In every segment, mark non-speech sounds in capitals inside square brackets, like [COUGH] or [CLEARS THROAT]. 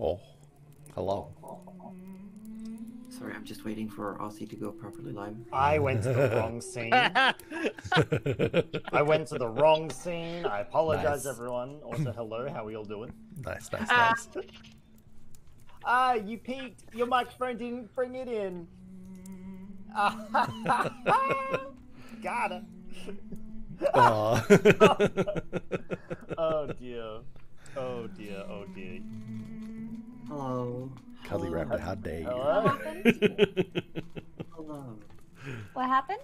Oh, hello. Sorry, I'm just waiting for Aussie to go properly live. I went to the wrong scene. [LAUGHS] I went to the wrong scene. I apologize, Nice. everyone. Also, hello. How are you all doing? [LAUGHS] Nice, nice, Ah. nice. Ah, you peeked. Your microphone didn't bring it in. [LAUGHS] Got it. Aw. oh dear. Oh dear. Oh dear. Hello. Cuddly Raptor, how dare you? Hello? Hello. What happened?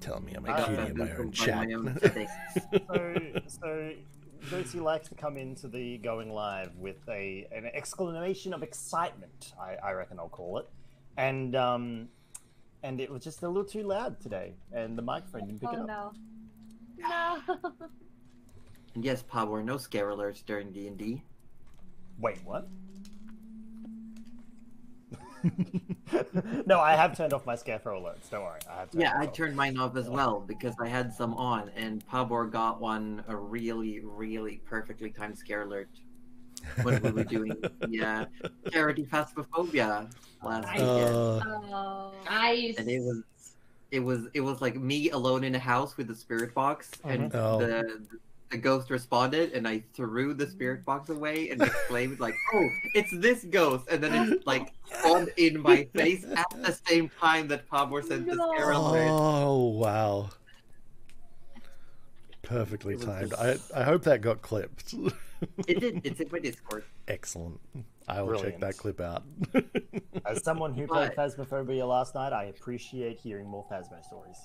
Tell me I'm a got cutie in my from own my chat. own so, so Josie likes to come into the going live with a an exclamation of excitement. I, I reckon I'll call it, and um, and it was just a little too loud today, and the microphone didn't pick oh it up. no. No. [LAUGHS] And yes, Power, no scare alerts during D and D. Wait, what? no, I have turned off my scarecrow alerts. Don't worry, I have. Turned Yeah, I off. turned mine off as well because I had some on, and Pabor got one a really, really perfectly timed scare alert when we were [LAUGHS] doing yeah uh, charity phasmophobia last Nice. weekend, Uh, Oh. Nice. and it was, it was, it was like me alone in a house with the spirit box, and Mhm. Oh. the the ghost responded, and I threw the spirit mm. box away and [LAUGHS] exclaimed like, "Oh, it's this ghost!" And then it like spawned [LAUGHS] in my face at the same time that Pabor oh, sent the scare alert. oh wow. Perfectly timed. just- I, I hope that got clipped. It did. [LAUGHS] It's in my Discord. Excellent. I will check that clip out. As someone who played But- Phasmophobia last night, I appreciate hearing more Phasmo stories.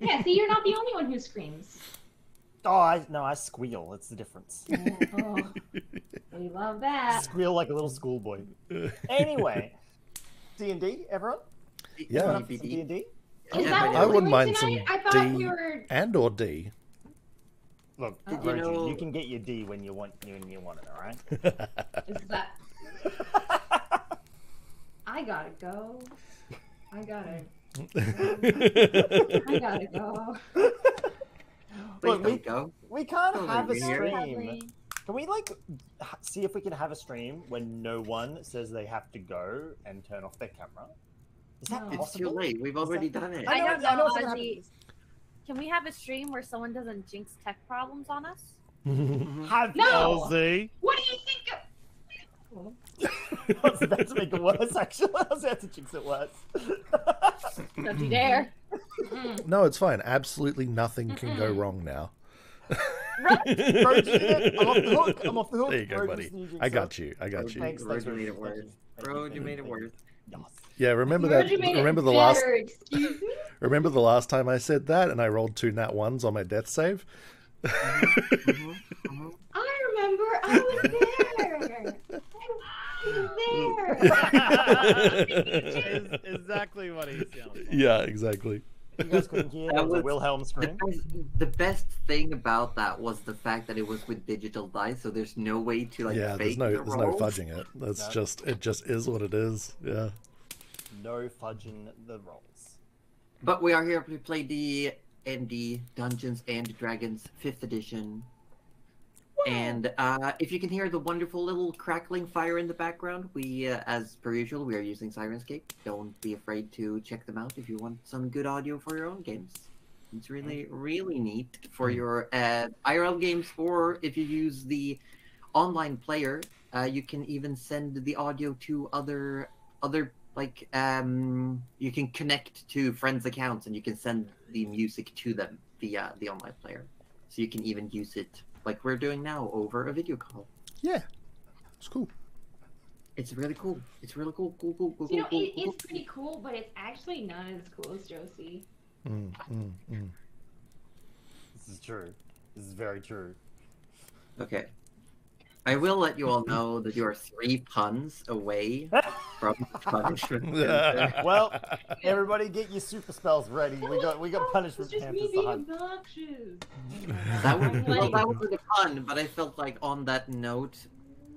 Yeah, see, you're not the only one who screams. Oh, I no, I squeal. That's the difference. [LAUGHS] Oh, we love that. squeal like a little schoolboy. Anyway, D and D, everyone. Yeah. Everyone up for some D and D. Is Yeah, that but- what I wouldn't mind some tonight? I D were. and or D. Look, Did you know- you can get your D when you want when you want it. All right. Is that? I gotta go. I gotta. [LAUGHS] I gotta go. [LAUGHS] Please Look, we, don't go. we can't Oh, have a stream. Can we like see if we can have a stream when no one says they have to go and turn off their camera? Is that No. It's possible? too late. We've already done it. I I know I know know, it's Aussie. Can we have a stream where someone doesn't jinx tech problems on us? [LAUGHS] Have No! LZ. What do you think? Of... I was about to make it worse. Actually, [LAUGHS] I was about to jinx it worse. [LAUGHS] Don't you dare. Mm. no, it's fine. Absolutely nothing can go wrong now. [LAUGHS] Roju, I'm off the hook. I'm off the hook. There you go, Roju, buddy. just need you, I got you. I got you. Thanks, Roju thanks, made it worse. Thank you, thank you, Roju thank you, made it worse. Yeah, remember that? Georgie made it Remember the last? Excuse me. Remember the last time I said that, and I rolled two nat ones on my death save. Mhm, mhm. I remember. I was there. I there. [LAUGHS] is exactly what he sounds like. yeah, exactly. You guys couldn't hear That that was was- Wilhelm The scream. best, the best thing about that was the fact that it was with digital dice, so there's no way to like yeah, fake there's no, the there's no fudging it. That's No. just, it just is what it is. Yeah. No fudging the rolls. But we are here to play the ND Dungeons and Dragons 5th edition. And uh, if you can hear the wonderful little crackling fire in the background, we, uh, as per usual, we are using Syrinscape. Don't be afraid to check them out if you want some good audio for your own games. It's really, really neat for your uh, IRL games, or if you use the online player, uh, you can even send the audio to other other like um you can connect to friends accounts and you can send the music to them via the online player so you can even use it like we're doing now over a video call Yeah. It's cool. it's really cool it's really cool cool cool cool You know, cool, it cool, is pretty cool, but it's actually not as cool as Josie. Mm, mm, mm. This is true. This is very true. okay i will let you all know that you are three puns away from [LAUGHS] punishment [LAUGHS] Well, everybody, get your super spells ready. We got we got punishment It's just me being hunt. obnoxious. that was [LAUGHS] well, that was a pun but i felt like on that note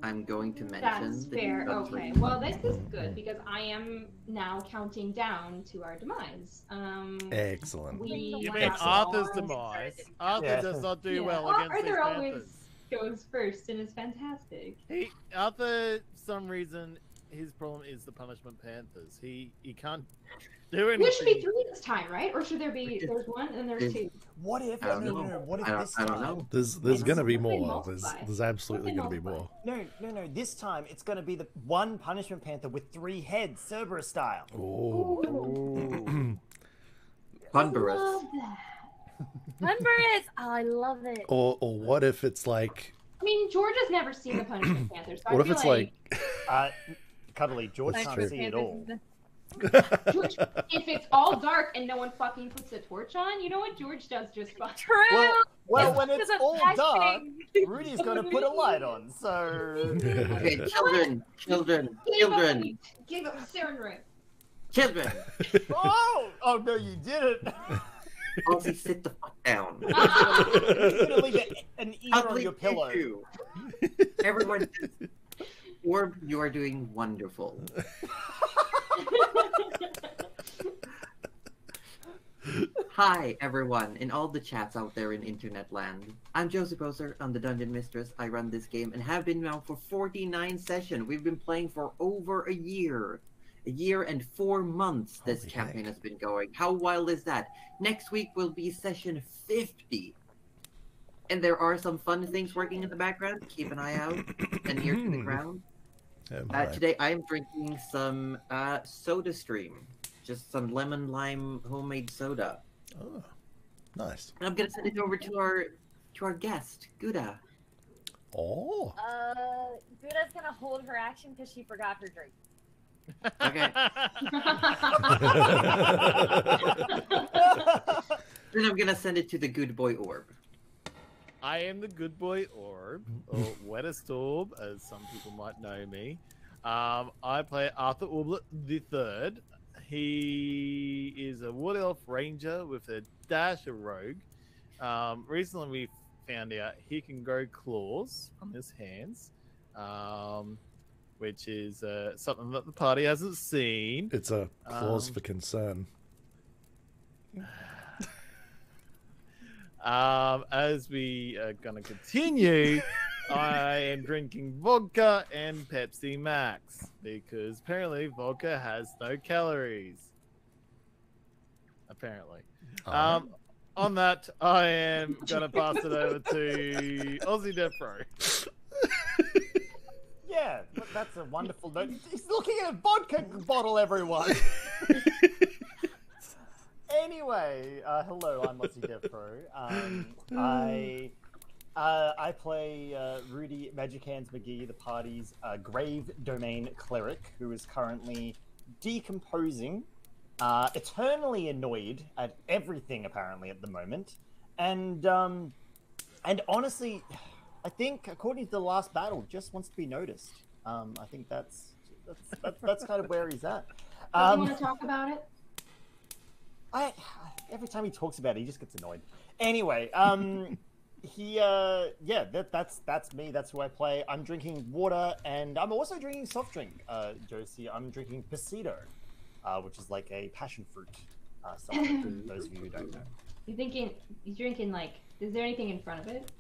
i'm going to mention That's fair. got three Okay. Well, this is good because I am now counting down to our demise. Um, Excellent. we You mean Arthur's demise? Arthur Yeah. does not do Yeah. well Ar- against these Arthur always Panthers. Goes first and is fantastic. He, uh, Arthur, some reason, his problem is the punishment panthers. He he can't do anything. Which should be three this time, right? Or should there be? There's one and there's two. What if? I don't no, no, know. no. What if I don't- this I time? don't know. There's there's gonna be What if they more. There's there's absolutely gonna be more. No, no, no. This time it's going to be the one punishment panther with three heads, Cerberus style. Oh, Ooh. [CLEARS THROAT] [CLEARS THROAT] Bunbarus. Love that. Embers! Oh, I love it. or or what if it's like I mean, George has never seen the Punishment [CLEARS THROAT] Panther, so I what if it's like, like [LAUGHS] Uh, Cuddly, George That's can't true. see it all. George, if [LAUGHS] it's all dark and no one fucking puts a torch on, you know what George does just fine. [LAUGHS] True! Well, well, It's when it's all dark. Rudy's going to put a light on. So Okay, children, children, Give up, children, give up Siren Ring. children. oh, oh no, you didn't. Aussie, sit the fuck down. [LAUGHS] Leave an ear on your pillow. Everyone, Orb, you are doing wonderful. [LAUGHS] Hi, everyone, in all the chats out there in internet land. I'm Joseph Oser, I'm the Dungeon Mistress. I run this game and have been now for 49 sessions. We've been playing for over a year. A year and four months this Holy campaign heck. has been going. How wild is that? Next week will be session 50. And there are some fun things working in the background. Keep an eye out and ear to the ground. Yeah, Uh, right. today I am drinking some uh, Soda Stream, just some lemon lime homemade soda. Oh, nice. And I'm gonna send it over to our to our guest, Guda. Oh, Uh, Guda's gonna hold her action because she forgot her drink. Okay. [LAUGHS] Then I'm gonna send it to the good boy orb. I am the good boy Orb, or Wettest Orb, as some people might know me. Um, I play Arthur Orblet the Third. He is a Wood Elf Ranger with a dash of Rogue. Um, recently, we found out he can grow claws on his hands, um, which is uh, something that the party hasn't seen. it's a cause Um, for concern. [LAUGHS] Um, as we are gonna continue, [LAUGHS] I am drinking vodka and Pepsi Max because apparently vodka has no calories. Apparently. Um, on that, I am gonna pass it over to Aussie Defro. [LAUGHS] yeah, but that's a wonderful note. He's looking at a vodka bottle, everyone. [LAUGHS] anyway, uh, hello, I'm Aussie Defro. Um, I uh, I play uh, Rudy Magic Hands McGee, the party's uh, grave domain cleric, who is currently decomposing, uh, eternally annoyed at everything apparently at the moment, and um, and honestly, I think according to the last battle, just wants to be noticed. Um, I think that's that's that's, that's kind of where he's at. [LAUGHS] Do you Um, want to talk about it? I every time he talks about it, he just gets annoyed. Anyway, um, [LAUGHS] he uh, yeah, that that's that's me. That's who I play. I'm drinking water, and I'm also drinking soft drink. Uh, Josie, I'm drinking Pasito, uh, which is like a passion fruit. Uh, for [LAUGHS] those of you who don't know. you're thinking? you're drinking like? Is there anything in front of it?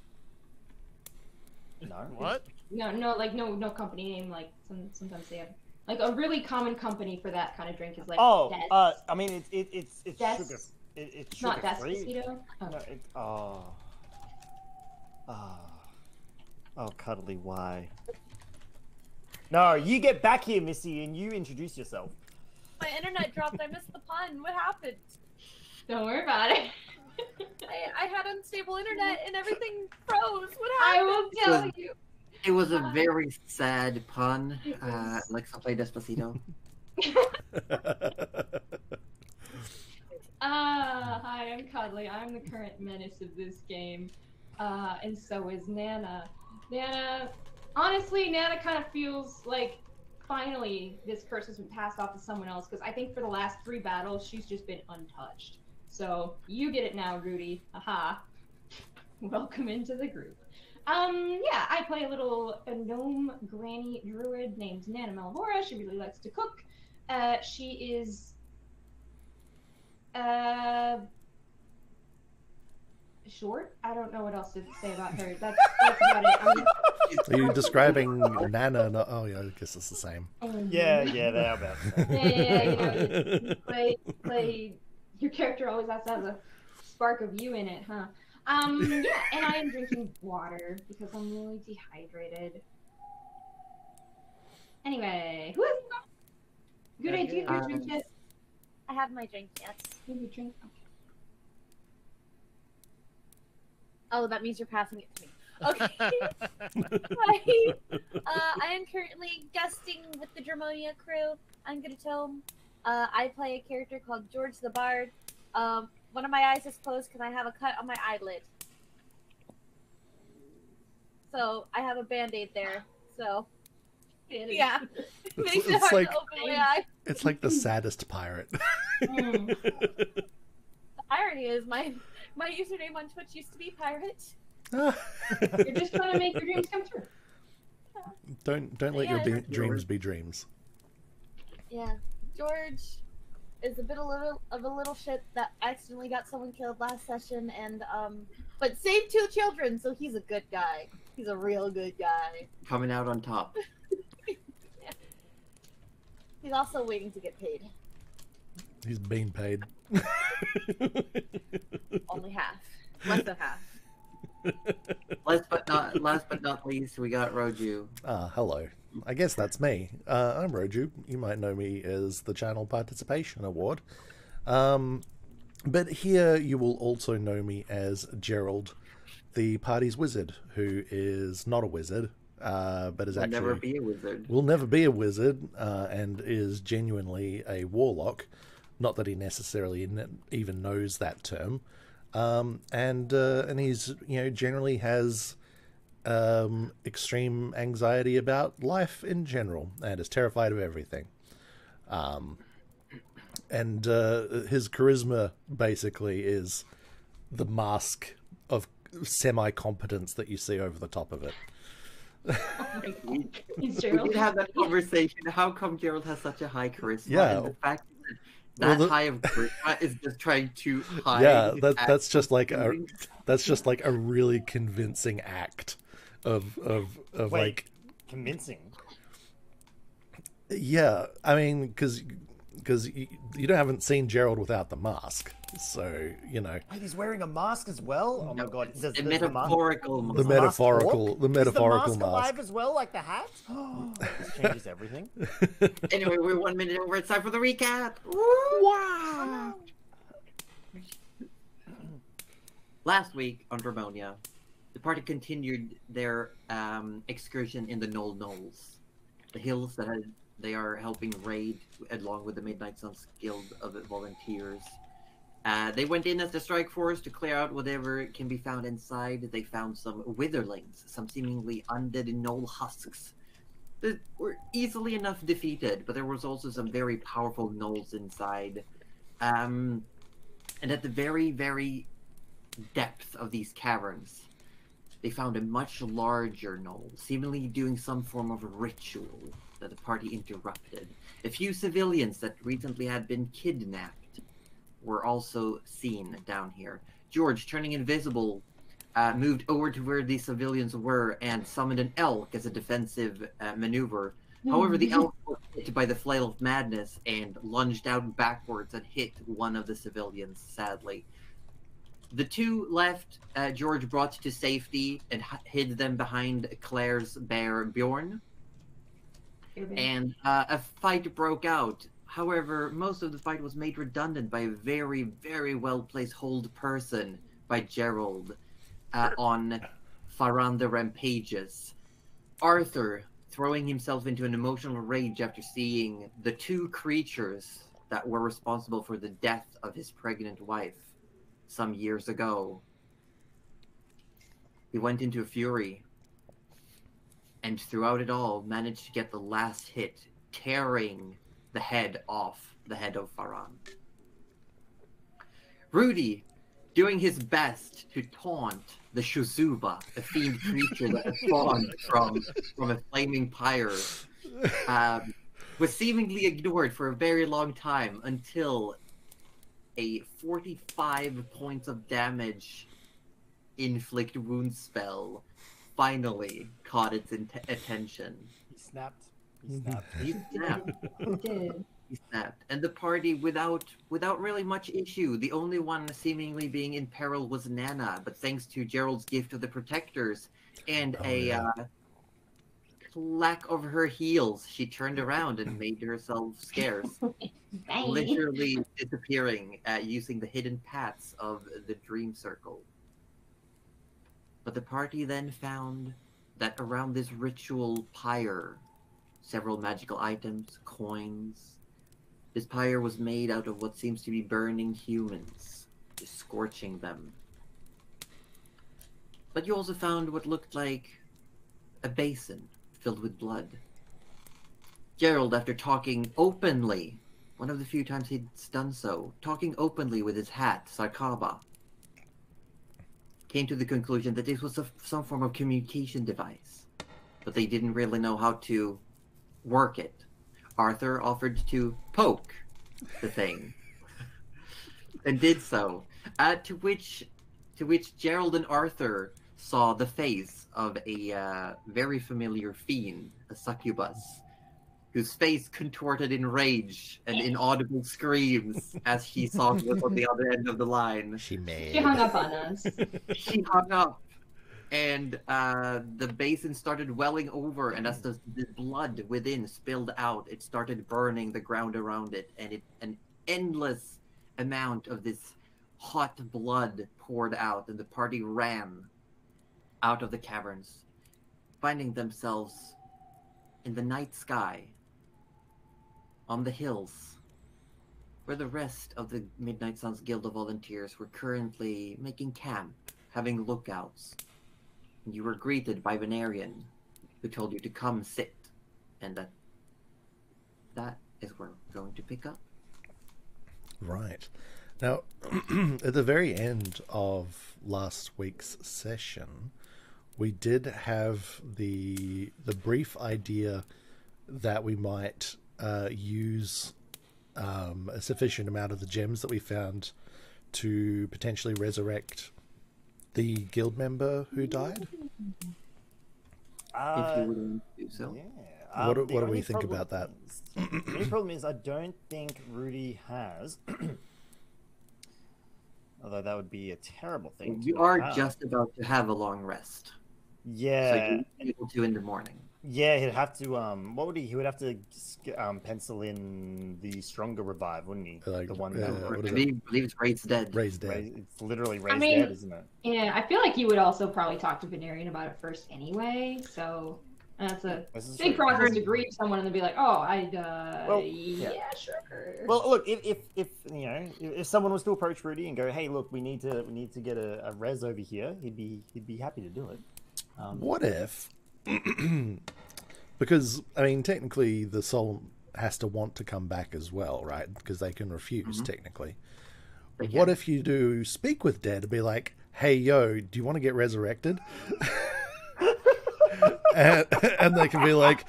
No, What? No, no, like no, no company name. Like some, sometimes they have like a really common company for that kind of drink is like. Oh, Des. uh, I mean, it's it, it's it's Des. sugar. It, it's it's not sugar free. Despacito. Oh. No, it, oh. Oh. Oh, cuddly, why? No, you get back here, Missy, and you introduce yourself. My internet dropped. I missed the pun. What happened? Don't worry about it. I, I had unstable internet and everything froze. What happened? I happened? will tell you. It was a very sad pun, uh, was- like some play Despacito. Ah, [LAUGHS] hi, I'm Cuddly. I'm the current menace of this game. Uh, and so is Nana. Nana, honestly, Nana kind of feels like finally this curse has been passed off to someone else because I think for the last three battles, she's just been untouched. So you get it now, Rudy. Aha. Welcome into the group. Um, yeah, I play a little a gnome granny druid named Nana Malvora. She really likes to cook. Uh, she is uh, short. I don't know what else to say about her. That's, that's about it. I mean, [LAUGHS] Are you describing Nana? No, oh, yeah, I guess it's the same. um, Yeah, yeah, they are about. the same. yeah, yeah, yeah, you know, [LAUGHS] you play, play. Your character always has to have a spark of you in it, huh? Um, yeah, and I am drinking water because I'm really dehydrated. Anyway, who has good Yeah, idea? yeah. Your drink yet? I have my drink, yes. You have your drink? Oh, that means you're passing it to me. Okay. [LAUGHS] Hi. Uh, I am currently guesting with the Dramonia crew. I'm gonna tell 'em. Uh, I play a character called George the Bard. Um, one of my eyes is closed because I have a cut on my eyelid. So I have a band-aid there. So Okay. yeah, [LAUGHS] makes it It's hard like- to open my [LAUGHS] eye. It's like the saddest pirate. Mm. [LAUGHS] The irony is my my username on Twitch used to be pirate. You're just trying to make your dreams come true. don't don't let your Yeah. be- dreams be dreams. Yeah, George is a bit of little of a little shit that accidentally got someone killed last session, and um, but saved two children, so he's a good guy. He's a real good guy. Coming out on top. [LAUGHS] He's also waiting to get paid. He's being paid. [LAUGHS] Only half, less than half. Last but not last but not least, we got Roju. Ah, hello. I guess that's me. Uh, I'm Roju. You might know me as the Channel Participation Award. Um, but here you will also know me as Gerald, the party's wizard, who is not a wizard, uh, but is Will actually never be a wizard. will never be a wizard uh, and is genuinely a warlock. Not that he necessarily even knows that term. Um, and uh, and he's you know generally has um, extreme anxiety about life in general and is terrified of everything. Um, and uh, his charisma basically is the mask of semi competence that you see over the top of it. [LAUGHS] We, we did have that [LAUGHS] conversation. How come Gerald has such a high charisma? Yeah. And the fact that Well, the- high of charisma [LAUGHS] is just trying to hide. yeah, that, that's just like a that's just like a really convincing act of of of Wait. like Convincing. yeah. I mean, because because you, you don't haven't seen Gerald without the mask, so you know Wait, he's wearing a mask as well. Oh my god! Does, a does the mask- metaphorical. the Does mask. mask metaphorical talk? the Is metaphorical the mask, mask. alive as well, like the hat. [GASPS] this changes everything. [LAUGHS] Anyway, we're one minute over. It's time for the recap. Wow. Last week on Dramonia, the party continued their um, excursion in the Gnoll Knolls, the hills that had, they are helping raid along with the Midnight Suns Guild of Volunteers. Uh, they went in as the strike force to clear out whatever can be found inside. They found some witherlings, some seemingly undead gnoll husks that were easily enough defeated, but there was also some very powerful gnolls inside. Um, and at the very, very depth of these caverns, they found a much larger gnoll, seemingly doing some form of ritual that the party interrupted. A few civilians that recently had been kidnapped were also seen down here. George, turning invisible, uh, moved over to where the civilians were and summoned an elk as a defensive uh, maneuver. However, the elk was hit by the flail of madness and lunged out backwards and hit one of the civilians, sadly. The two left, uh, George brought to safety and hid them behind Claire's bear Bjorn, and uh, a fight broke out. However, most of the fight was made redundant by a very, very well placed hold person by Gerald uh, on Faran the Rampages. Arthur throwing himself into an emotional rage after seeing the two creatures that were responsible for the death of his pregnant wife some years ago. He went into a fury and throughout it all managed to get the last hit, tearing the head off the head of Faran. Rudy, doing his best to taunt the Shuzuba, a fiend creature that spawned from, from a flaming pyre, um, was seemingly ignored for a very long time until a 45 points of damage inflict wound spell finally caught its in- attention. He snapped. He snapped. He snapped. [LAUGHS] It did. He snapped, and the party, without without really much issue, the only one seemingly being in peril was Nana. But thanks to Gerald's gift of the protectors and Oh, a yeah. uh, clack of her heels, she turned around and made herself scarce, [LAUGHS] literally disappearing uh, using the hidden paths of the Dream Circle. But the party then found that around this ritual pyre, several magical items, coins. This pyre was made out of what seems to be burning humans, just scorching them. But you also found what looked like a basin filled with blood. Gerald, after talking openly, one of the few times he'd done so, talking openly with his hat, Sarkaba, came to the conclusion that this was a, some form of communication device, but they didn't really know how to work it. Arthur offered to poke the thing, [LAUGHS] and did so. Uh, to which, to which Gerald and Arthur saw the face of a uh, very familiar fiend, a succubus, whose face contorted in rage and inaudible screams as he saw [LAUGHS] who was on the other end of the line She made. She hung up on us. she hung up and uh, the basin started welling over and as the, the blood within spilled out it started burning the ground around it and it an endless amount of this hot blood poured out and the party ran out of the caverns finding themselves in the night sky on the hills where the rest of the Midnight Suns Guild of Volunteers were currently making camp, having lookouts. And you were greeted by Venarian, who told you to come sit, and that that is where we're going to pick up. Right. Now, [CLEARS THROAT] at the very end of last week's session, we did have the the brief idea that we might uh, use um, a sufficient amount of the gems that we found to potentially resurrect the guild member who died. if Uh, you do so. yeah. What do- what do we think about that? is- the only problem is I don't think Rudy has. [CLEARS THROAT] Although that would be a terrible thing. You to are have. just about to have a long rest, so yeah, you'll be able to in the morning. Yeah. He'd have to. Um, what would he? He would have to um, pencil in the stronger revive, wouldn't he? Like, the one uh, that what I is it? believe, believe it's Raid's dead. Raised dead. raise, it's literally raised mean- dead, isn't it? Yeah, I feel like you would also probably talk to Venerian about it first anyway. So that's a This is big true. process to grieve someone and then be like, "Oh, I, uh, Well, yeah, yeah. sure." Well, look, if, if, if you know, if, if someone was to approach Rudy and go, "Hey, look, we need to we need to get a, a res over here," he'd be he'd be happy to do it. Um, What if? [CLEARS THROAT] because I mean, technically, the soul has to want to come back as well, right? Because they can refuse Mhm. technically. They What can. if you do speak with dead and be like, "Hey, yo, do you want to get resurrected?" [LAUGHS] and, [LAUGHS] and they can be like,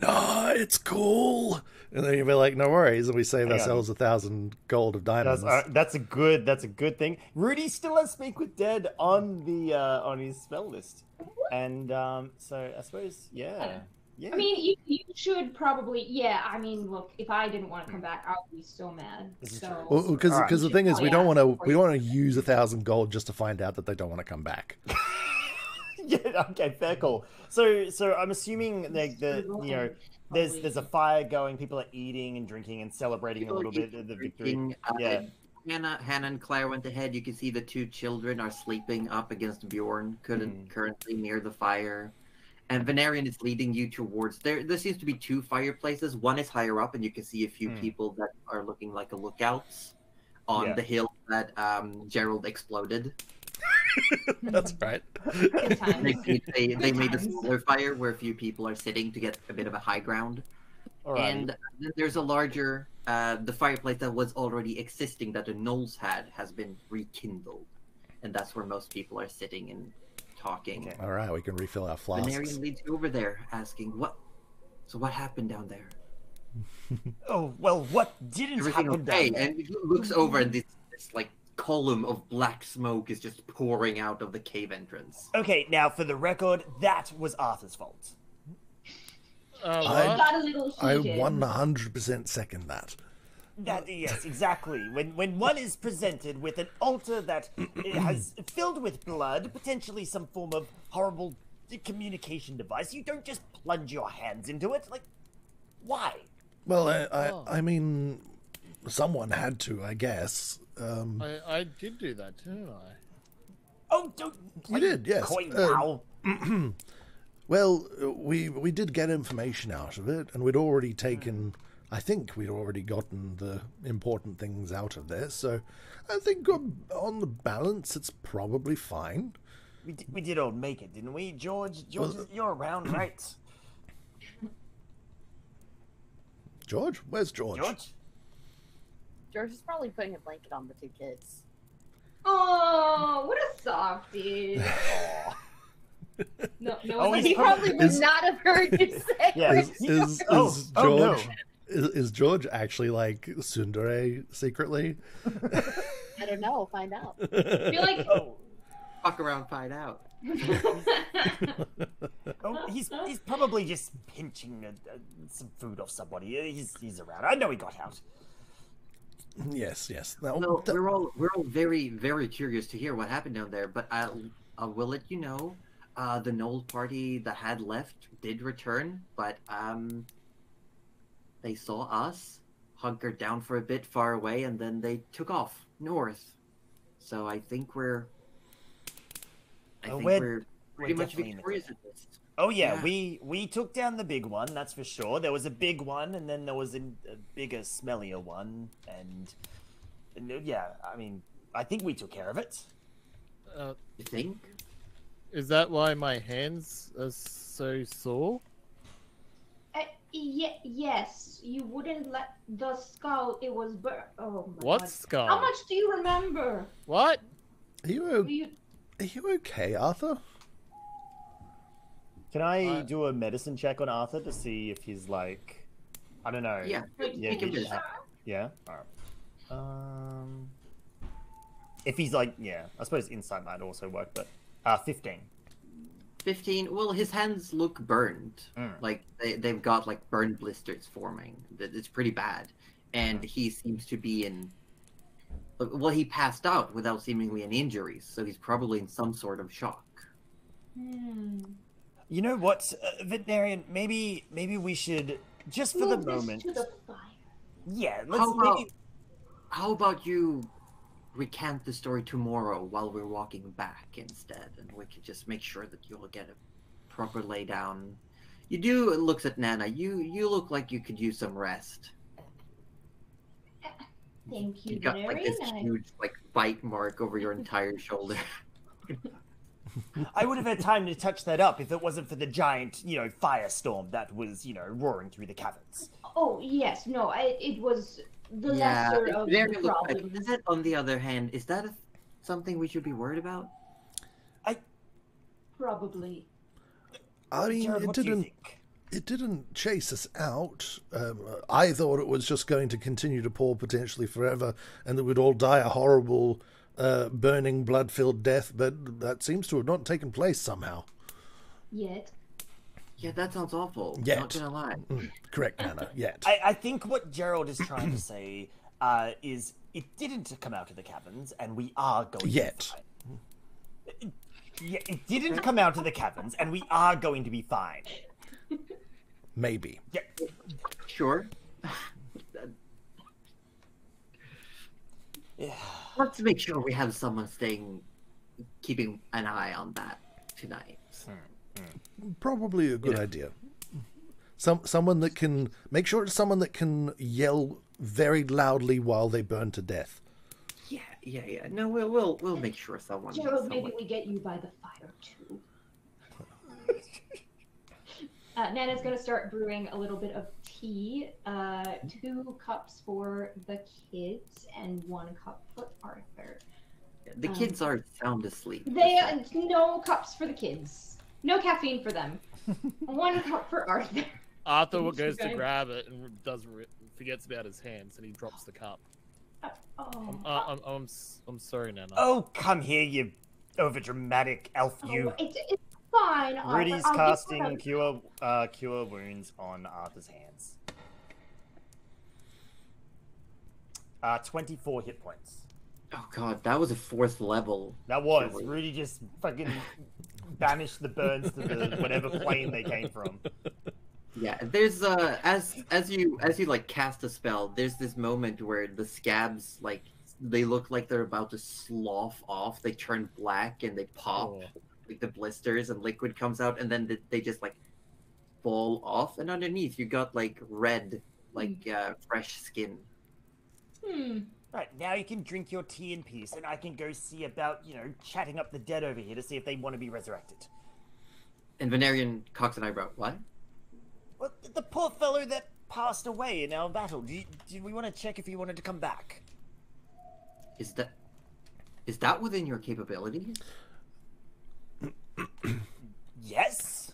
"No, it's cool." And then you'll be like, "No worries," and we save ourselves a thousand gold of diamonds. That's, uh, that's a good that's a good thing. Rudy still has speak with dead on the uh, on his spell list, and um, so I suppose yeah yeah. I mean, you, you should probably, yeah. I mean, look, if I didn't want to come back, I would be so mad. So, true. Well, because Alright. the thing is, we don't want to we don't want to use a thousand gold just to find out that they don't want to come back. [LAUGHS] yeah, okay, fair call. So so I'm assuming like the you know there's there's a fire going, people are eating and drinking and celebrating a little bit of the victory. Uh, Yeah. Hannah, Hannah and Claire went ahead. You can see the two children are sleeping up against Bjorn, couldn't Mhm. currently near the fire. And Venarian is leading you towards there. There seems to be two fireplaces. One is higher up, and you can see a few Hmm. people that are looking like a lookouts on Yeah. the hill that um, Gerald exploded. [LAUGHS] That's right. They, they, they made a smaller fire where a few people are sitting to get a bit of a high ground. Alrighty. And there's a larger, uh, the fireplace that was already existing that the Gnolls had has been rekindled, and that's where most people are sitting and talking. Okay. All right, we can refill our flasks. Venarian leads you over there, asking, "What? So what happened down there? [LAUGHS] oh well, what didn't Everything happen okay?" down there? And he looks over, and this, this like column of black smoke is just pouring out of the cave entrance. Okay, now for the record, that was Arthur's fault. Uh, I- Got a little I 100% second that. That yes, exactly. When when one is presented with an altar that [CLEARS THROAT] has filled with blood, potentially some form of horrible communication device, you don't just plunge your hands into it. Like, why? Well, I, I, Oh. I mean, someone had to, I guess. Um, I, I did do that, didn't I? Oh, don't play did, yes. coy Uh, now. [CLEARS THROAT] well, we we did get information out of it, and we'd already taken. I think we'd already gotten the important things out of there, so I think on, on the balance, it's probably fine. we, did, we did all make it, didn't we, George? George, Well- you're around, [CLEARS THROAT] right? George, where's George? George? George is probably putting a blanket on the two kids. Oh, what a softie. [LAUGHS] No, no. Oh, one- he's he probably would is- not have heard you say. [LAUGHS] Yeah. Is, is, [LAUGHS] Oh, is oh, no. George is, is George actually like tsundere secretly? I don't know. Find out. I feel like Oh, Fuck around, find out. oh, he's he's probably just pinching uh, uh, some food off somebody. Uh, He's he's around. I know he got out. Yes, yes. Now, No, th- we're all we're all very very curious to hear what happened down there. But I I will let you know, uh, the Gnoll party that had left did return, but um, they saw us, hunkered down for a bit far away, and then they took off north. So I think we're. I Oh, think we're- we're, pretty much definitely in victorious at this. Oh yeah, Yeah. we we took down the big one. That's for sure. There was a big one, and then there was a, a bigger, smellier one, and, and, uh, yeah, I mean, I think we took care of it. Uh, You think? is that why my hands are so sore? Uh, ye- yes, you wouldn't let the skull. It was bur- Oh my What God. skull? How much do you remember? What? are you Do o- you... are you okay, Arthur? Can I Uh, do a medicine check on Arthur to see if he's like, I don't know. Yeah. Yeah, Make a you Yeah. All right. Um, if he's like, yeah, I suppose insight might also work, but uh, fifteen. 15 well his hands look burned Mm. like they, they've got like burn blisters forming that it's pretty bad and he seems to be in well he passed out without seemingly any injuries so he's probably in some sort of shock Hmm. You know what, uh, Venarian? Maybe maybe we should just for the Move this moment. to the fire. Yeah, let's how about, maybe. how about you recant the story tomorrow while we're walking back instead and we could just make sure that you'll get a proper lay down you do It looks at nana you you look like you could use some rest Thank you, You got like this Venarian. huge like bite mark over your entire shoulder. [LAUGHS] I would have had time to touch that up if it wasn't for the giant, you know, firestorm that was, you know, roaring through the caverns. Oh yes, no, I, it was the lesser of the look- problems. Is that on the other hand, is that a, something we should be worried about? I Probably. I mean, Jared, it what do you didn't. It didn't chase us out. Um, I thought it was just going to continue to pour potentially forever, and that we'd all die a horrible, uh, burning, blood-filled death. But that seems to have not taken place somehow. Yet. Yeah, that sounds awful. Yet. Not gonna lie. Mm, correct, Nana. Yet. I, I think what Gerald is trying to [CLEARS THROAT] say uh, is it didn't come out of the cabins, and we are going Yet. to be fine. Yeah, it didn't come out of the cabins, and we are going to be fine. Maybe. Yeah, Sure. [SIGHS] yeah. Let's make sure we have someone staying, keeping an eye on that tonight. Probably a good idea. Some someone that can make sure it's someone that can yell very loudly while they burn to death. Yeah, yeah, yeah. No, we'll we'll we'll make sure someone. Gerald, maybe we get you by the fire too. [LAUGHS] uh, Nana's gonna start brewing a little bit of tea. Uh, two cups for the kids and one cup for Arthur. The um, kids are sound asleep. They uh, no cups for the kids. No caffeine for them. [LAUGHS] one cup for Arthur. Arthur [LAUGHS] Thanks, goes to guys. grab it and doesn't re- forgets about his hands and he drops the cup. Oh, I'm, uh, I'm, I'm, s- I'm sorry, Nana. Oh, come here, you overdramatic elf! oh, You. it's, it's fine. Arthur. Rudy's I'll casting cure uh, cure wounds on Arthur's hands. Uh, 24 hit points. Oh god, that was a fourth level. That was Surely. Rudy just fucking banished the burns to the whatever plane they came from. Yeah, there's uh as as you as you like cast a spell, there's this moment where the scabs like they look like they're about to slough off. They turn black and they pop Oh. Like the blisters and liquid comes out and then they, they just like fall off and underneath you got like red like uh fresh skin. Hmm. Right now, you can drink your tea in peace, and I can go see about you know chatting up the dead over here to see if they want to be resurrected. And Venerian cocks an eyebrow. What? Well, the poor fellow that passed away in our battle. Do, you, do we want to check if he wanted to come back? Is that is that within your capabilities? [CLEARS THROAT] Yes.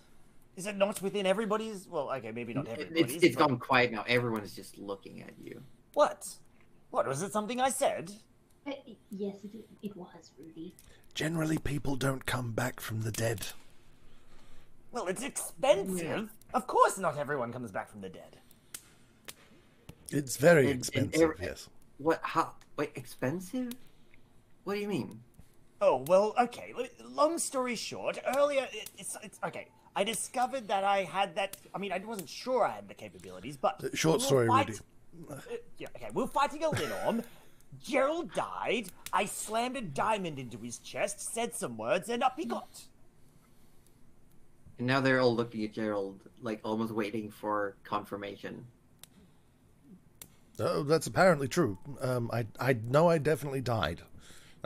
Is it not within everybody's? Well, okay, maybe not It- everybody's. It's it's but- gone quiet now. Everyone is just looking at you. What? What was it? Something I said? Uh, yes, it, it was Rudy. Generally, people don't come back from the dead. Well, it's expensive. Yeah. Of course, not everyone comes back from the dead. It's very And- and expensive, every- yes. What? How? Wait, expensive? What do you mean? Oh well, okay. Long story short, earlier it's it's okay. I discovered that I had that. I mean, I wasn't sure I had the capabilities, but Uh, short we story, fight- Rudy. Uh, yeah, okay. We are fighting a Linnorm. Gerald died. I slammed a diamond into his chest, said some words, and up he got. And now they're all looking at Gerald, like almost waiting for confirmation. Oh, that's apparently true. Um, I I know I definitely died.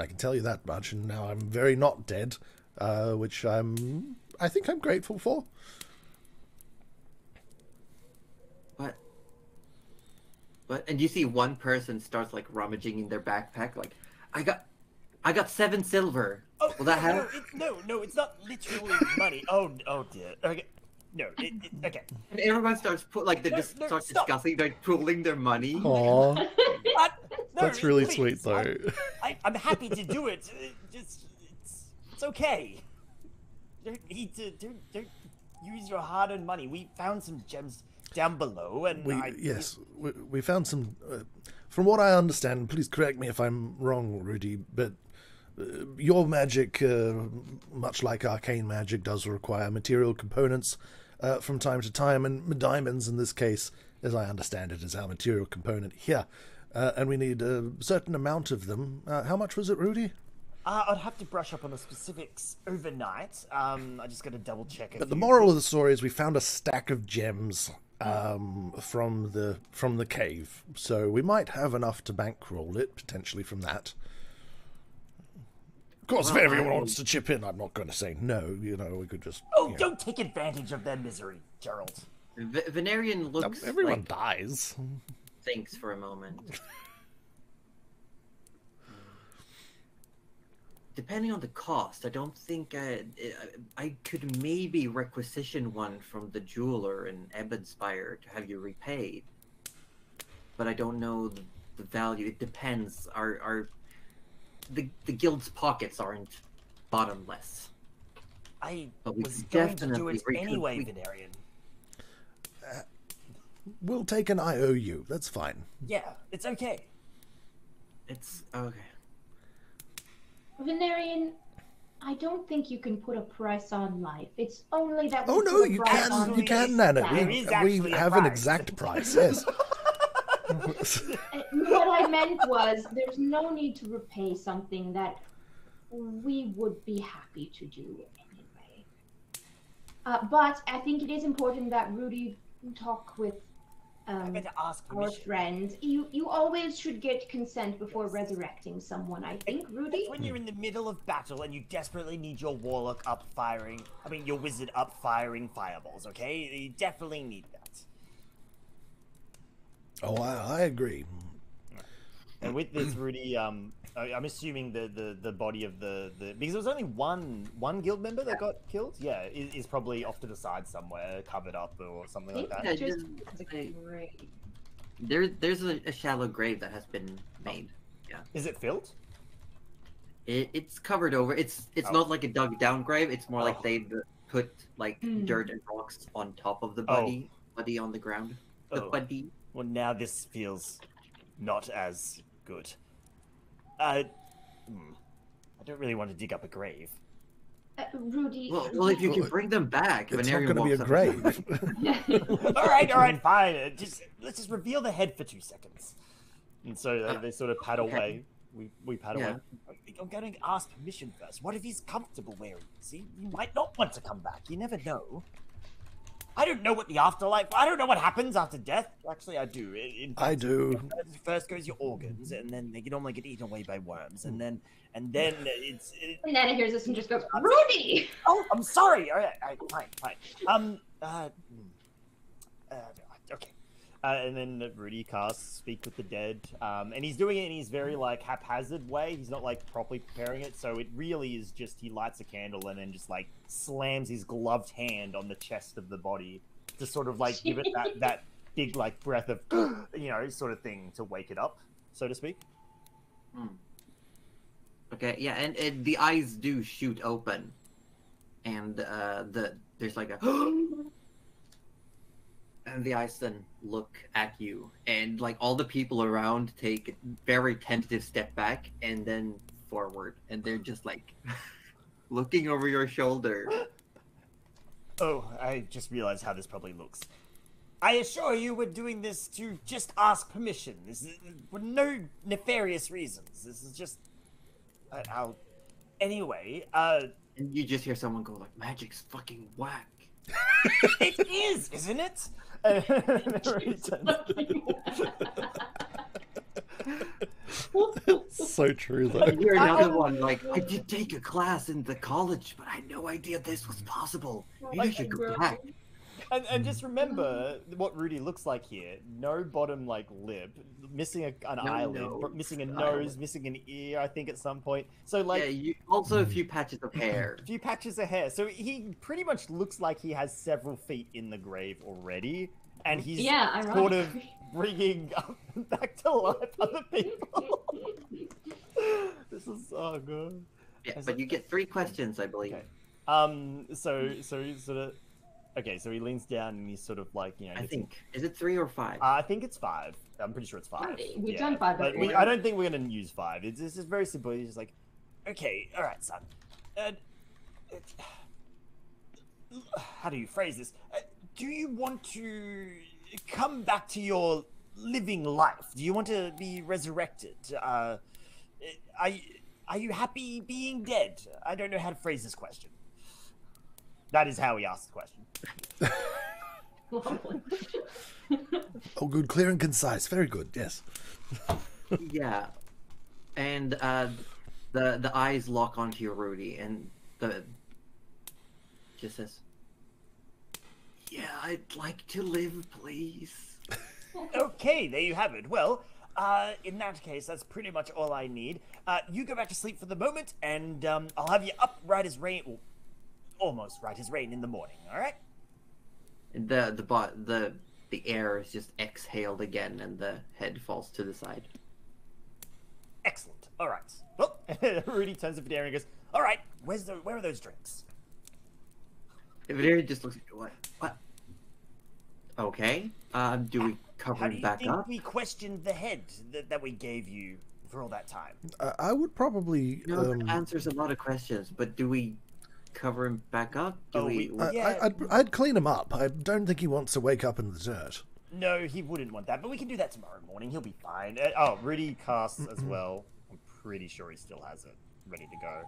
I can tell you that much, and now I'm very not dead, uh, which I'm. I think I'm grateful for. But, but, and you see one person starts like rummaging in their backpack, like, I got, I got seven silver. Oh, Will that no, help? no, it, no, no, it's not literally money. Oh, oh dear. Okay, no, it, it, okay. And everyone starts put like they No, just no, start stop. discussing, they're pooling their money. Aw, What? No, that's really please, sweet, though. I'm- I, I'm happy to do it. Uh, Just, it's, it's okay. Don't need to, don't, don't use your hard-earned money. We found some gems down below, and We I, yes, we, we found some. Uh, from what I understand, please correct me if I'm wrong, Rudy, but uh, your magic, uh, much like arcane magic, does require material components uh, from time to time, and diamonds in this case, as I understand it, is our material component here. Uh, and we need a certain amount of them. Uh, how much was it, Rudy? Uh, I'd have to brush up on the specifics overnight. Um, I just got to double check. But the moral of the story is we found a stack of gems um, from the from the cave, so we might have enough to bankroll it potentially from that. Of course, if everyone I- wants to chip in, I'm not going to say no. You know, we could just. Oh, you know. don't take advantage of their misery, Gerald. V- Venarian looks everyone like dies. thinks for a moment. Depending on the cost, I don't think I, I could maybe requisition one from the jeweler in Ebbenspire to have you repaid. But I don't know the, the value. It depends. Our our the the guild's pockets aren't bottomless. I But we was going to do it anyway, we- Venarian. Uh, we'll take an IOU. That's fine. Yeah, it's okay. It's okay. Venarian, I don't think you can put a price on life. It's only that. Oh, we Oh no, put a you price can. You can, Nana. We, we actually a have an exact price. Yes. [LAUGHS] [LAUGHS] What I meant was, there's no need to repay something that we would be happy to do anyway. Uh, but I think it is important that Rudy talk with um, better ask our permission. friend. You you always should get consent before resurrecting someone. I think, Rudy. It's when you're in the middle of battle and you desperately need your warlock up firing. I mean, your wizard up firing fireballs. Okay, you definitely need that. Oh, I, I agree. And with this, Rudy, um, I, I'm assuming the, the, the body of the, the because there was only one one guild member that got killed. Yeah, is, is probably off to the side somewhere, covered up or something like that. Yeah, Just just- that's I- great. There, there's a, a shallow grave that has been made. Yeah. Is it filled? It, it's covered over. It's it's Oh. not like a dug down grave. It's more Oh. like they've put like Hmm. dirt and rocks on top of the Oh. body, body on the ground. The Oh. body. Well, now this feels not as good. Uh, hmm. I don't really want to dig up a grave. Uh, Rudy. Well, well, if you can bring them back, It's not Venarian going to be a grave. [LAUGHS] all right, all right, fine. Uh, Just let's just reveal the head for two seconds. And so they, Uh, they sort of paddle okay. away. We we pad Yeah. away. I'm going to ask permission first. What if he's comfortable wearing this? He, he might not want to come back. You never know. I don't know what the afterlife. I don't know what happens after death. Actually, I do. In- in I do. First goes your organs, and then they normally get eaten away by worms, and then and then it's. It, And Nana hears this and just goes, Rudy! oh, I'm sorry. All right, all right, fine, fine. Um. Uh. hmm. uh okay. Uh, and then Rudy casts Speak with the Dead, um, and he's doing it in his very like haphazard way. He's not like properly preparing it, so it really is just he lights a candle and then just like slams his gloved hand on the chest of the body to sort of like give it that that big like breath of you know sort of thing to wake it up, so to speak. Hmm. Okay, yeah, and, and the eyes do shoot open, and uh, the there's like a, and the eyes then look at you, and like all the people around take a very tentative step back and then forward, and they're just like [LAUGHS] looking over your shoulder. [LAUGHS] Oh, I just realized how this probably looks. I assure you, we're doing this to just ask permission. This is for no nefarious reasons. This is just. Uh, I'll... Anyway, uh, And you just hear someone go like, "Magic's fucking whack." [LAUGHS] it is, isn't it? And everybody turns- so true, though. You're another I- one like, "I did take a class in the college, but I had no idea this was possible. Maybe I should go back." And, and just mm. remember what Rudy looks like here. No bottom like lip, missing a, an No eyelid, nose. missing a Eyelid. nose, missing an ear. I think at some point. So like yeah, you, also a mm. few patches of hair. a [CLEARS THROAT] few patches of hair. So he pretty much looks like he has several feet in the grave already, and mm. he's yeah, I sort of bringing [LAUGHS] back to life other people. [LAUGHS] this is so good. Yeah, but you get three questions, I believe. Okay. Um. So so he's sort of. Okay, so he leans down and he's sort of like you know. I gets- think is it three or five? Uh, I think it's five. I'm pretty sure it's five. We've Yeah. done five But we. I don't think we're gonna use five. It's, it's just very simple. He's just like, okay, all right, son. Uh, how do you phrase this? Uh, do you want to come back to your living life? Do you want to be resurrected? Uh, are, are you happy being dead? I don't know how to phrase this question. That is how he asked the question. Lovely. [LAUGHS] Oh, good, clear and concise. Very good. Yes. [LAUGHS] yeah, and uh, the the eyes lock onto your Rudy, and the just says, "Yeah, I'd like to live, please." [LAUGHS] Okay, there you have it. Well, uh, in that case, that's pretty much all I need. Uh, you go back to sleep for the moment, and um, I'll have you up right as rain, well, almost right as rain in the morning. All right? The the bo- the the air is just exhaled again, and the head falls to the side. Excellent. All right. Well, [LAUGHS] Rudy turns to Venarian and goes, "All right, where's the where are those drinks?" Venarian just looks at you, what? What? Okay. Um, do we cover How him back think up? we questioned the head that, that we gave you for all that time? I, I would probably. No, um, that answers a lot of questions, but do we cover him back up? Do Oh, we? we- I, Yeah. I, I'd, I'd clean him up. I don't think he wants to wake up in the dirt. No, he wouldn't want that, but we can do that tomorrow morning. He'll be fine. Uh, oh, Rudy casts as well. I'm pretty sure he still has it ready to go.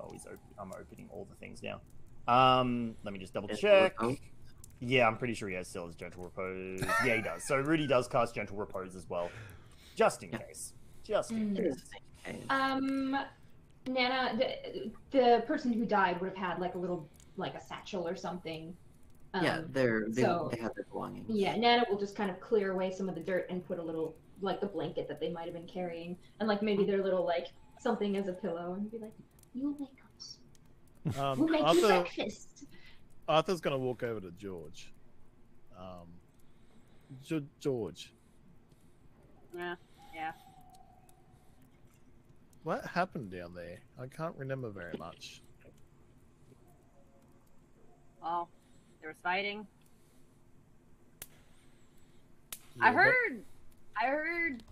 Oh, he's op- I'm opening all the things now. Um, let me just double check. Yeah, I'm pretty sure he has still his gentle repose. Yeah, he does. So Rudy does cast gentle repose as well, just in Yeah. case. Just in Mm. Case. is the same. Um, Nana, the, the person who died would have had like a little, like a satchel or something. Um, yeah, they're they, so- they have their belongings. Yeah, Nana will just kind of clear away some of the dirt and put a little, like the blanket that they might have been carrying, and like maybe their little like something as a pillow, and be like, "You'll wake up. soon. Um, We'll make you Arthur, breakfast." Arthur's gonna walk over to George. Um, George, Yeah, yeah. What happened down there? I can't remember very much. Well, there was fighting. I Yeah, what- heard, I heard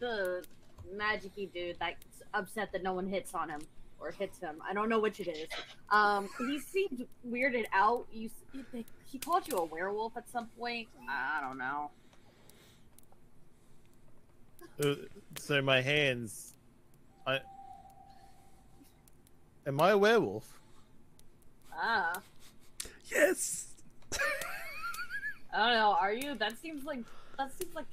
the magicy dude that's upset that no one hits on him or hits him. I don't know which it is. Um, he seemed weirded out. You, he called you a werewolf at some point. I don't know. Uh, so my hands. I. Am I a werewolf? Ah, Yes. I don't know. Are you? That seems like that seems like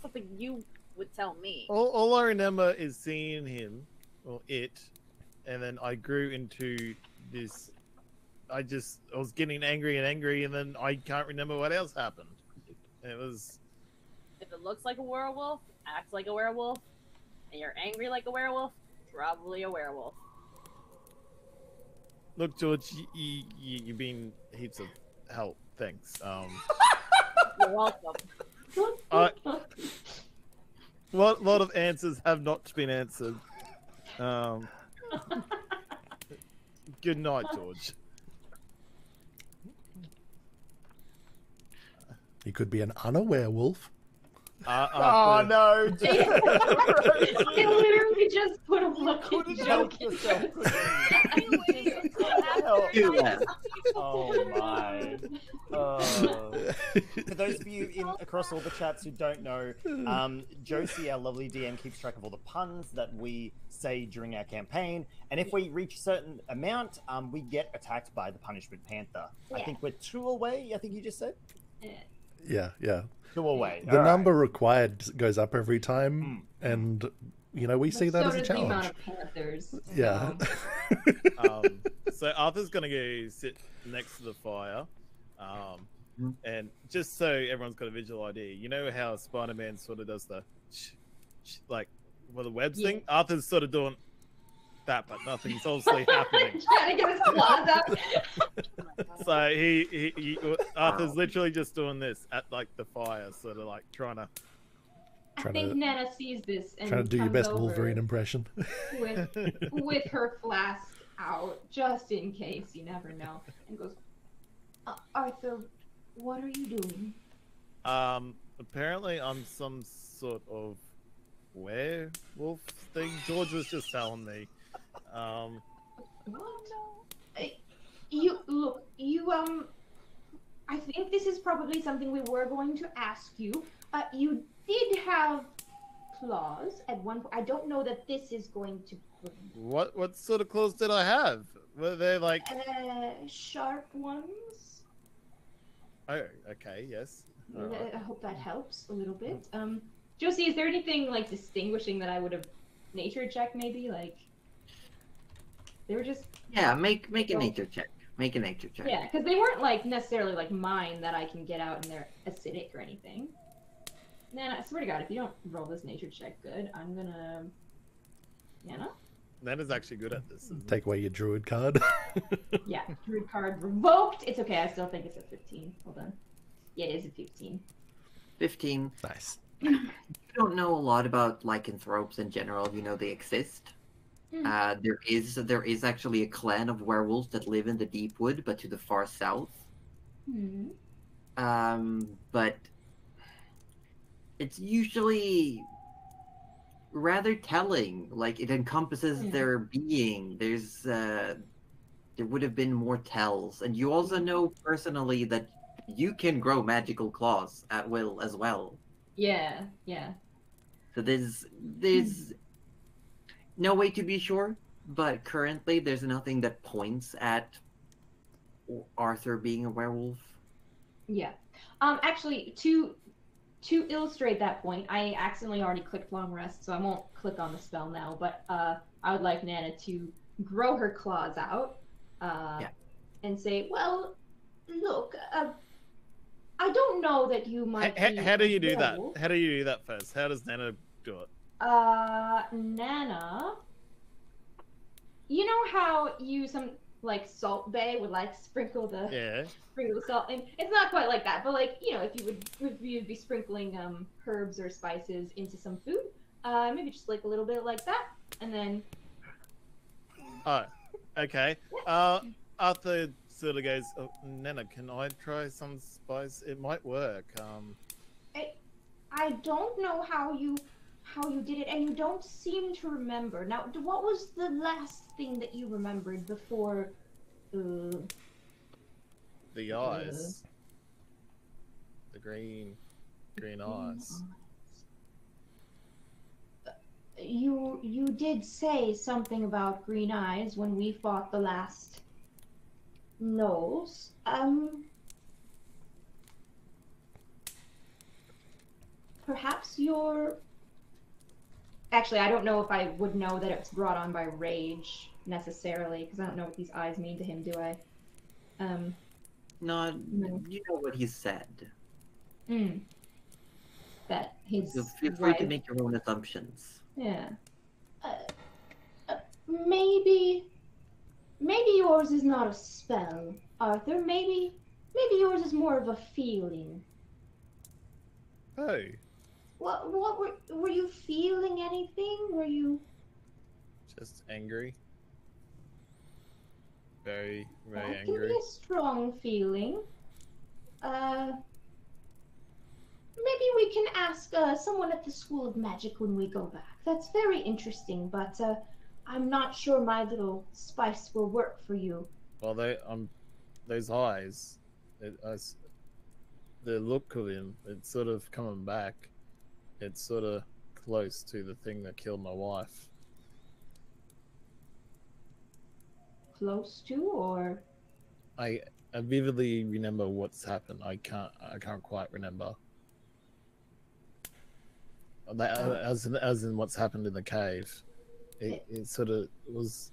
something you would tell me. All, all I remember is seeing him, or it, and then I grew into this. I just I was getting angry and angry, and then I can't remember what else happened. It was If it looks like a werewolf, acts like a werewolf, and you're angry like a werewolf, probably a werewolf. look, George, you, you, you you've been heaps of help. Thanks. Um, [LAUGHS] You're welcome. A lot lot of answers have not been answered. Um, good night, George. He could be an unaware-wolf. Uh, Oh after- no! [LAUGHS] I literally just put a look Couldn't at help joke. yourself. Anyway, [LAUGHS] hell? [LAUGHS] Oh my. Uh, for those of you in across all the chats who don't know, um, Josie, our lovely DM, keeps track of all the puns that we say during our campaign, and if we reach a certain amount, um, we get attacked by the Punishment Panther. I think we're two away. I think you just said Yeah, yeah. Two away. The All right. number required goes up every time, and you know we see that so as a does the challenge. panthers. Yeah. so- [LAUGHS] um, so Arthur's gonna go sit next to the fire, um, Mhm. and just so everyone's got a visual idea, you know how Spider-Man sort of does the, sh- sh- like, well the webs Yeah. thing. Arthur's sort of doing that, but nothing's [LAUGHS] obviously happening. Trying to get his claws out. [LAUGHS] So he, he, he Arthur's literally just doing this at like the fire, sort of like trying to. I think to- Nana sees this and Trying to do your best Wolverine impression. with [LAUGHS] with her flask out, just in case. You never know. And goes, uh, Arthur, what are you doing? Um, apparently I'm some sort of werewolf thing. George was just telling me. Um, What? Uh, You look. You um. I think this is probably something we were going to ask you. Uh, you did have claws at one point. I don't know that this is going to. what what sort of claws did I have? Were they like? Uh, sharp ones. Oh, okay, yes. Uh, Alright. I hope that helps a little bit. Um, Josie, is there anything like distinguishing that I would have nature check maybe like? They were just Yeah, make make a Well- nature check. Make a nature check. yeah, because they weren't like necessarily like mine that I can get out and they're acidic or anything. Man, I swear to God, if you don't roll this nature check good, I'm gonna. Nana? Nana's actually good at this. Take away your druid card. [LAUGHS] Yeah, druid card revoked. It's okay. I still think it's a 15. Hold on. Yeah, it is a 15. Fifteen. nice. You don't know a lot about lycanthropes in general. You know they exist. Hmm. Uh, there is there is actually a clan of werewolves that live in the deep wood, but to the far south. Hmm. Um, but it's usually rather telling. Like it encompasses Hmm. their being. There's uh, there would have been more tells, and you also know personally that you can grow magical claws at will as well. Yeah, yeah. So there's there's no way to be sure, but currently there's nothing that points at Arthur being a werewolf. Yeah. Um, actually, to to illustrate that point, I accidentally already clicked long rest, so I won't click on the spell now. But uh, I would like Nana to grow her claws out, uh, Yeah. and say, "Well, look, uh, I don't know that you might." How, be how do you do that? How do you do that first? How does Nana do it? Uh, Nana, you know how you some like Salt Bae would like sprinkle the Yeah. sprinkle the salt and It's not quite like that, but like you know, if you would if you'd be sprinkling um herbs or spices into some food, uh, maybe just like a little bit like that, and then Oh, okay. Uh, Arthur sort of goes, oh, Nana, can I try some spice? It might work. Um, I don't know how you how you did it, and you don't seem to remember. Now, what was the last thing that you remembered before? Uh, the eyes. The green, green eyes. You you did say something about green eyes when we fought the last nose. Um perhaps you're Actually, I don't know if I would know that it's brought on by rage necessarily, because I don't know what these eyes mean to him, do I? Um No, No. you know what he said. mm, that his So feel free to make your own assumptions. Yeah. Uh, uh, maybe, maybe yours is not a spell, Arthur. Maybe, maybe yours is more of a feeling. Oh, What, what were, were you feeling anything? Were you? just angry. Very, That very can angry. be a strong feeling. Uh, maybe we can ask uh, someone at the School of Magic when we go back. That's very interesting, but uh, I'm not sure my little spice will work for you. Well, they, um, those eyes, it, I the look of him, it's sort of coming back. It's sort of close to the thing that killed my wife. Close to, or I, I vividly remember what's happened. I can't, I can't quite remember. That, Oh. as in, as in what's happened in the cave. It, it sort of was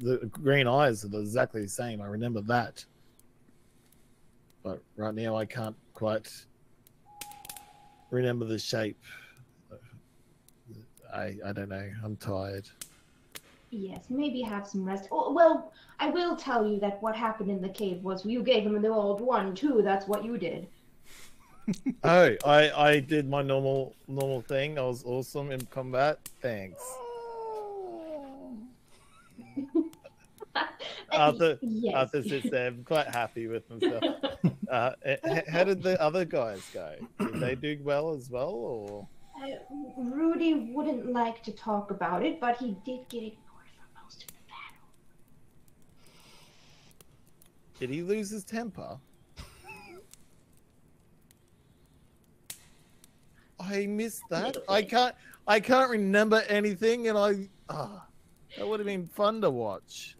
the green eyes are exactly the same. I remember that, but right now I can't quite remember the shape. I I don't know. I'm tired. yes, maybe have some rest. Oh, well, I will tell you that what happened in the cave was you gave him the old one too. That's what you did. Oh, I I did my normal normal thing. I was awesome in combat. Thanks. [LAUGHS] Arthur- yes. Arthur sits there, quite happy with himself. [LAUGHS] Uh, how did the other guys go? Did they do well as well, or Uh, Rudy wouldn't like to talk about it, but he did get ignored for most of the battle. did he lose his temper? [LAUGHS] I missed that. I can't. I can't remember anything, and I. ah, that would have been fun to watch.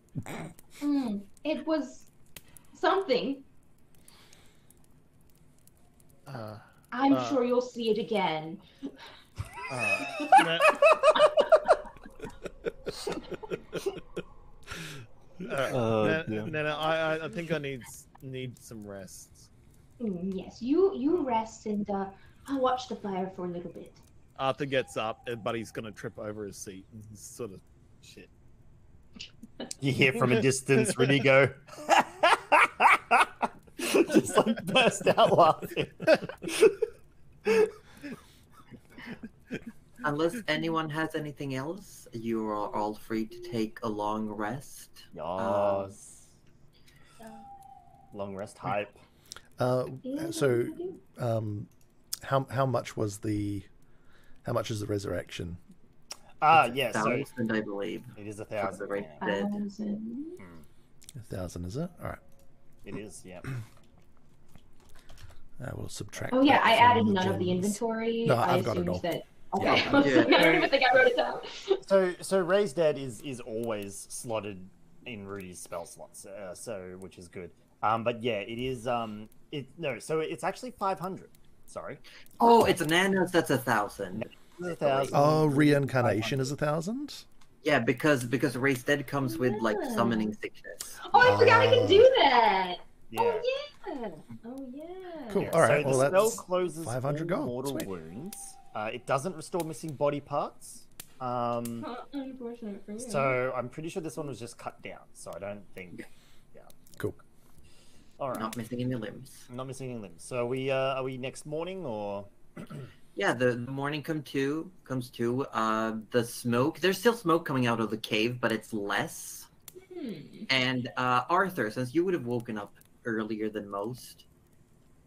Mm, it was something. Uh, I'm Uh. sure you'll see it again. uh, no- Uh, Oh, no, dear. no, no, I, I- I think I need need some rest. Mm, yes, you you rest and uh, I'll watch the fire for a little bit. Arthur gets up, and Buddy's gonna trip over his seat and he's sort of shit. You hear from a distance Rudy go, [LAUGHS] just like burst out laughing. Unless anyone has anything else, you are all free to take a long rest. Yes. Long rest hype. Uh, so, um, how how much was the how much is the resurrection? Ah, It's a yeah. So thousand, I believe. it is a thousand. right yeah. dead. Thousand. A thousand, is it? All right. It is. Yeah. [CLEARS THROAT] I will subtract. Oh yeah, I from added none of the inventory. No, I I've got it all. that. Okay, [LAUGHS] I, Yeah. I don't even think I wrote it down. So so raised dead is is always slotted in Rudy's spell slots. Uh, so which is good. Um, but yeah, it is. Um, it no. So it's actually five hundred. Sorry. Oh, it's nanas. That's a thousand. It's a thousand. Oh, reincarnation is a thousand. Yeah, because because raise dead comes with like summoning sickness. Oh, I forgot I can do that. Yeah. Oh yeah. Oh yeah. Cool. Yeah, All right, So well, the spell that's closes 500 all gold. mortal Sweet. wounds. Uh, it doesn't restore missing body parts. Um, Huh, Unfortunate for you. so I'm pretty sure this one was just cut down. So I don't think. Yeah. Cool. All right. Not missing any limbs. Not missing any limbs. So are we uh, are we next morning or? [CLEARS THROAT] Yeah, the, the morning come to comes to. Uh, the smoke. There's still smoke coming out of the cave, but it's less. Hmm. And uh, Arthur, since you would have woken up earlier than most,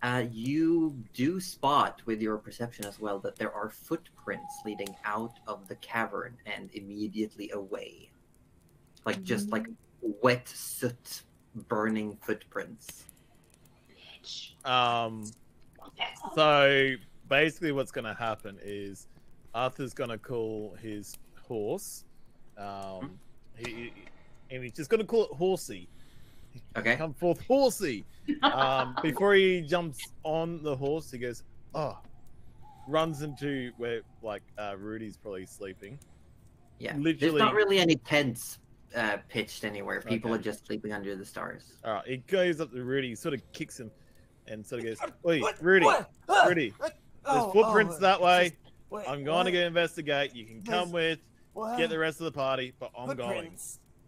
uh, you do spot with your perception as well that there are footprints leading out of the cavern and immediately away, like just like wet soot, burning footprints. Um, so basically, what's going to happen is Arthur's going to call his horse. Um, he, he- and he's just going to call it Horsey. Okay. Come forth, Horsey. Um, before he jumps on the horse, he goes, "Oh," runs into where like uh, Rudy's probably sleeping. Yeah. Literally- There's not really any tents uh, pitched anywhere. People Okay. are just sleeping under the stars. All right, he goes up to Rudy, sort of kicks him, and sort of goes, "Wait, Rudy! Rudy, What? There's Oh, footprints oh, that way. just- wait, I'm going to what? go investigate. You can come with, What? get the rest of the party, but I'm going."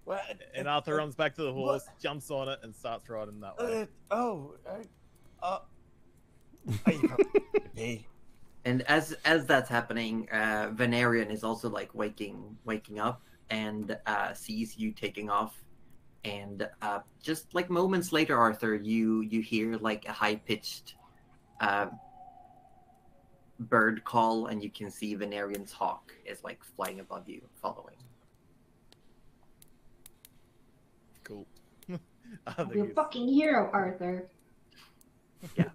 What? And Arthur runs back to the what? horse, jumps on it, and starts riding that way. Uh, oh, uh, [LAUGHS] uh, are? And as as that's happening, uh, Venarian is also like waking waking up and uh, sees you taking off. And uh, just like moments later, Arthur, you you hear like a high pitched uh, bird call, and you can see Venarian's hawk is like flying above you, following. Cool. [LAUGHS] I I'll think be a fucking hero, Arthur. Yeah.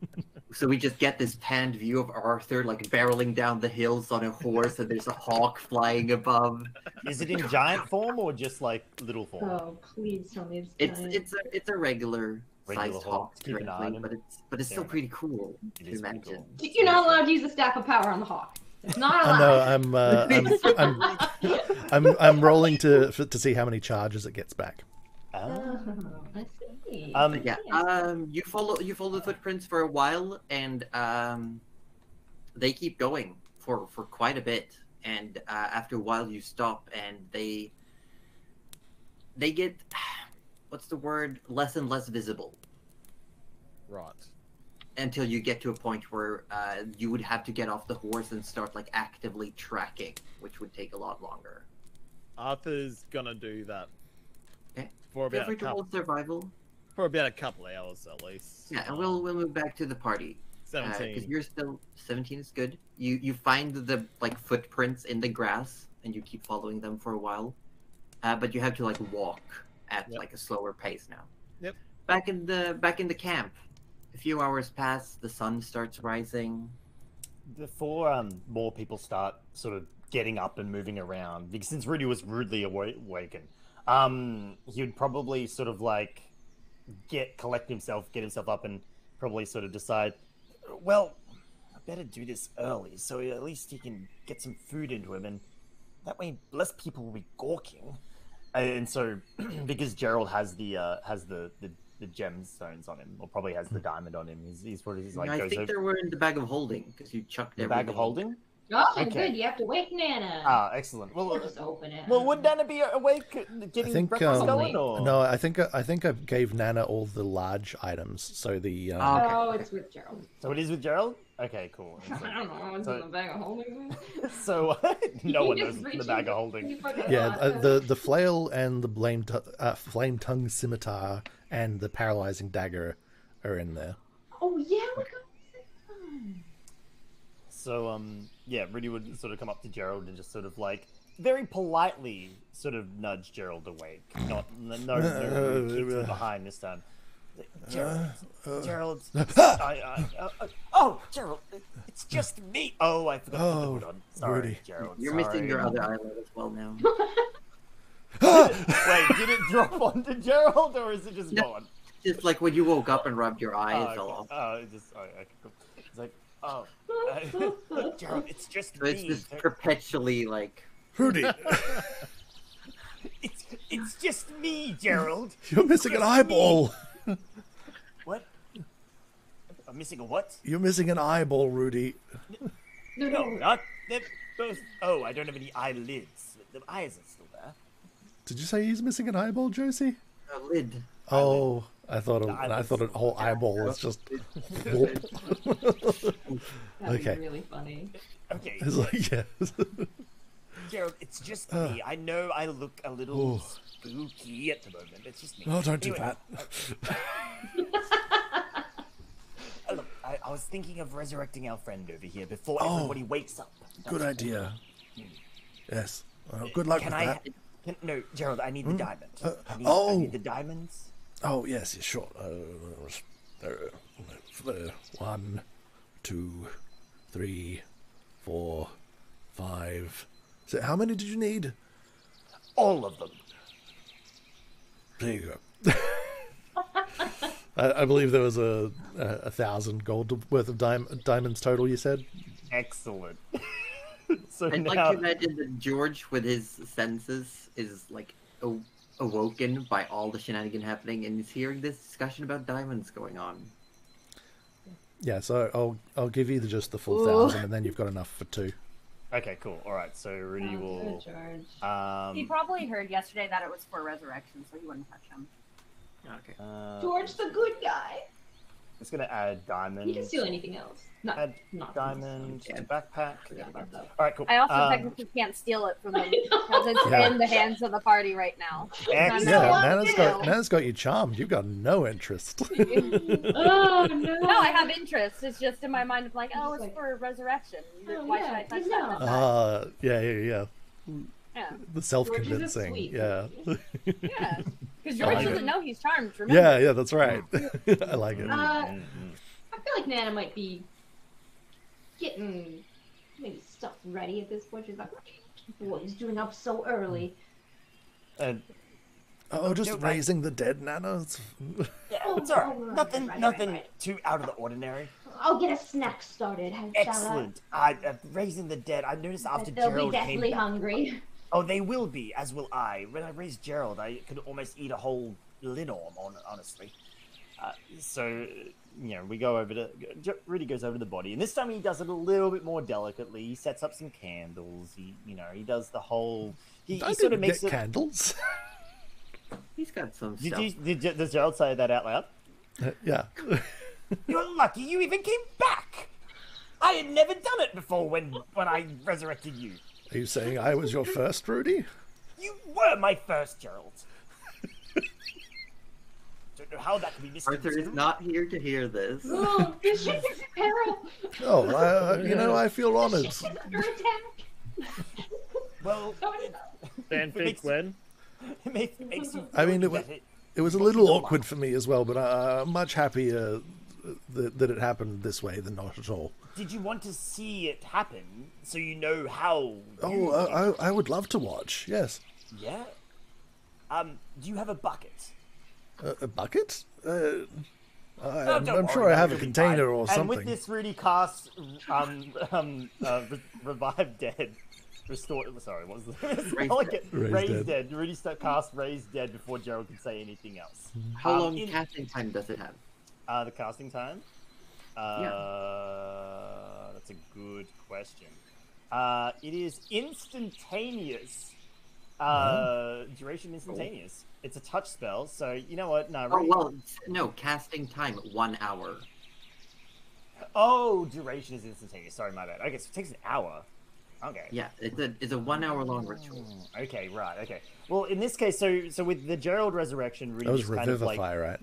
[LAUGHS] so we just get this panned view of Arthur like barreling down the hills on a horse, and there's a hawk flying above. Is it in giant form or just like little form? Oh, please tell me it's It's giant. it's a it's a regular, Regular sized hawk. hawk, Keep an eye on him. but it's but it's still pretty cool It to imagine. cool. You're not allowed to use the staff of power on the hawk. It's not I allowed. know. I'm. Uh, I'm, [LAUGHS] I'm. I'm. I'm rolling to to see how many charges it gets back. Ah. Oh, I see. Um, yeah, um, you follow you follow the footprints for a while, and um, they keep going for for quite a bit. And uh, after a while, you stop, and they they get what's the word less and less visible Right. until you get to a point where uh, you would have to get off the horse and start like actively tracking, which would take a lot longer. Arthur's gonna do that Okay. for Feel about a free to couple, roll survival. for about a couple hours at least. Yeah, and we'll we'll move back to the party. because seventeen. you're still 17 is good you you find the like footprints in the grass and you keep following them for a while uh, but you have to like walk at Yep. like a slower pace now Yep. back in the back in the camp a few hours pass the sun starts rising Before um, more people start sort of getting up and moving around, because since Rudy was rudely awa- awakened, um, he would probably sort of like get collect himself, get himself up, and probably sort of decide, well, I better do this early, so at least he can get some food into him, and that way less people will be gawking. And so, [CLEARS THROAT] because Gerald has the uh, has the, the the gemstones on him, or probably has the diamond on him, he's, he's like i think over they were in the bag of holding because you chucked the bag of holding. Oh, Okay. good. You have to wake Nana. Ah, excellent. Well, Or just open it. well, would Nana be awake, uh, I getting think. breakfast Um, going, or no, I think. I think I gave Nana all the large items. So the. Um, Okay. Oh, it's with Gerald. So it is with Gerald. Okay, cool. And [LAUGHS] I don't know what's so- in the bag of holding. [LAUGHS] So, so [LAUGHS] no one knows just in the bag of holding. yeah, uh, the the flail and the blame tu- uh, flame tongue scimitar and the paralyzing dagger are in there. Oh yeah, we got. So, um, yeah, Rudy would sort of come up to Gerald and just sort of like very politely sort of nudge Gerald awake. Not no no, no kicks him behind this time. Gerald, Gerald, I, I, uh, uh, oh, Gerald, it's just me. Oh, I forgot to put the Oh, on. Sorry, Rudy. Gerald. you're missing your other eyelid as well now [LAUGHS] [LAUGHS] Wait, did it drop onto Gerald or is it just No. gone? just like when you woke up and rubbed your eye Oh, it fell okay. off Oh, it just, oh, okay, cool. It's like, oh, uh, [LAUGHS] Gerald, it's just so it's me. just perpetually like Rudy, [LAUGHS] It's, it's just me, Gerald. [LAUGHS] you're missing an eyeball. What? I'm missing a what? You're missing an eyeball, Rudy. No, No, no. not they're both. Oh, I don't have any eyelids. The eyes are still there. Did you say he's missing an eyeball, Josie? A lid. Oh, I thought a, I thought a whole eyeball was just. [LAUGHS] That'd [LAUGHS] Okay. be really funny. Okay, It's like yeah. [LAUGHS] Gerald, it's just Uh. me. I know I look a little Oh. spooky at the moment. It's just me. Oh, don't do that. uh, look, I, I was thinking of resurrecting our friend over here before Oh. everybody wakes up. Good That's all. idea. Yes. Well, good luck Can with I? that. No, Gerald, I need the diamond. Uh, I need, oh. I need the diamonds. Oh yes, yes, sure. Uh, uh, uh, one, two, three, four, five. So how many did you need? All of them. There you go. [LAUGHS] I, I believe there was a, a a thousand gold worth of diamonds total. You said. Excellent. [LAUGHS] so I'd like to imagine that George, with his senses, is like a- awoken by all the shenanigan happening and is hearing this discussion about diamonds going on. Yeah. So I'll I'll give you the, just the full Ooh. thousand, and then you've got enough for two. okay, cool. All right, so Rudy Oh, will. good, George. He Um, probably heard yesterday that it was for resurrection, so he wouldn't touch him. Okay. uh, George, the good guy. It's gonna add diamond. You can steal anything else. Not, Add not diamond Yeah. to backpack. Forget about that. All right, cool. I also Um, technically can't steal it from [LAUGHS] him I know. because it's Yeah. in the hands of the party right now. excellent. Yeah, what Nana's to got do. Nana's got you charmed. You've got no interest. [LAUGHS] Oh no! No, I have interest. It's just in my mind of like, oh, it's like- for resurrection. Oh, Why yeah, should I touch you that? know. That's that. Ah, yeah, yeah, yeah. Yeah, The self-convincing. Yeah. yeah. [LAUGHS] Because I George like doesn't it. know he's charmed. Remember? yeah, yeah. That's right. [LAUGHS] I like it. Uh, Mm, mm. I feel like Nana might be getting maybe stuff ready at this point. She's like, "What he's doing up so early?" And Oh, just No, right. raising the dead, Nana. It's... yeah, Oh, it's all right. right, Nothing, right, right, nothing too out of the ordinary. I'll get a snack started. Excellent. I, uh, raising the dead. I noticed after They'll be Gerald came deathly back. hungry. Oh, they will be, as will I. When I raised Gerald, I could almost eat a whole Linnorm, on, honestly. Uh, so, you know, we go over to. J- Rudy goes over to the body, and this time he does it a little bit more delicately. He sets up some candles. He, you know, he does the whole. He, he sort of makes get it. candles. [LAUGHS] He's got some Did, stuff. you, did, Ge- does Gerald say that out loud? yeah. [LAUGHS] You're lucky you even came back. I had never done it before when when I resurrected you. Are you saying I was your first, Rudy? You were my first Gerald. [LAUGHS] Don't know how that could be Arthur is not here to hear this. Oh, this ship's in peril. Oh, I, I- you know, I feel honored. Ship's under attack. Well, [LAUGHS] Oh, it, Fanfic [LAUGHS] makes- when? it makes, makes you. I mean, it was- it- It was a little awkward for me as well, but I'm uh, much happier that, that it happened this way than not at all. Did you want to see it happen so you know how? Oh, you- I, I, I would love to watch. Yes, yeah. Um, do you have a bucket? uh, a bucket. Uh, I, Oh, I'm, I'm sure I have a container fine. or and something. And with this, Rudy casts um [LAUGHS] um uh, re- revive dead, restore. Sorry, what was the [LAUGHS] Raise I like dead. it. Raise Raise, dead. dead. Rudy start cast raise dead before Gerald can say anything else. How Um, long in- casting time does it have? Uh, the casting time. Uh, that's a good question. Uh, it is instantaneous. Uh, duration instantaneous. It's a touch spell, so you know what? No. Oh Rudy- well, no casting time one hour. Oh, duration is instantaneous. Sorry, my bad. Okay, so it takes an hour. Okay. Yeah, it's a it's a one hour long ritual. Mm, Okay, right. Okay. Well, in this case, so so with the Gerald resurrection, Rudy that was just kind of revivify, like right?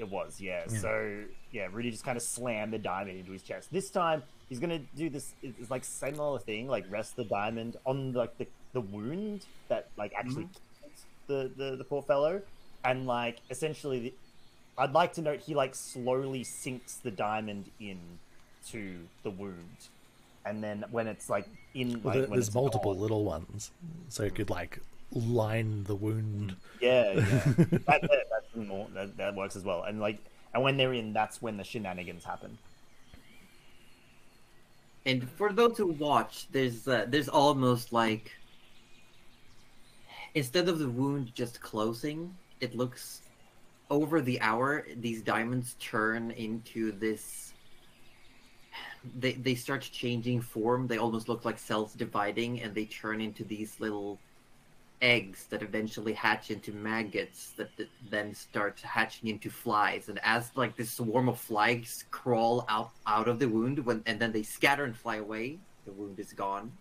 It was, yeah. Yeah. So yeah, Rudy just kind of slammed the diamond into his chest. This time, he's gonna do this. It's like similar thing, like rest the diamond on like the the wound that like actually mm-hmm. killed the, the the poor fellow, and like essentially, the, I'd like to note he like slowly sinks the diamond in to the wound, and then when it's like in Well, like there- when there's multiple gone- little ones, so you could like line the wound. Yeah, yeah. [LAUGHS] that, that, that's more, that, that works as well. And like, and when they're in, that's when the shenanigans happen. And for those who watch, there's uh, there's almost like instead of the wound just closing, it looks over the hour. These diamonds turn into this they they start changing form. They almost look like cells dividing, and they turn into these little eggs that eventually hatch into maggots that th- then start hatching into flies. And as like this swarm of flies crawl out out of the wound, when and then they scatter and fly away, the wound is gone,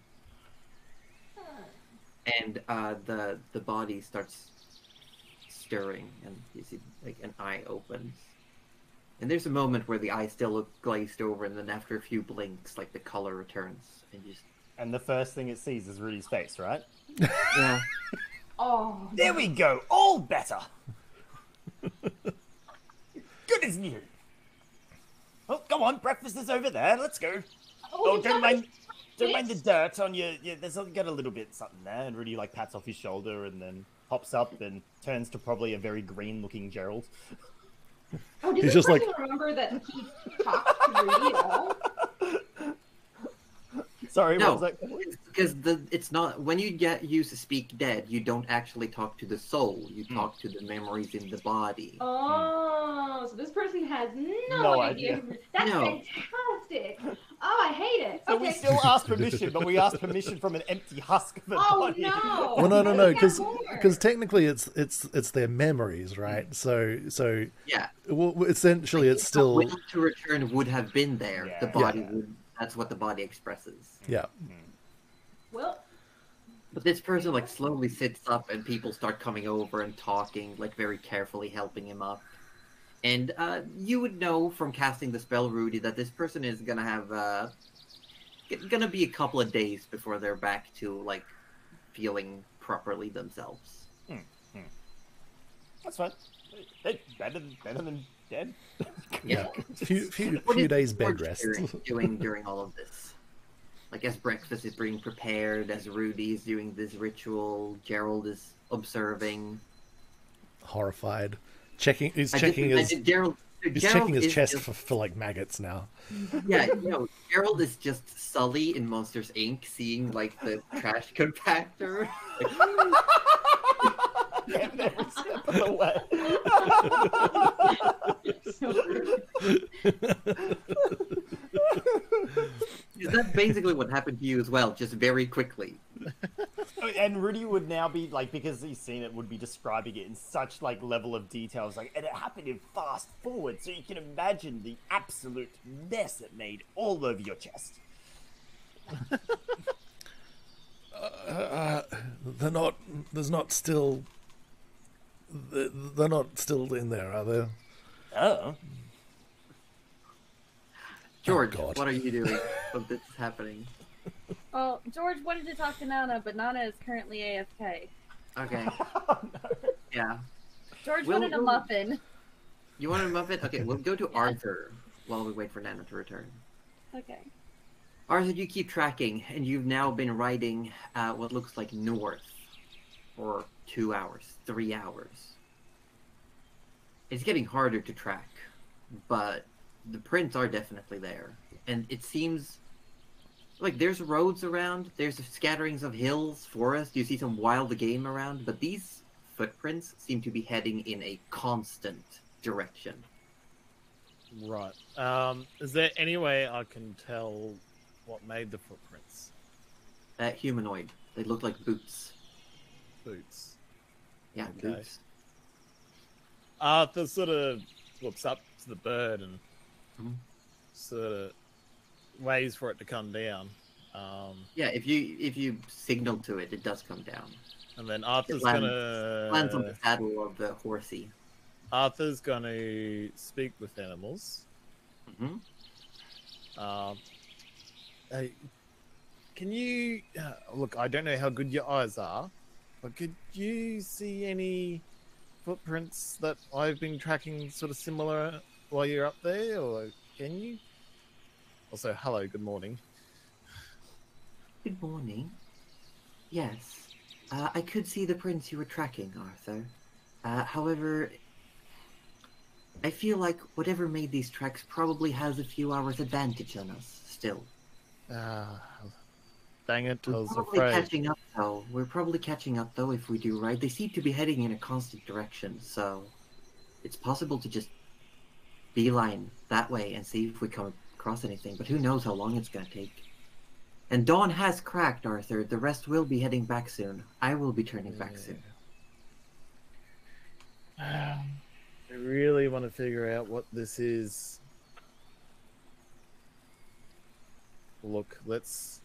and uh, the the body starts stirring, and you see like an eye opens. And there's a moment where the eyes still look glazed over, and then after a few blinks, like the color returns, and just And the first thing it sees is Rudy's face, right? Yeah. [LAUGHS] Oh, There we go. All better. Good as new. Well, come oh, on. Breakfast is over there. Let's go. Oh, oh you don't mind. Don't mind the dirt on your. Yeah, there's a- got a little bit something there, and Rudy like pats off his shoulder and then hops up and turns to probably a very green-looking Gerald. Oh, did He's just like- person remember that he talked to Rudy at all? Sorry, No. what was that? because the it's not when you get use speak dead you don't actually talk to the soul you Hmm. talk to the memories in the body Oh, so this person has no, No idea. idea. That's No. fantastic. Oh, I hate it. So okay. we still ask permission, but we ask permission from an empty husk of a Oh body. no! Well, no, no, no, because because technically it's it's it's their memories, right? So so yeah well, essentially it's still to return would have been there the body Yeah. would that's what the body expresses yeah. well, but this person like slowly sits up and people start coming over and talking like very carefully helping him up and uh, you would know from casting the spell rudy that this person is gonna have uh gonna be a couple of days before they're back to like feeling properly themselves That's fine. Hey, better, better than dead. Yeah. [LAUGHS] Few few few days bed George rest. Doing, [LAUGHS] doing during all of this, like as breakfast is being prepared, as Rudy is doing this ritual, Gerald is observing. Horrified. Checking he's checking did, his did, Gerald. he's Gerald checking his chest just- for, for like maggots now. yeah, you know, Gerald is just Sully in Monsters Inc. seeing like the trash compactor. [LAUGHS] Getting every step of the way. so rude. Basically what happened to you as well, just very quickly. and Rudy would now be like, because he's seen it, would be describing it in such like level of details, like, and it happened in fast forward, so you can imagine the absolute mess it made all over your chest. [LAUGHS] Uh, they're not. There's not still. They're they're not still in there, are they? Oh, George, God. what are you doing when this is happening? [LAUGHS] Well, George wanted to talk to Nana, but Nana is currently AFK. Okay, oh [LAUGHS] no. yeah. George Will- wanted a will- muffin. You want a muffin? Okay, we'll go to [LAUGHS] Arthur while we wait for Nana to return. Okay. Arthur, you keep tracking, and you've now been riding uh, what looks like north for two hours, three hours. It's getting harder to track, but the prints are definitely there. And it seems like there's roads around, there's scatterings of hills, forest, you see some wild game around, but these footprints seem to be heading in a constant direction. Right. Um, is there any way I can tell what made the footprints? Uh, humanoid. They look like boots. Boots. Yeah, Okay. boots. Arthur sort of looks up to the bird and Mhm. sort of waits for it to come down. Um, Yeah, if you if you signal to it, it does come down. and then Arthur's lands- gonna Lands on the saddle of the horsey. Arthur's gonna speak with animals. hmm Um, hey, can you uh, look? I don't know how good your eyes are, but could you see any footprints that I've been tracking, sort of similar, while you're up there, or can you? Also, hello, good morning. Good morning. Yes, uh, I could see the prints you were tracking, Arthur. Uh, however, I feel like whatever made these tracks probably has a few hours advantage on us still. Ah, dang it! I We're was probably afraid. catching up though. We're probably catching up though if we do right. They seem to be heading in a constant direction, so it's possible to just beeline that way and see if we come across anything, but who knows how long it's gonna take. And dawn has cracked, Arthur. The rest will be heading back soon. I will be turning back soon. Um, I really want to figure out what this is. Look, let's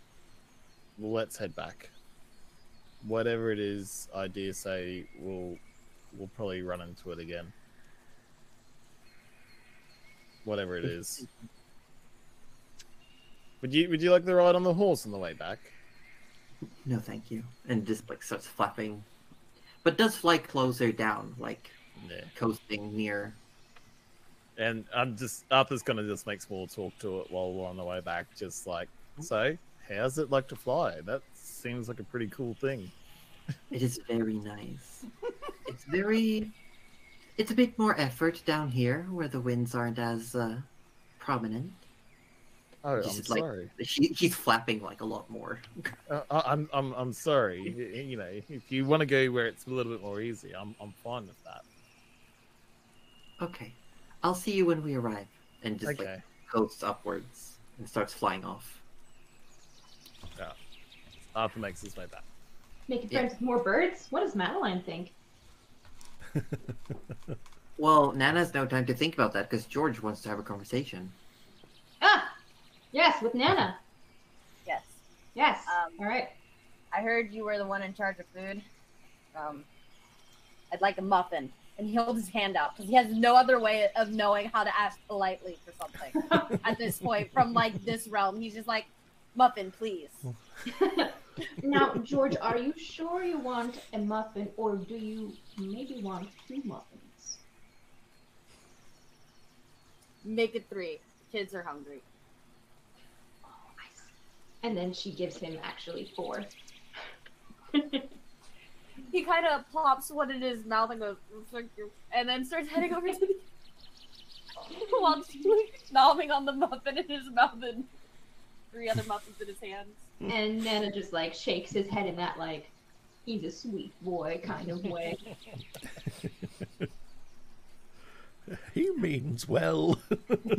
let's head back. Whatever it is, I dare say we'll we'll probably run into it again. Whatever it is. Would you would you like the ride on the horse on the way back? No, thank you. And just like starts flapping, but does fly closer down, like Yeah. coasting near. And I'm just Arthur's gonna just make small talk to it while we're on the way back, just like mm-hmm. so. How's it like to fly? That seems like a pretty cool thing. It is very nice. it's very. It's a bit more effort down here, where the winds aren't as uh, prominent. Oh, This I'm like- sorry. She, she's flapping like a lot more. [LAUGHS] Uh, I- I'm I'm I'm sorry. You know, if you want to go where it's a little bit more easy, I'm I'm fine with that. Okay, I'll see you when we arrive. And just Okay. like coasts upwards and starts flying off. Arthur makes his way back. Making Yeah. friends with more birds? What does Madeline think? [LAUGHS] Well, Nana's no time to think about that because George wants to have a conversation. Ah! Yes, with Nana. [LAUGHS] Yes. Yes. Um, All right. I heard you were the one in charge of food. Um, I'd like a muffin. And he holds his hand out because he has no other way of knowing how to ask politely for something [LAUGHS] at this point from like this realm. He's just like, muffin, please. Now, George, are you sure you want a muffin, or do you maybe want two muffins? Make it three. Kids are hungry. Oh, I see. And then she gives him actually four. [LAUGHS] He kind of plops one in his mouth and goes, and then starts heading over to the. [LAUGHS] While gnawing on the muffin in his mouth and three other muffins in his hands. And Nana just like shakes his head in that like he's a sweet boy kind of way. He means well.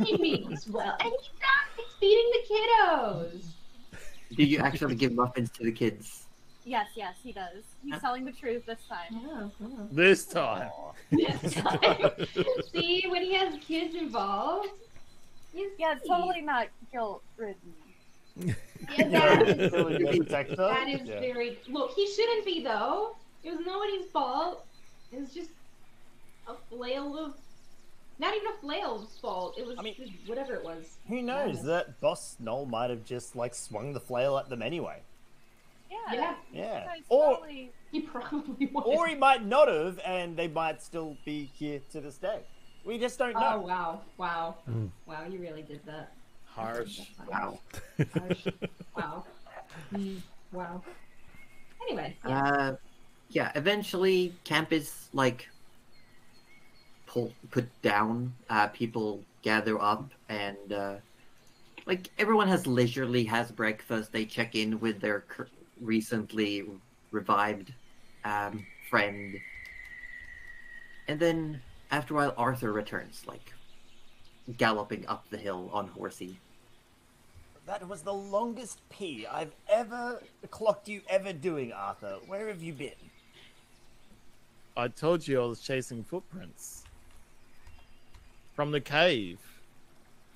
he means well, and he's not. He's feeding the kiddos. Do you actually give muffins to the kids? Yes, yes, he does. He's telling the truth this time. Oh, oh. This time. This time. See, when he has kids involved, he's Yeah, it's totally not guilt ridden. Yeah, [LAUGHS] Yeah, that is, really good protector. that is Yeah. very. Look, he shouldn't be though. It was nobody's fault. It was just a flail of. Not even a flail's fault. It was I mean- whatever it was. Who knows? That boss gnoll might have just like swung the flail at them anyway. Yeah. Yeah, Yeah. Guys, Or totally. he probably [LAUGHS] was. or he might not have, and they might still be here to this day. We just don't know. Oh wow, wow, Mm. wow! You really did that. Harsh. Wow. Harsh. [LAUGHS] Wow. Mm, wow. Anyway, yeah. Uh, yeah. Eventually, camp is like pulled, put down. Uh, people gather up, and uh, like everyone has leisurely has breakfast. They check in with their cur- recently revived um, friend, and then after a while, Arthur returns, like galloping up the hill on horsey. That was the longest pee I've ever clocked you ever doing, Arthur. Where have you been? I told you I was chasing footprints from the cave.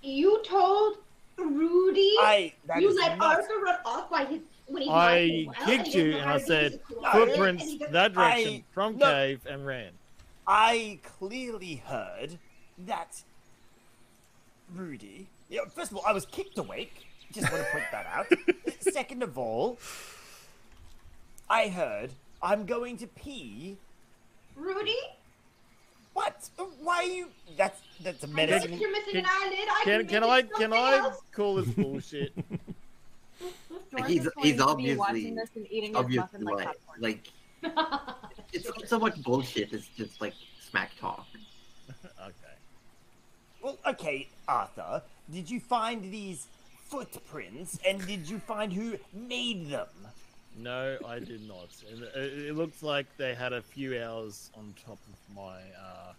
you told Rudy I. That you is let not- Arthur run off by his when he I well, kicked he you and I said, use his claws, Footprints and he that direction I- from no. cave and ran. I clearly heard that Rudy. Yeah, first of all, I was kicked awake. Just want to point that out. [LAUGHS] Second of all, I heard I'm going to pee. Rudy, What? Why are you? That's that's a I know menacing. if you're missing Can- an eyelid. I Can can, can I can something I else. call this [LAUGHS] bullshit? George He's- he's going to be obviously- this and Obviously, like like, like [LAUGHS] it's not so much bullshit. It's just like smack talk. okay. Well, okay, Arthur. Did you find these footprints, and did you find who made them? No, I did not. It, it looks like they had a few hours on top of my uh,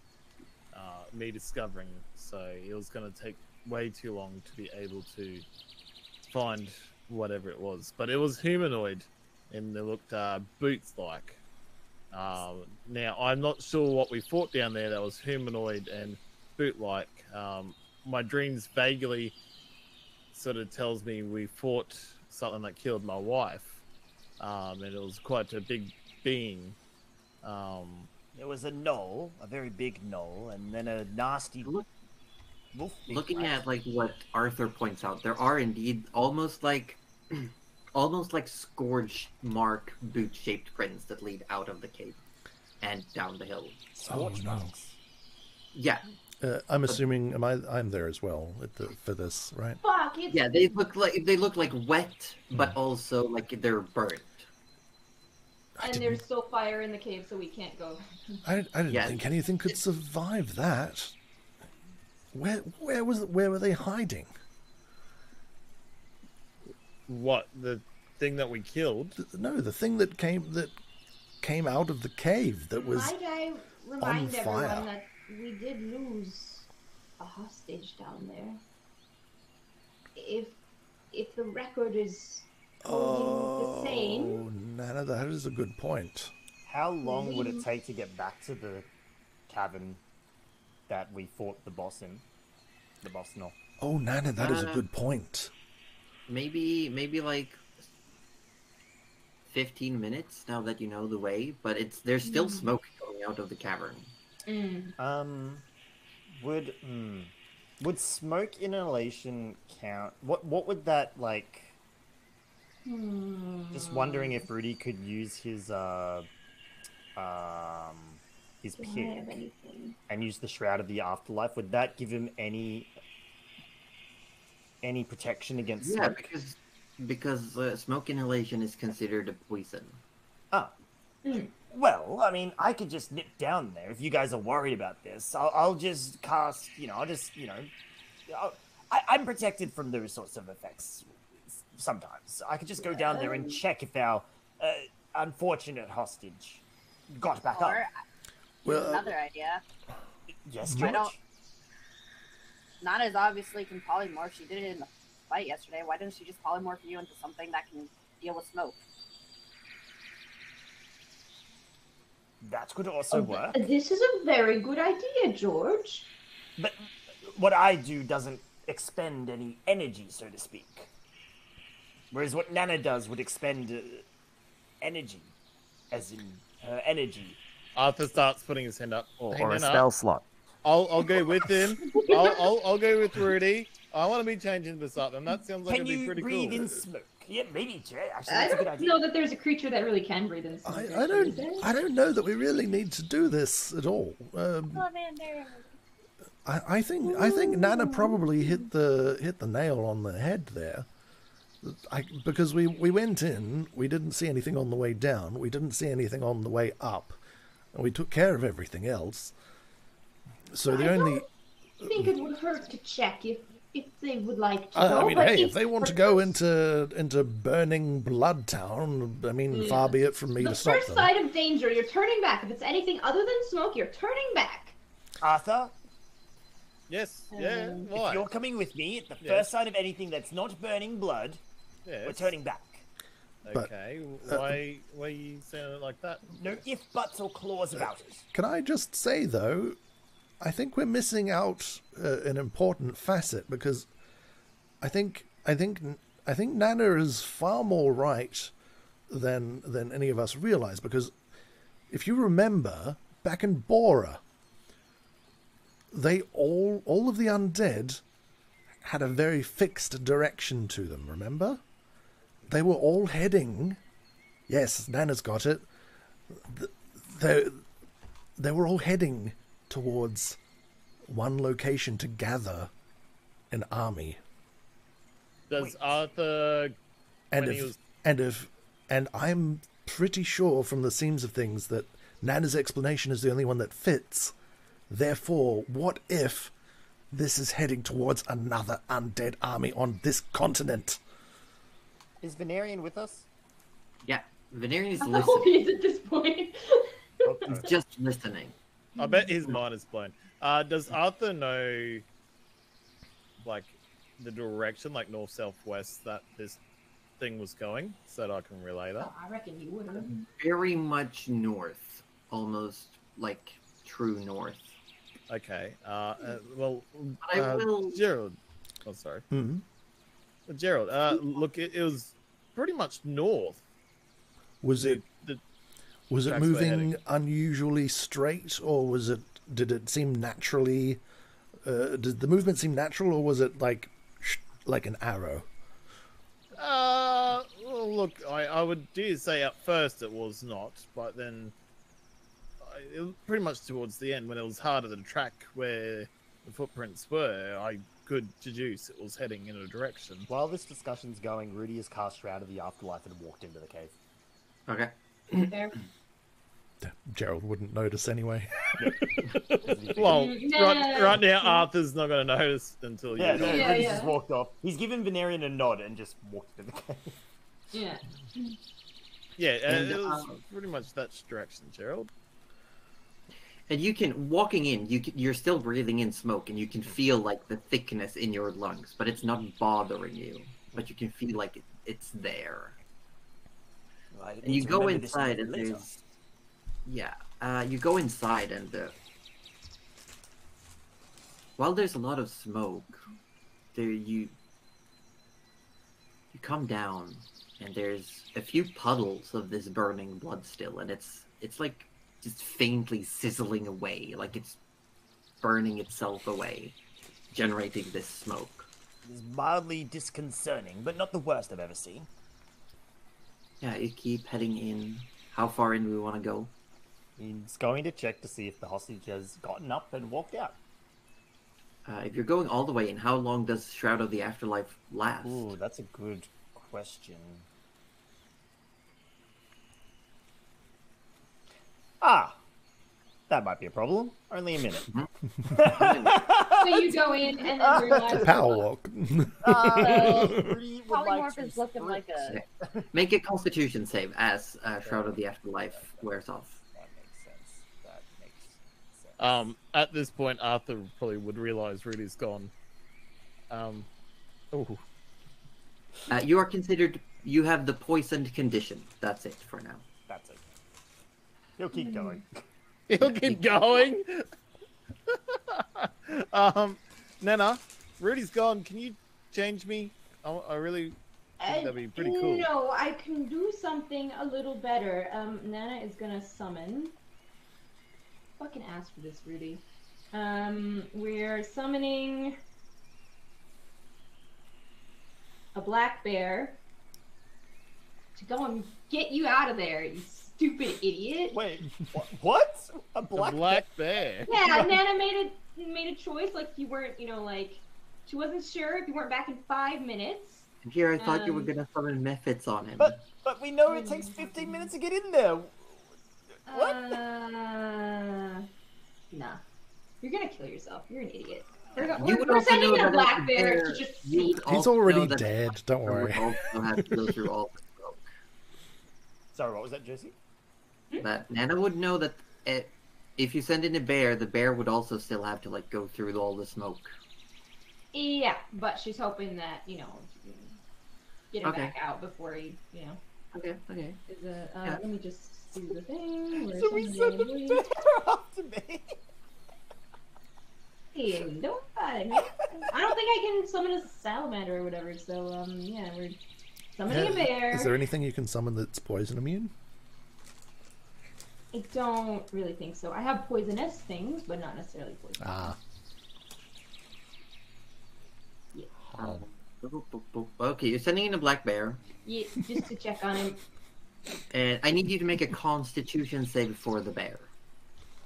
uh, me discovering. So it was going to take way too long to be able to find whatever it was. But it was humanoid, and it looked uh, boots like. Um, now I'm not sure what we fought down there that was humanoid and boot like. Um, my dreams vaguely sort of tells me we fought something that killed my wife, um, and it was quite a big being. Um, There was a gnoll, a very big gnoll, and then a nasty Look- wolf. Looking at like what Arthur points out, there are indeed almost like [CLEARS THROAT] almost like scourge mark boot shaped prints that lead out of the cave and down the hill. scorch Oh, no. marks. Yeah, Uh, I'm assuming am I? I'm there as well at the, for this, right? Fuck, it's yeah, they look like they look like wet, but also like they're burnt. And there's still fire in the cave, so we can't go. [LAUGHS] I, I didn't Yeah. think anything could survive that. Where where was where were they hiding? what the thing that we killed? Th- No, the thing that came that came out of the cave that was Might I remind fire. everyone that we did lose a hostage down there. If if the record is holding the oh, same, Oh, Nana, that is a good point. How long would it take to get back to the cavern that we fought the boss in? The boss gnoll. Oh, Nana, that is a good point. Maybe maybe like fifteen minutes now that you know the way, but it's there's still mm. smoke coming out of the cavern. Mm, Um, would mm, would smoke inhalation count? What what would that like? hmm. Just wondering if Rudy could use his uh, um, his Do I have pick and use the shroud of the afterlife. Would that give him any any protection against Yeah, smoke? because because uh, smoke inhalation is considered a poison. Ah. Mm. Well, I mean, I could just nip down there if you guys are worried about this. I'll, I'll just cast, you know, I'll just, you know, I'll, I, I'm protected from those sorts of effects sometimes. I could just go down there and check if our uh, unfortunate hostage got back Or up. Well, uh, another idea. Yes, George. I don't- not as obviously can polymorph. She did it in the fight yesterday. Why didn't she just polymorph you into something that can deal with smoke? That could also Oh, work. This is a very good idea, George. But what I do doesn't expend any energy, so to speak. Whereas what Nana does would expend uh, energy, as in her energy. Arthur starts putting his hand up. Or, Hang or a spell slot. I'll, I'll go with him. [LAUGHS] I'll, I'll, I'll go with Rudy. I want to be changing this up, and that sounds like Can it'd be you pretty breathe cool. in smoke? Yeah, maybe, Jay. Actually, I that's a good don't idea. know that there's a creature that really can breathe in smoke. I, I don't? I don't know that we really need to do this at all. Um, Salamander. I, I think I think Nana probably hit the hit the nail on the head there. I, because we, we went in, we didn't see anything on the way down, we didn't see anything on the way up, and we took care of everything else. So the I only, I think it would hurt to check if if they would like to I, go. I mean, but hey, if they want to go into into burning Blood Town, I mean, far be it from me the to stop them. The first them. sign of danger, you're turning back. If it's anything other than smoke, you're turning back. Arthur, Yes, yeah, Um, if you're coming with me at the Yes. first sign of anything that's not burning blood, Yes. we're turning back. But, Okay, uh, why, why are you saying it like that? No if, buts, or claws about it. Can I just say though, I think we're missing out uh, an important facet because I think I think I think Nana is far more right than than any of us realize because if you remember back in Bora, they all all of the undead had a very fixed direction to them. Remember, they were all heading. Yes, Nana's got it. They they were all heading towards one location to gather an army. Does Wait. Arthur, And if, was and if and I'm pretty sure from the seams of things that Nana's explanation is the only one that fits. Therefore, what if this is heading towards another undead army on this continent? Is Venarian with us? Yeah, Venarian is I hope he listening. is at this point. Okay. He's just listening. I bet his mind is blown. Uh, does Arthur know like the direction, like north southwest, that this thing was going, so that I can relay that? Oh, I reckon he would have. Very much north, almost like true north. Okay. Uh, uh well, I uh, will- Gerald. Oh, sorry, hmm Gerald. Uh, look, it, it was pretty much north. Was it The, was it moving unusually straight, or was it did it seem naturally? Uh, did the movement seem natural, or was it like sh- like an arrow? Uh, well, look, I, I would do say at first it was not, but then I, it was pretty much towards the end when it was harder to track where the footprints were, I could deduce it was heading in a direction. While this discussion's going, Rudy has cast Shroud of the Afterlife and walked into the cave. Okay. There. Gerald wouldn't notice anyway. [LAUGHS] Well, right, right now Arthur's not going to notice until you Yeah, no. Yeah, Rudy's yeah. just walked off. He's given Venarian a nod and just walked into the cave. Yeah. Yeah, and And, it was um, pretty much that direction, Gerald. And you can walking in, you can, you're still breathing in smoke, and you can feel like the thickness in your lungs, but it's not bothering you. But you can feel like it, it's there. Right, I And you go inside, and later. there's yeah, uh, you go inside, and uh, while there's a lot of smoke, there you you come down, and there's a few puddles of this burning blood still, and it's it's like just faintly sizzling away, like it's burning itself away, generating this smoke. It's mildly disconcerting, but not the worst I've ever seen. Yeah, you keep heading in. How far in do we want to go? He's going to check to see if the hostage has gotten up and walked out. Uh, if you're going all the way in, how long does Shroud of the Afterlife last? Ooh, that's a good question. Ah, that might be a problem. Only a minute. So you go in and then realize. Power walk. [LAUGHS] Uh, Rudy would like Polymorph is looking like a. Make a Constitution save as uh, Shroud of the Afterlife wears off. That makes sense. That makes sense. Um, at this point, Arthur probably would realize Rudy's gone. Um, oh, Uh, you are considered. You have the poisoned condition. That's it for now. That's it. He'll keep going. he'll keep going. [LAUGHS] um, Nana, Rudy's gone. Can you change me? I, I really think that'd be pretty cool. No, I can do something a little better. Um, Nana is gonna summon. Fucking ask for this, Rudy. Um, we're summoning a black bear to go and get you out of there, you stupid idiot. Wait, wha- what? A A black, black bear. Yeah, Nana made a made a choice. Like you weren't, you know, like she wasn't sure if you weren't back in five minutes. Here I thought you were Um, gonna summon methods on him. But but we know it takes 15 minutes to get in there. What? Uh, nah. You're gonna kill yourself. You're an idiot. We're, go- You we're, we're sending a black bear bear- to just you see. He's already dead. Don't Bear would worry. have to go through all the smoke. Sorry, what was that, Jesse? That Nana would know that it, if you send in a bear, the bear would also still have to like go through all the smoke. Yeah, but she's hoping that you know, get him Okay. back out before he, you know, Okay, okay. is a. Uh, Yeah. Let me just do the thing. Where's So we somebody sent the leave? bear after [LAUGHS] me. Hey, don't fight me. I don't think I can summon a salamander or whatever. So um, yeah, we're summoning a bear. Is there anything you can summon that's poison immune? I don't really think so. I have poisonous things, but not necessarily poison. Ah, Um, boop, boop, boop. Okay, you're sending in a black bear, Yeah, just to check on him. And I need you to make a Constitution save for the bear.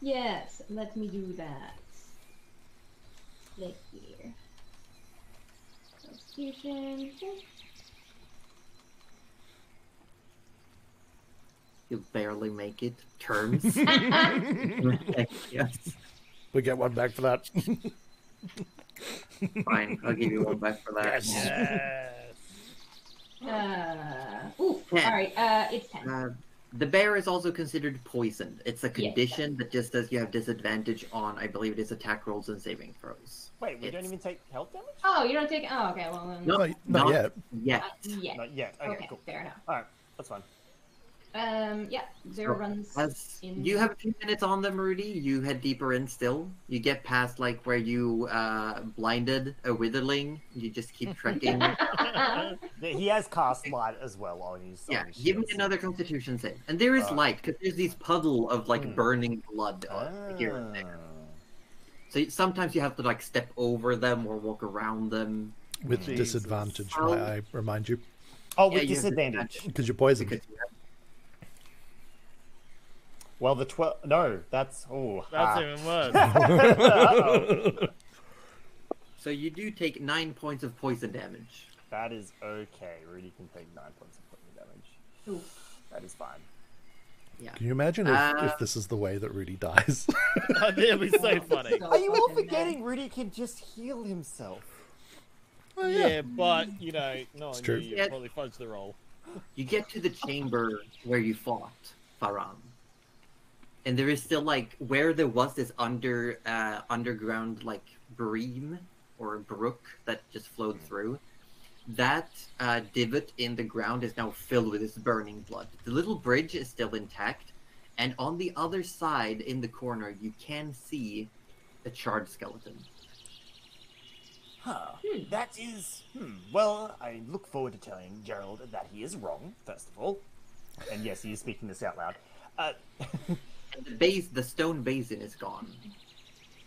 Yes, let me do that. Like here. Constitution. You barely make it. Terms. [LAUGHS] [LAUGHS] yes. we get one back for that. Fine, I'll give you one back for that. Yes. Uh, ooh, Ten. alright, uh, it's 10. Uh, The bear is also considered poisoned. It's a condition that just says you have disadvantage on, I believe it is attack rolls and saving throws. Wait, we don't even take health damage? Oh, you don't take. Oh, okay. Well, then. No. Not, not not- yet. Yet. Uh, yeah. Not yet. Okay, Okay, cool. fair enough. Alright, that's fine. Um, yeah, zero So, runs. As in- you have a few minutes on them, Rudy, you head deeper in still. You get past like where you uh, blinded a witherling. You just keep [LAUGHS] trekking. He has cast light as well on his. yeah, on his give me shields. another Constitution save. And there is Uh, light because there's these puddle of like Hmm. burning blood uh, here and there. Ah. So sometimes you have to like step over them or walk around them With Jesus. disadvantage, Oh. might I remind you, Oh, with you have disadvantage. because you're poisoned. because you have Well, the twelve. No, that's. Oh. That's ah. even worse. [LAUGHS] [LAUGHS] So you do take nine points of poison damage. that is okay. Rudy can take nine points of poison damage. Oof. That is fine. Yeah. Can you imagine if, Uh, if this is the way that Rudy dies? [LAUGHS] That'd be so funny. Are you all forgetting Rudy can just heal himself? Oh, yeah. but you know, no It's true. knew you Yeah. probably fudged the roll. You get to the chamber where you fought Faran. And there is still like where there was this under uh, underground like bream or brook that just flowed through. That uh, divot in the ground is now filled with this burning blood. The little bridge is still intact, and on the other side in the corner you can see a charred skeleton. Huh. That is. Hmm. Well, I look forward to telling Gerald that he is wrong, first of all. And yes, he is speaking this out loud. Uh, [LAUGHS] the base, the stone basin is gone.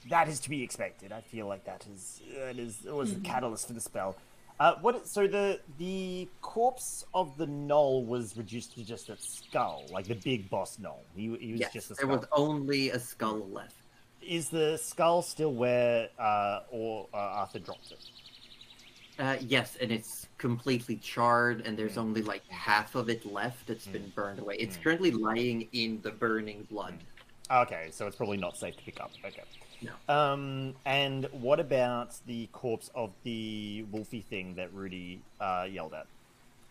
that is to be expected. I feel like that is that is it was the catalyst for the spell. Uh, what? So the the corpse of the gnoll was reduced to just a skull, like the big boss gnoll. He, he was yes, just a skull. there was only a skull left. Is the skull still where uh, or uh, Arthur dropped it? Uh, yes, and it's completely charred, and there's only like half of it left. It's been burned away. It's Mm. currently lying in the burning blood. Okay, so it's probably not safe to pick up. Okay. No. Um, and what about the corpse of the wolfy thing that Rudy uh, yelled at?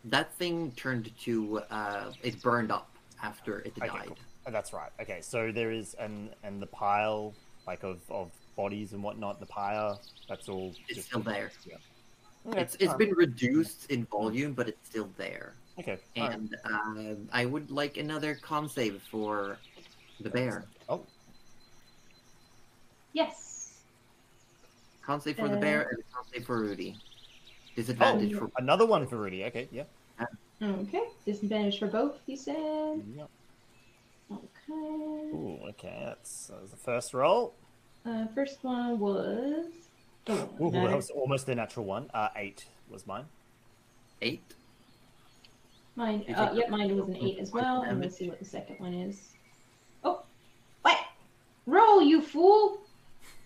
That thing turned to uh, it burned up after it Okay, died. cool. Oh, that's right. Okay, so there is and and the pile like of, of bodies and whatnot. The pyre, that's all. It's just- still there. Yeah. Okay, It's it's alright. been reduced in volume, but it's still there. okay. alright. And um, I would like another con save for the bear. Oh, Yes. Con save for the Uh, bear and a con save for Rudy. Disadvantage oh, for another one for Rudy. Okay, yeah. Okay. Disadvantage for both. You said. Yep. Okay. Ooh, okay. That's that was the first roll. Uh, first one was. Oh, Ooh, no. that was almost a natural one. Uh, eight was mine. eight. Mine. Uh, yep, mine was an eight as well. And Damage. let's see what the second one is. Oh, what? Roll, you fool!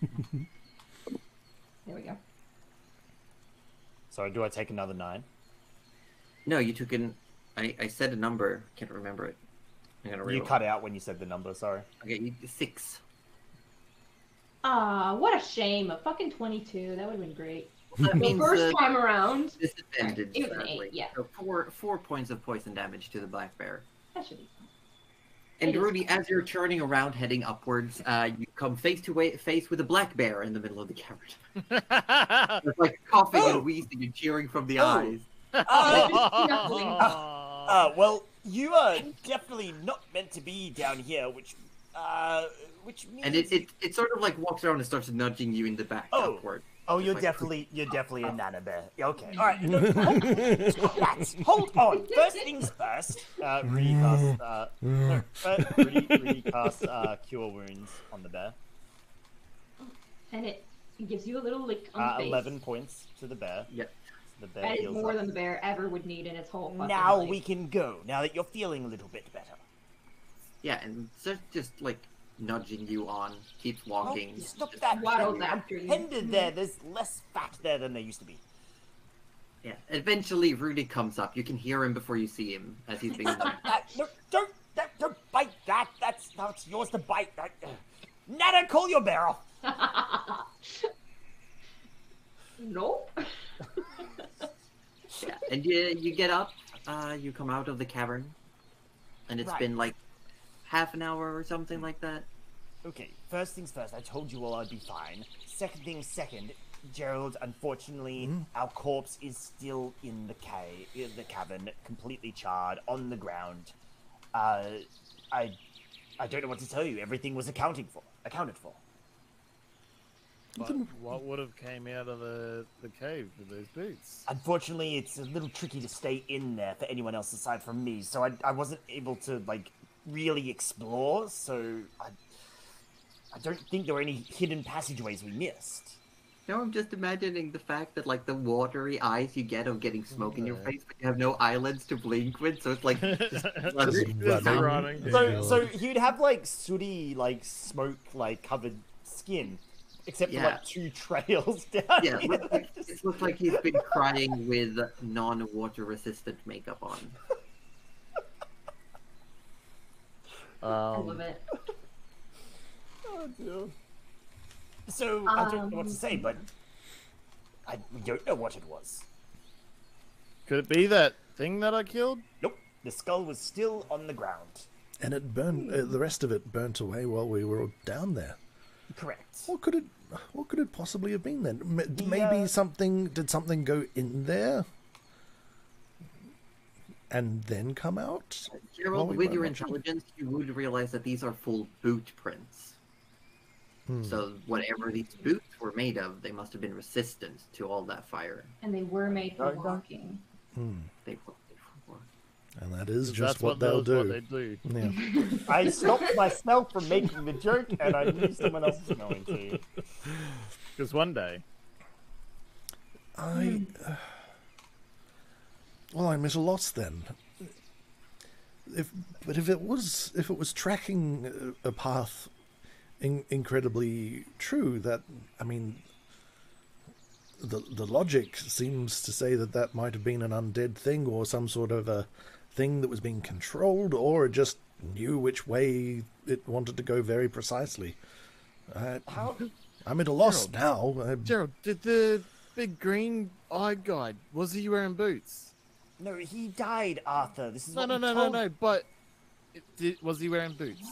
[LAUGHS] there we go. Sorry, do I take another nine? No, you took an. I, I said a number. Can't remember it. I'm gonna You cut out when you said the number. Sorry. Okay, you, six. Ah, what a shame. A fucking 22. That would have been great. That The first uh, time around, disadvantage. It was an eight, yeah. So four four points of poison damage to the black bear. that should be fun. And It is Rudy, as you're turning around, heading upwards, uh, you come face to wa- face with a black bear in the middle of the cavern. [LAUGHS] It's like coughing Oh! and wheezing and cheering from the Oh! eyes. [LAUGHS] [LAUGHS] Uh, well, you are definitely not meant to be down here, which, uh, which means. And it, it, it sort of like walks around and starts nudging you in the back Oh. upward. Oh, you're like- definitely, you're definitely a nana bear. Yeah, Okay, all right. No, hold, stop. Hold on. First things first. Uh, Rudy casts. Uh, no, uh, Rudy, Rudy uh, cure wounds on the bear. And it gives you a little lick on Uh, the face. Eleven points to the bear. Yep. The bear That is more up. than the bear ever would need in its whole fucking Now life. we can go. Now that you're feeling a little bit better. Yeah, and so just like nudging you on, keeps Oh, walking. stop that. waddles I'm after you. Pended there. There's less fat there than there used to be. Yeah. Eventually, Rudy comes up. You can hear him before you see him as he's being nudged. That, no, don't, that, don't bite that. That's that's yours to bite. That, uh, Nana, call your bear off. [LAUGHS] no. [LAUGHS] Yeah, and you you get up. Uh, you come out of the cavern. and it's Right. been like half an hour or something like that. Okay, first things first, I told you all I'd be fine. Second things second, Gerald, unfortunately, our corpse is still in the cave, in the cavern, completely charred, on the ground. Uh, I, I don't know what to tell you. Everything was accounting for, accounted for. But what would have came out of the, the cave with those boots? Unfortunately, it's a little tricky to stay in there for anyone else aside from me, so I, I wasn't able to like really explore. So I, I don't think there were any hidden passageways we missed. No, I'm just imagining the fact that like the watery eyes you get of getting smoke in your face, but you have no eyelids to blink with, so it's like [LAUGHS] just Just running. Just running. running. So, so he'd have like sooty, like smoke, like covered skin, except for like two [LAUGHS] trails down. Yeah, here. look like, it looks like he's been crying with non-water resistant makeup on. I Um, love it. Oh, dear. So I don't know what to Um, say, but I don't know what it was. could it be that thing that I killed? Nope, the skull was still on the ground. And it burned. Uh, the rest of it burnt away while we were down there. Correct. What could it? What could it possibly have been then? M- The, Maybe uh, something. Did something go in there? And then come out? Gerald, we with your watching. intelligence, you would realize that these are full boot prints. Hmm. So whatever these boots were made of, they must have been resistant to all that fire. And they were made for Right, right. walking. Hmm. They were made for. And that is just that's what, they'll do. What they do. Yeah. [LAUGHS] I stopped myself from making the joke, and I knew someone else was going to. Because one day, I. Uh, well, I'm at a loss then. If, but if it was, if it was tracking a path, in, incredibly true, that I mean, the the logic seems to say that that might have been an undead thing or some sort of a thing that was being controlled, or it just knew which way it wanted to go very precisely. I, How? I'm at a loss Gerald. now. I, Gerald, did the big green eye guy was he wearing boots? No, he died, Arthur. This is No, what no, no, no, told- no. But it, did, was he wearing boots?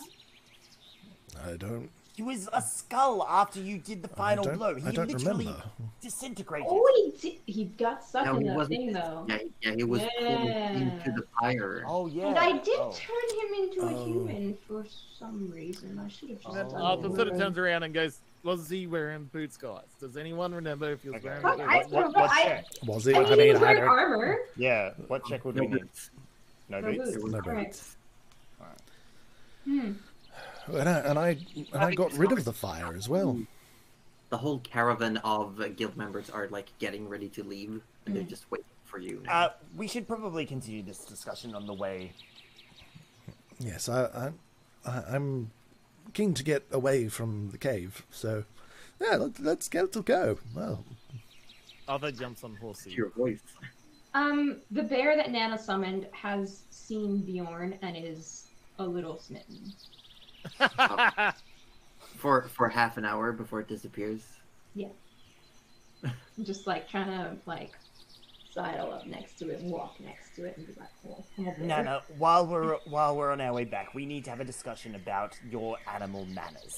I don't. He was a skull after you did the final don't- blow. He I don't literally remember. disintegrated. Oh, he did. He got stuck No, in that thing though. Yeah, yeah, he was pulled into the fire. Oh, yeah. And I did Oh. turn him into a Oh. human for some reason. I should have just Oh. done Arthur sort of turns around and goes, "Was he wearing boots, guys? Does anyone remember if he was Okay. wearing Fuck, boots?" I What, don't what, know. what I- check? Was I it? mean, he mean, was wearing don't. armor. Yeah, what check would we No need? boots. No No boots? boots. No Correct. boots. Hmm. And I, and I and I got rid of the fire as well. The whole caravan of uh, guild members are like getting ready to leave, and they're Mm. just waiting for you. Now. Uh, we should probably continue this discussion on the way. Yes, I, I, I I'm keen to get away from the cave. So, yeah, let, let's get to go. Well, other jumps on horsey. your voice. Um, the bear that Nana summoned has seen Bjorn and is a little smitten. [LAUGHS] For for half an hour before it disappears. I'm [LAUGHS] just like trying to like sidle up next to it and walk next to it and be like, "Oh, come over No, no. While we're while we're on our way back, we need to have a discussion about your animal manners.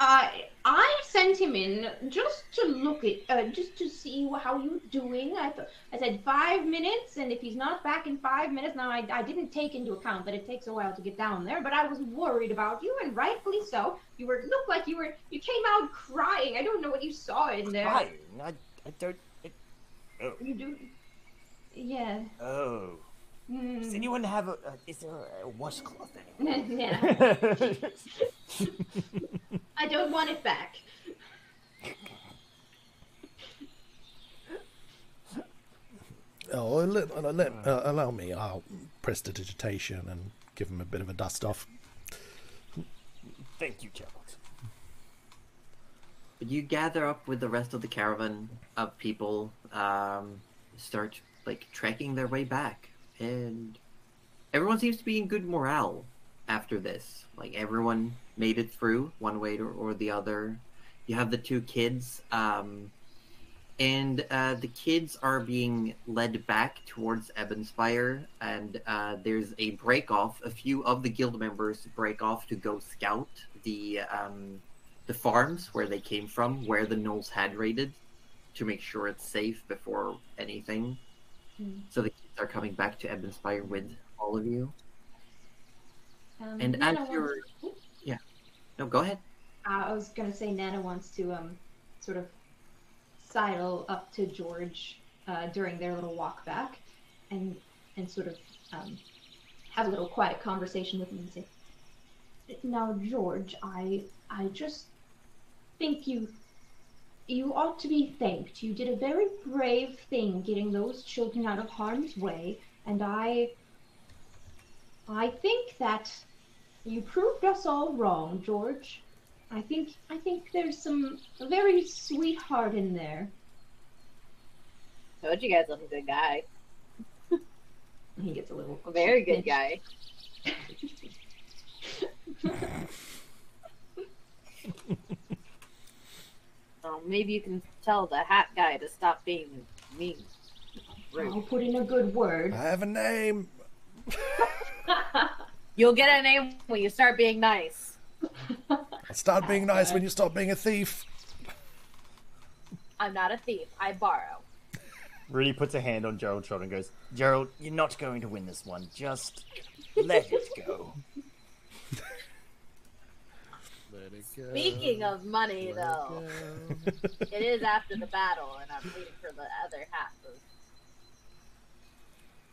I I sent him in just to look at, uh, just to see how you're doing. I thought I said five minutes, and if he's not back in five minutes, now I, I didn't take into account that it takes a while to get down there. But I was worried about you, and rightfully so. You were looked like you were you came out crying. I don't know what you saw in there. Crying? I, I don't. It, You do, yeah. oh. Does Mm. anyone have a? Uh, is there a washcloth? [LAUGHS] yeah. I don't want it back. oh, let, uh, let, uh, allow me. I'll prestidigitation and give him a bit of a dust off. Thank you, Gerald. You gather up with the rest of the caravan of people, um, start like trekking their way back, and everyone seems to be in good morale after this. Like everyone made it through one way or, or the other. You have the two kids. Um, and uh, the kids are being led back towards Ebonspire, and uh, there's a break off. A few of the guild members break off to go scout the um, the farms where they came from, where the gnolls had raided, to make sure it's safe before anything. Hmm. So the kids are coming back to Ebonspire with all of you. Um, And Nana as you're, wants- no, go ahead. Uh, I was gonna say Nana wants to um sort of sidle up to George uh, during their little walk back, and and sort of um, have a little quiet conversation with him and say, "Now, George, I I just think you you ought to be thanked. You did a very brave thing getting those children out of harm's way, and I I think that you proved us all wrong, George." I think I think there's some a very sweet heart in there. Told you guys I'm a good guy. [LAUGHS] He gets a little A very good guy. [LAUGHS] Um, maybe you can tell the hat guy to stop being mean. I'll put in a good word. I have a name. [LAUGHS] You'll get a name when you start being nice. [LAUGHS] I'll start being nice when you stop being a thief. I'm not a thief. I borrow. Rudy puts a hand on Gerald's shoulder and goes, Gerald, you're not going to win this one. Just let it go. [LAUGHS] Let it go. Speaking of money, let though, go. it is after the battle, and I'm waiting for the other half of.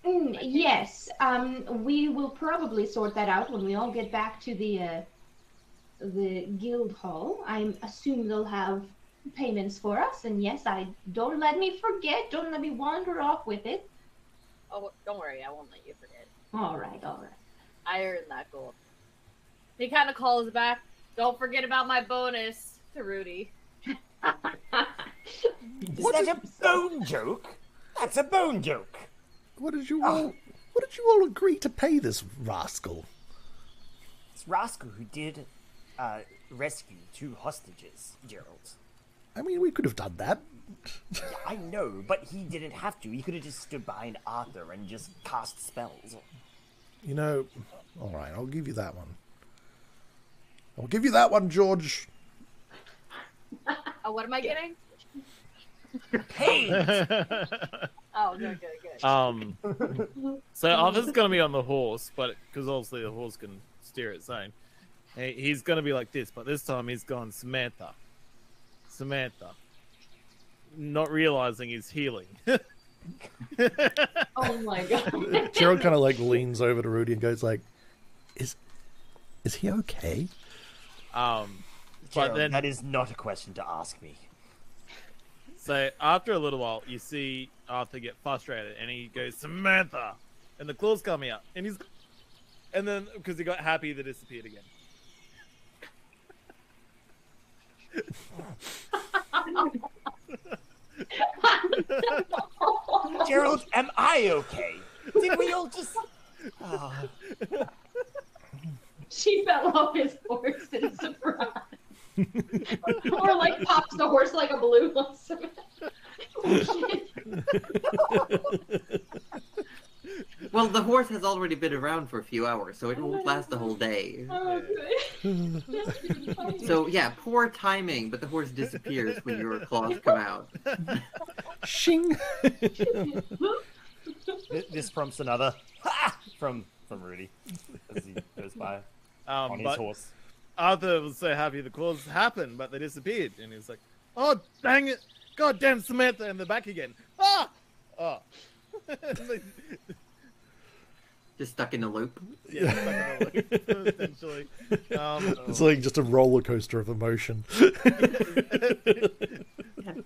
Mm, yes, um, we will probably sort that out when we all get back to the uh, the guild hall. I assume they'll have payments for us, and yes, I don't let me forget. Don't let me wander off with it. Oh, don't worry, I won't let you forget. All right, all right. I earned that gold. He kind of calls back. Don't forget about my bonus to Rudy. [LAUGHS] Is that a bone joke? That's a bone joke. What did you all? What did you all agree to pay this rascal? It's Rascal who did uh, rescue two hostages, Gerald. I mean, we could have done that. I know, but he didn't have to. He could have just stood behind Arthur and just cast spells. You know, all right, I'll give you that one. I'll give you that one, George. [LAUGHS] Oh, what am I getting? Hey! [LAUGHS] Oh, good, good, good. um, [LAUGHS] so Arthur's gonna be on the horse, but because obviously the horse can steer its own, he's gonna be like this. But this time he's gone Samantha, Samantha, not realizing he's healing. Oh my god. Gerald kind of like leans over to Rudy and goes like, "Is is he okay?" Um, but then that is not a question to ask me. So after a little while, you see Arthur get frustrated, and he goes Samantha, and the claws come out, and he's, and then because he got happy, they disappeared again. Gerald, am I okay? Did we all just. Oh, [LAUGHS] she fell off his horse in surprise. or like pops the horse like a balloon. on Samantha. Oh, shit. Well, the horse has already been around for a few hours, so it won't last the whole day. Oh, good. That's really funny. So yeah, poor timing, but the horse disappears when your claws come out. Shing. [LAUGHS] This prompts another [LAUGHS] from from Rudy as he goes by Um, on his horse. Arthur was so happy the claws happened, but they disappeared, and he was like, "Oh dang it! God damn Samantha!" And they're back again. Ah! Oh. [LAUGHS] Just stuck in a loop. yeah, stuck in a loop, [LAUGHS] essentially. Um, It's like just a roller coaster of emotion. [LAUGHS]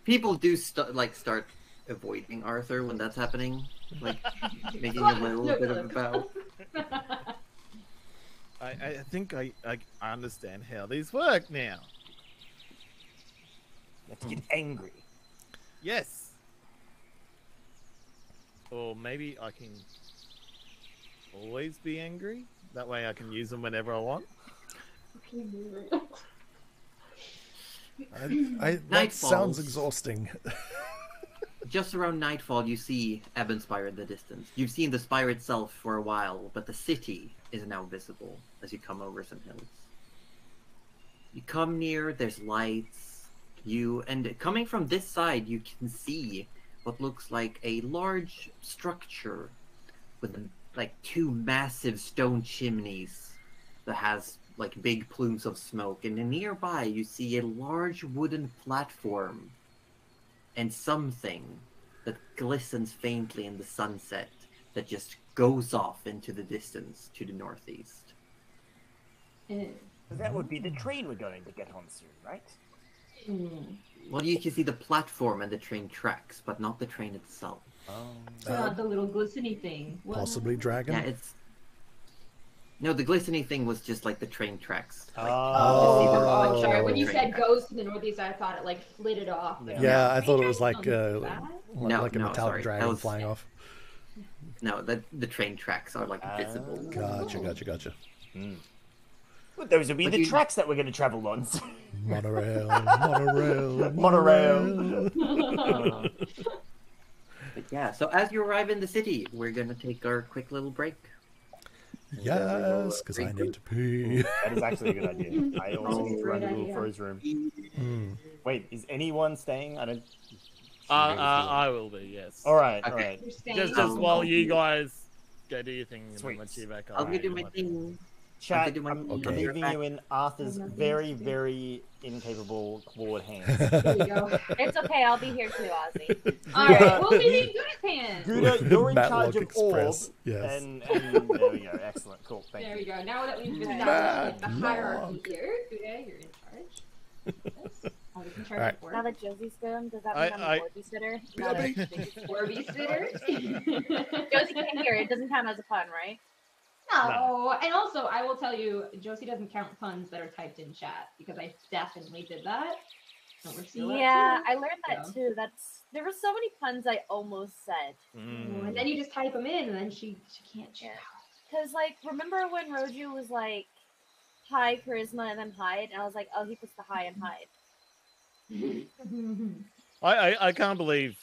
People do st- like start avoiding Arthur when that's happening, like making a little bit of a bow. I, I think I, I I understand how these work now. You have to get angry. Yes. Or maybe I can always be angry. That way I can use them whenever I want. [LAUGHS] I, I, that Night sounds exhausting. [LAUGHS] just around nightfall, you see Ebon Spire in the distance. You've seen the spire itself for a while, but the city is now visible as you come over some hills. You come near, there's lights. You and coming from this side, you can see what looks like a large structure with like two massive stone chimneys that has like big plumes of smoke. And nearby, you see a large wooden platform and something that glistens faintly in the sunset that just goes off into the distance to the northeast. Eh, That would be the train we're going to get on soon, right? hmm. Well, you can see the platform and the train tracks, but not the train itself. Oh. It's not the little glistening thing. What? Possibly dragon. Yeah, it's. No, the glistening thing was just like the train tracks. Like, Oh. you see the- I'm sorry. When you said tracks. goes to the northeast, I thought it like flitted off. but Yeah. Yeah, I thought it was like uh, like, No, like a no, metallic sorry. dragon was- flying off. No, the the train tracks are like Ah. visible. Gotcha, gotcha, gotcha. Well, those would be But the you- tracks that we're going to travel on. [LAUGHS] Monorail, monorail, Monorail. Uh, [LAUGHS] but yeah, so as you arrive in the city, we're gonna take our quick little break. Yes, because I need to pee. that is actually a good idea. [LAUGHS] I also need to run to Great Little idea. Room. Mm. Wait, is anyone staying? I don't. Uh, uh, I will be, yes. All right, all Okay. right. Just, just Um, while you guys go do your thing, and Sweet. then once you back I'll go do my can- thing. Chat, Okay, do I'm Okay. leaving you in Arthur's very, very incapable clawed hands. There you go. [LAUGHS] It's okay. I'll be here too, Aussie. [LAUGHS] All right, we'll be in good hands. Guda, you're in Matlock charge of Orb, yes. and, and there we go. Excellent, cool. Thank There you. There we go. Now that we've established the hierarchy Log. here, Guda, you're in charge. Yes. I was in Alright. Now that Josie's good, does that I- mean I'm I- a Orby sitter? Now [LAUGHS] that- Orby sitter. Josie can't hear it. It doesn't count as a pun, right? No, and also I will tell you, Josie doesn't count puns that are typed in chat because I definitely did that. So we're still at Yeah, two. I learned that So. too. That's there were so many puns I almost said. Mm. And then you just type them in, and then she she can't Yeah. shout. Cause like, remember when Roju was like, "Hi, charisma," and then hide, and I was like, "Oh, he puts the high and hide." [LAUGHS] I, I, I can't believe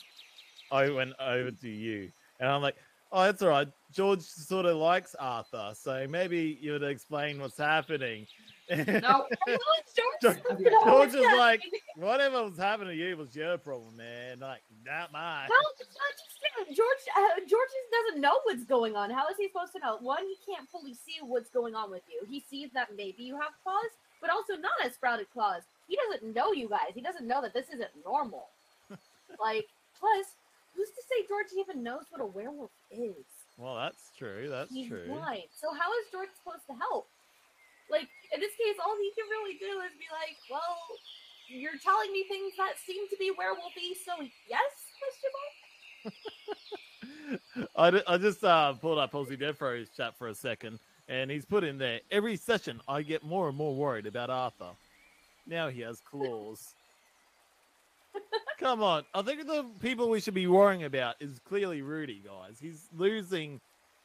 I went over to you, and I'm like, oh, that's all right. George sort of likes Arthur, so maybe you would explain what's happening. no, No, George. I'll be right No, George is like, whatever was happening to you was your problem, man. Like, not mine. It's not just. George, uh, George doesn't know what's going on. How is he supposed to know? One, he can't fully see what's going on with you. He sees that maybe you have claws, but also not as sprouted claws. He doesn't know you guys. He doesn't know that this isn't normal. [LAUGHS] like, plus, who's to say George even knows what a werewolf is? Well, that's true. That's He's true. blind. So how is George supposed to help? Like in this case, all he can really do is be like, "Well, you're telling me things that seem to be werewolfy, so yes?" Question mark. [LAUGHS] I, ju- I just uh, pulled up Aussie Defro's chat for a second, and he's put in there every session I get more and more worried about Arthur. Now he has claws. Come on, I think the people we should be worrying about is clearly Rudy, guys. He's losing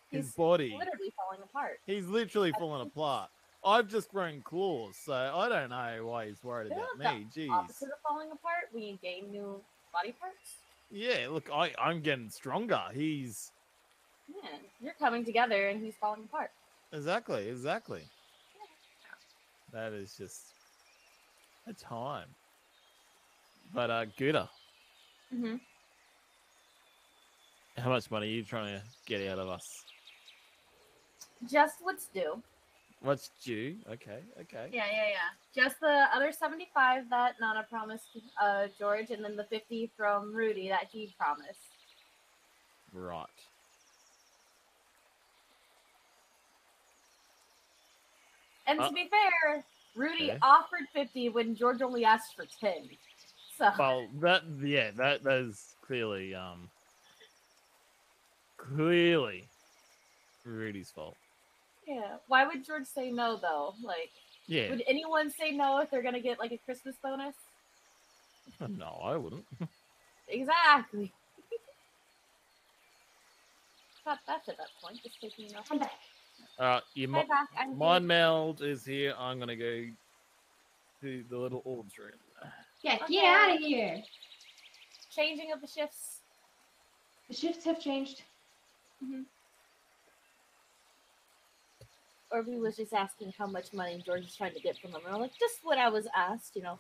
his body. He's body. Literally falling apart. He's literally falling apart. I've just grown claws, so I don't know why he's worried They're about not me. Jeez. Opposite of falling apart, we gain new body parts. Yeah, look, I, I'm getting stronger. He's Man, you're coming together, and he's falling apart. exactly, exactly. That is just a time. But uh Guda, Mm-hmm. how much money are you trying to get out of us? Just what's due. What's due? Okay, okay. Yeah, yeah, yeah. Just the other 75 that Nana promised uh, George, and then the 50 from Rudy that he promised. Right. And Uh, to be fair, Rudy okay. offered 50 when George only asked for 10. So, Well that yeah, that that is clearly um clearly Rudy's fault. yeah. Why would George say no, though? Like, Yeah. would anyone say no if they're going to get, like, a Christmas bonus? [LAUGHS] No, I wouldn't. Exactly. [LAUGHS] Not that's at that point, just taking enough. I'm back. Alright, you Hi, mo- back. I'm Mind meld is here. I'm gonna go to the little orbs room. Yeah, Okay. get out of here. Changing of the shifts. The shifts have changed. Orby was just asking how much money George is trying to get from him. And I'm like, just what I was asked, you know.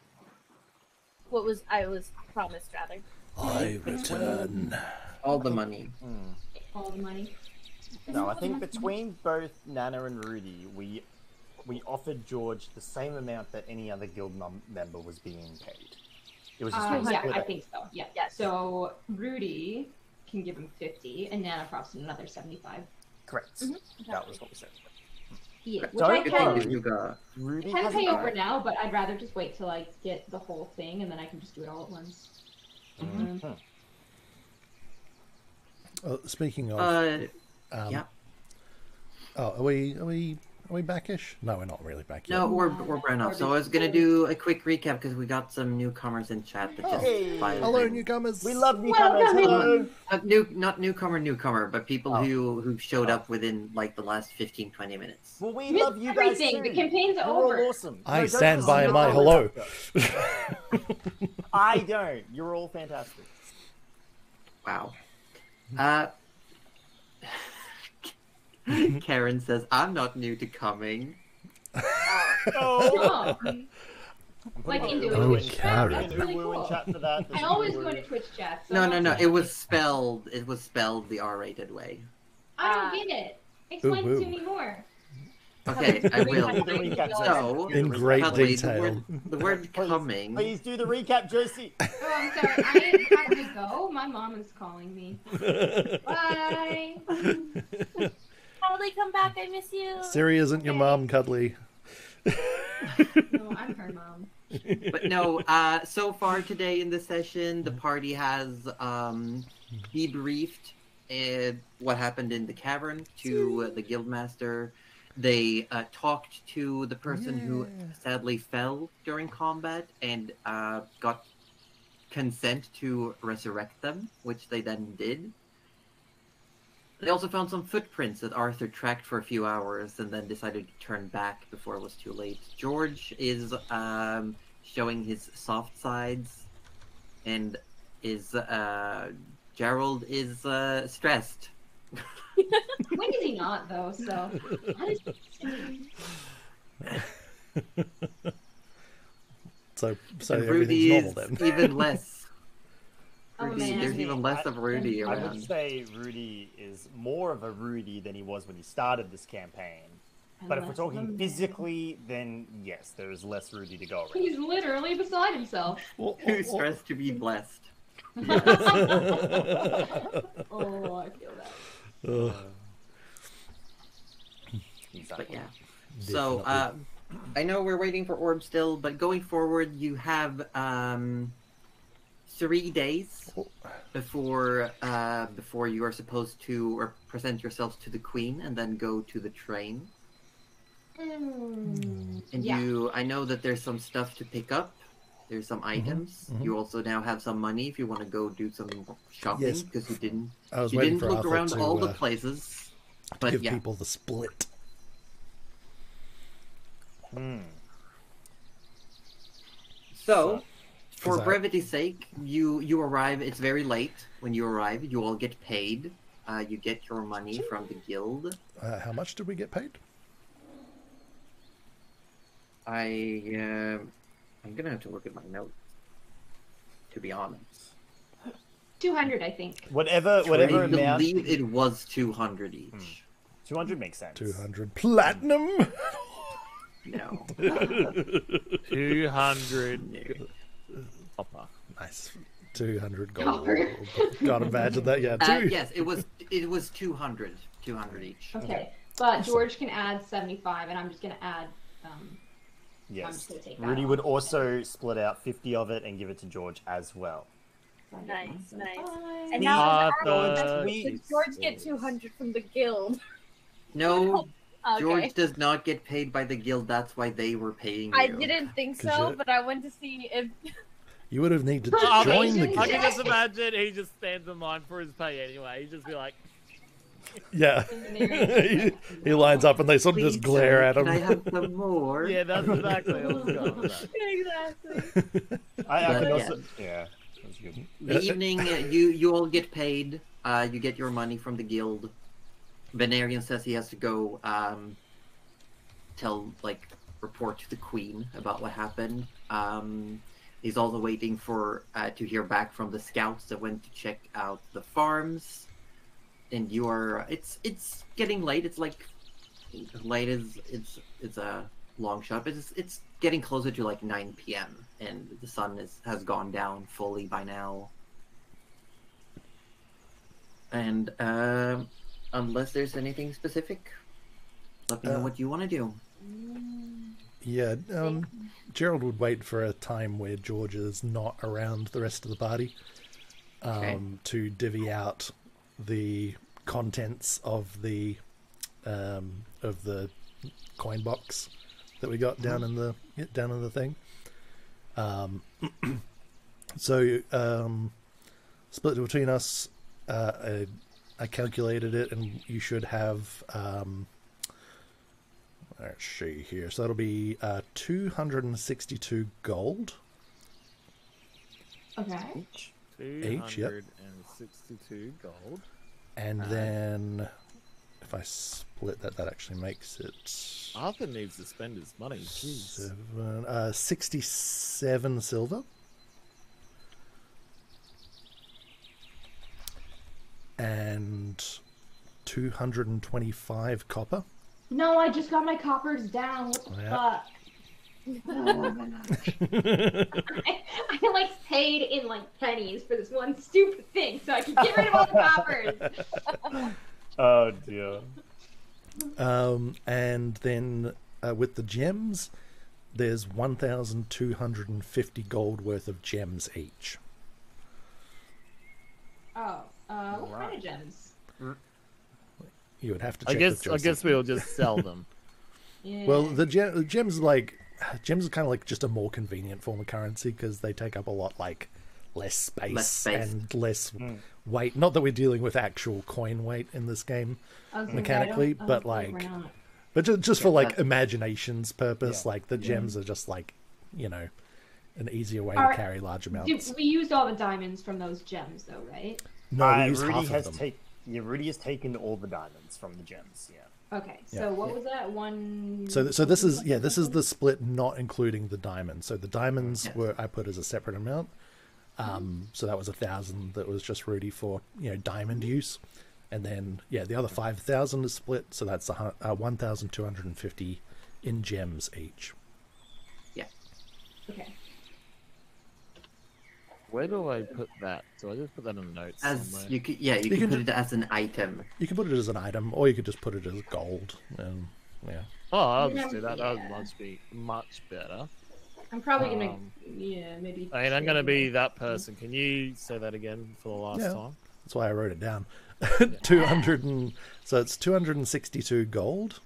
What was I was promised rather. I return. All the money. Hmm. All the money. No, I think between both Nana and Rudy, we we offered George the same amount that any other guild mem- member was being paid. It was just Uh, yeah, I think so. Yeah. Yes. So Rudy can give him 50, and Nana Frost another 75. correct. That was what we said. Yeah. Which Don't I Good worry. thing can, you got. Rudy can pay a over now, but I'd rather just wait till I get the whole thing, and then I can just do it all at once. Mhm. Uh, speaking of, Uh, um, yeah. oh, are we are we are we backish? No, we're not really back yet. No, we're we're brand off. So I was gonna do a quick recap because we got some newcomers in chat that just Hey. filed Hello, newcomers. We love newcomers. Welcome. Hello. Not new, not newcomer, newcomer, but people Oh. who who showed Oh. up within like the last 15, 20 minutes. Well, we Missed love you guys everything. too. The campaign's You're all over. awesome. I don't stand by my hello. [LAUGHS] I don't. You're all fantastic. Wow. Uh, [LAUGHS] Karen says, "I'm not new to coming." Oh. Oh, [LAUGHS] Like into a a Oh, Twitch Twitch chat. Karen. That's really cool. that. I always go into Twitch chat. So No, no, no. It was spelled. It was spelled the R-rated way. I Ah. don't get it. Explain Ooh, it to me more. Okay, I [LAUGHS] will. Do the recap, Josie. So, In great Cuddly, the detail. word, the word Please, coming. Please do the recap, Josie. Oh, I'm sorry. I have to go. My mom is calling me. Bye. Cuddly, come back, I miss you. Siri isn't your mom, Cuddly. [LAUGHS] No, I'm her mom. but no, uh, so far today in the session, the party has um, debriefed uh, what happened in the cavern to uh, the guildmaster. They uh, talked to the person who sadly fell during combat and uh, got consent to resurrect them, which they then did. They also found some footprints that Arthur tracked for a few hours and then decided to turn back before it was too late. George is um, showing his soft sides, and is uh, Gerald is uh, stressed. [LAUGHS] When is he not though? So. [LAUGHS] So, so and everything's normal then. even [LAUGHS] less. Rudy, man. there's even less of Rudy I around. would say Rudy is more of a Rudy than he was when he started this campaign. But if we're talking mad. physically, then yes, there is less Rudy to go around. He's literally beside himself. Well, [LAUGHS] Too well, stressed to be blessed. [LAUGHS] Oh, I feel that. [SIGHS] Ugh, Exactly. But yeah. So uh, I know we're waiting for Orb still, but going forward, you have um, three days before uh, before you are supposed to or present yourselves to the Queen, and then go to the train. Mm. And Yeah. you, I know that there's some stuff to pick up. There's some items. mhm. You also now have some money if you want to go do some shopping Yes. because you didn't I was you waiting didn't for look Arthur around to, all the uh, places. to But give yeah, people the split. Hmm. so for 'Cause I- brevity's sake, you you arrive. It's very late when you arrive. You all get paid. Uh, you get your money from the guild. Uh, how much did we get paid? I uh, I'm gonna have to look at my notes. To be honest, 200, I think. Whatever, whatever I amount. believe it was two hundred each. Two hundred makes sense. 200 platinum? [LAUGHS] No, [LAUGHS] [LAUGHS] 200 copper. nice. 200 gold. Copper. [LAUGHS] God, imagine that. Yeah, uh, two. yes, it was it was 200, 200 each. Okay. But George can add 75, and I'm just going to add. Um, I'm Yes. just take that Rudy off. would also split out fifty of it and give it to George as well. Nice, nice. Bye. And now I'm Arthur. asking, did George get 200 from the guild? No, [LAUGHS] Okay. George does not get paid by the guild. That's why they were paying you. I didn't think so, you- but I went to see if You would have needed to Oh, join the guild. I can just imagine he just stands in line for his pay anyway. He'd just be like, Yeah. He, [LAUGHS] [LAUGHS] he lines up and they sort of Please, just glare sir, at him. Can I have some more? yeah, that's exactly what was going that. [LAUGHS] exactly. I, I But can yeah. also, yeah, that's. The evening, uh, you you all get paid. uh, you get your money from the guild. Venarian says he has to go um, tell, like, report to the queen about what happened. Um, he's also waiting for uh, to hear back from the scouts that went to check out the farms. And you are it's it's getting late. It's like late is it's it's a long shot, but it's it's getting closer to like 9 p.m. and the sun is has gone down fully by now. And um, unless there's anything specific, let me know Uh, what you want to do. Yeah, um, Gerald would wait for a time where George is not around the rest of the party um, Okay. to divvy out the contents of the um, of the coin box that we got down in the down in the thing. Um, [CLEARS THROAT] so um, split between us. Uh, I, I calculated it, and you should have. Um, Let's see here. So that'll be uh, 262 gold. Okay. Each. H, yep. 262 gold. And Uh, then if I split that, that actually makes it Arthur needs to spend his money. Jeez. seven, uh, 67 silver. And 225 copper. No, I just got my coppers down. What the Yeah. fuck? [LAUGHS] I, I like paid in like pennies for this one stupid thing, so I can get rid of all the coppers. [LAUGHS] Oh dear. Um, and then uh, with the gems, there's 1,250 gold worth of gems each. Oh, uh, what kind of gems? You would have to I guess with I guess we'll just sell them. [LAUGHS] Yeah. Well, the, gem, the gems like gems are kind of like just a more convenient form of currency because they take up a lot like less space, Less space. and less Mm. weight. Not that we're dealing with actual coin weight in this game, I say, mechanically, but, like, but just, just for like that- imagination's purpose, Yeah. like the gems are just like you know an easier way Are- to carry large Did, amounts. we used all the diamonds from those gems, though, right? No, we Uh, use Rudy half has of them. yeah, Rudy has taken all the diamonds from the gems. Yeah. Okay, so Yeah. what was that one? So, th- so this is yeah, this is the split, not including the diamonds. So the diamonds Yes. were I put as a separate amount. Um, so that was a thousand that was just Rudy for you know diamond use, and then yeah, the other five thousand is split. So that's a hun- uh, one thousand two hundred and fifty in gems each. Yeah. Okay. Where do I put that? Do I just put that in the notes As somewhere? you could, yeah, you, You can, can put ju- it as an item. You can put it as an item, or you could just put it as gold. And yeah, Oh, I'll just do that. That would much be much better. I'm probably gonna, Um, yeah, maybe. I mean, I'm gonna be that person. Can you say that again for the last Yeah. time? that's why I wrote it down. [LAUGHS] two hundred and so it's two hundred and sixty-two gold,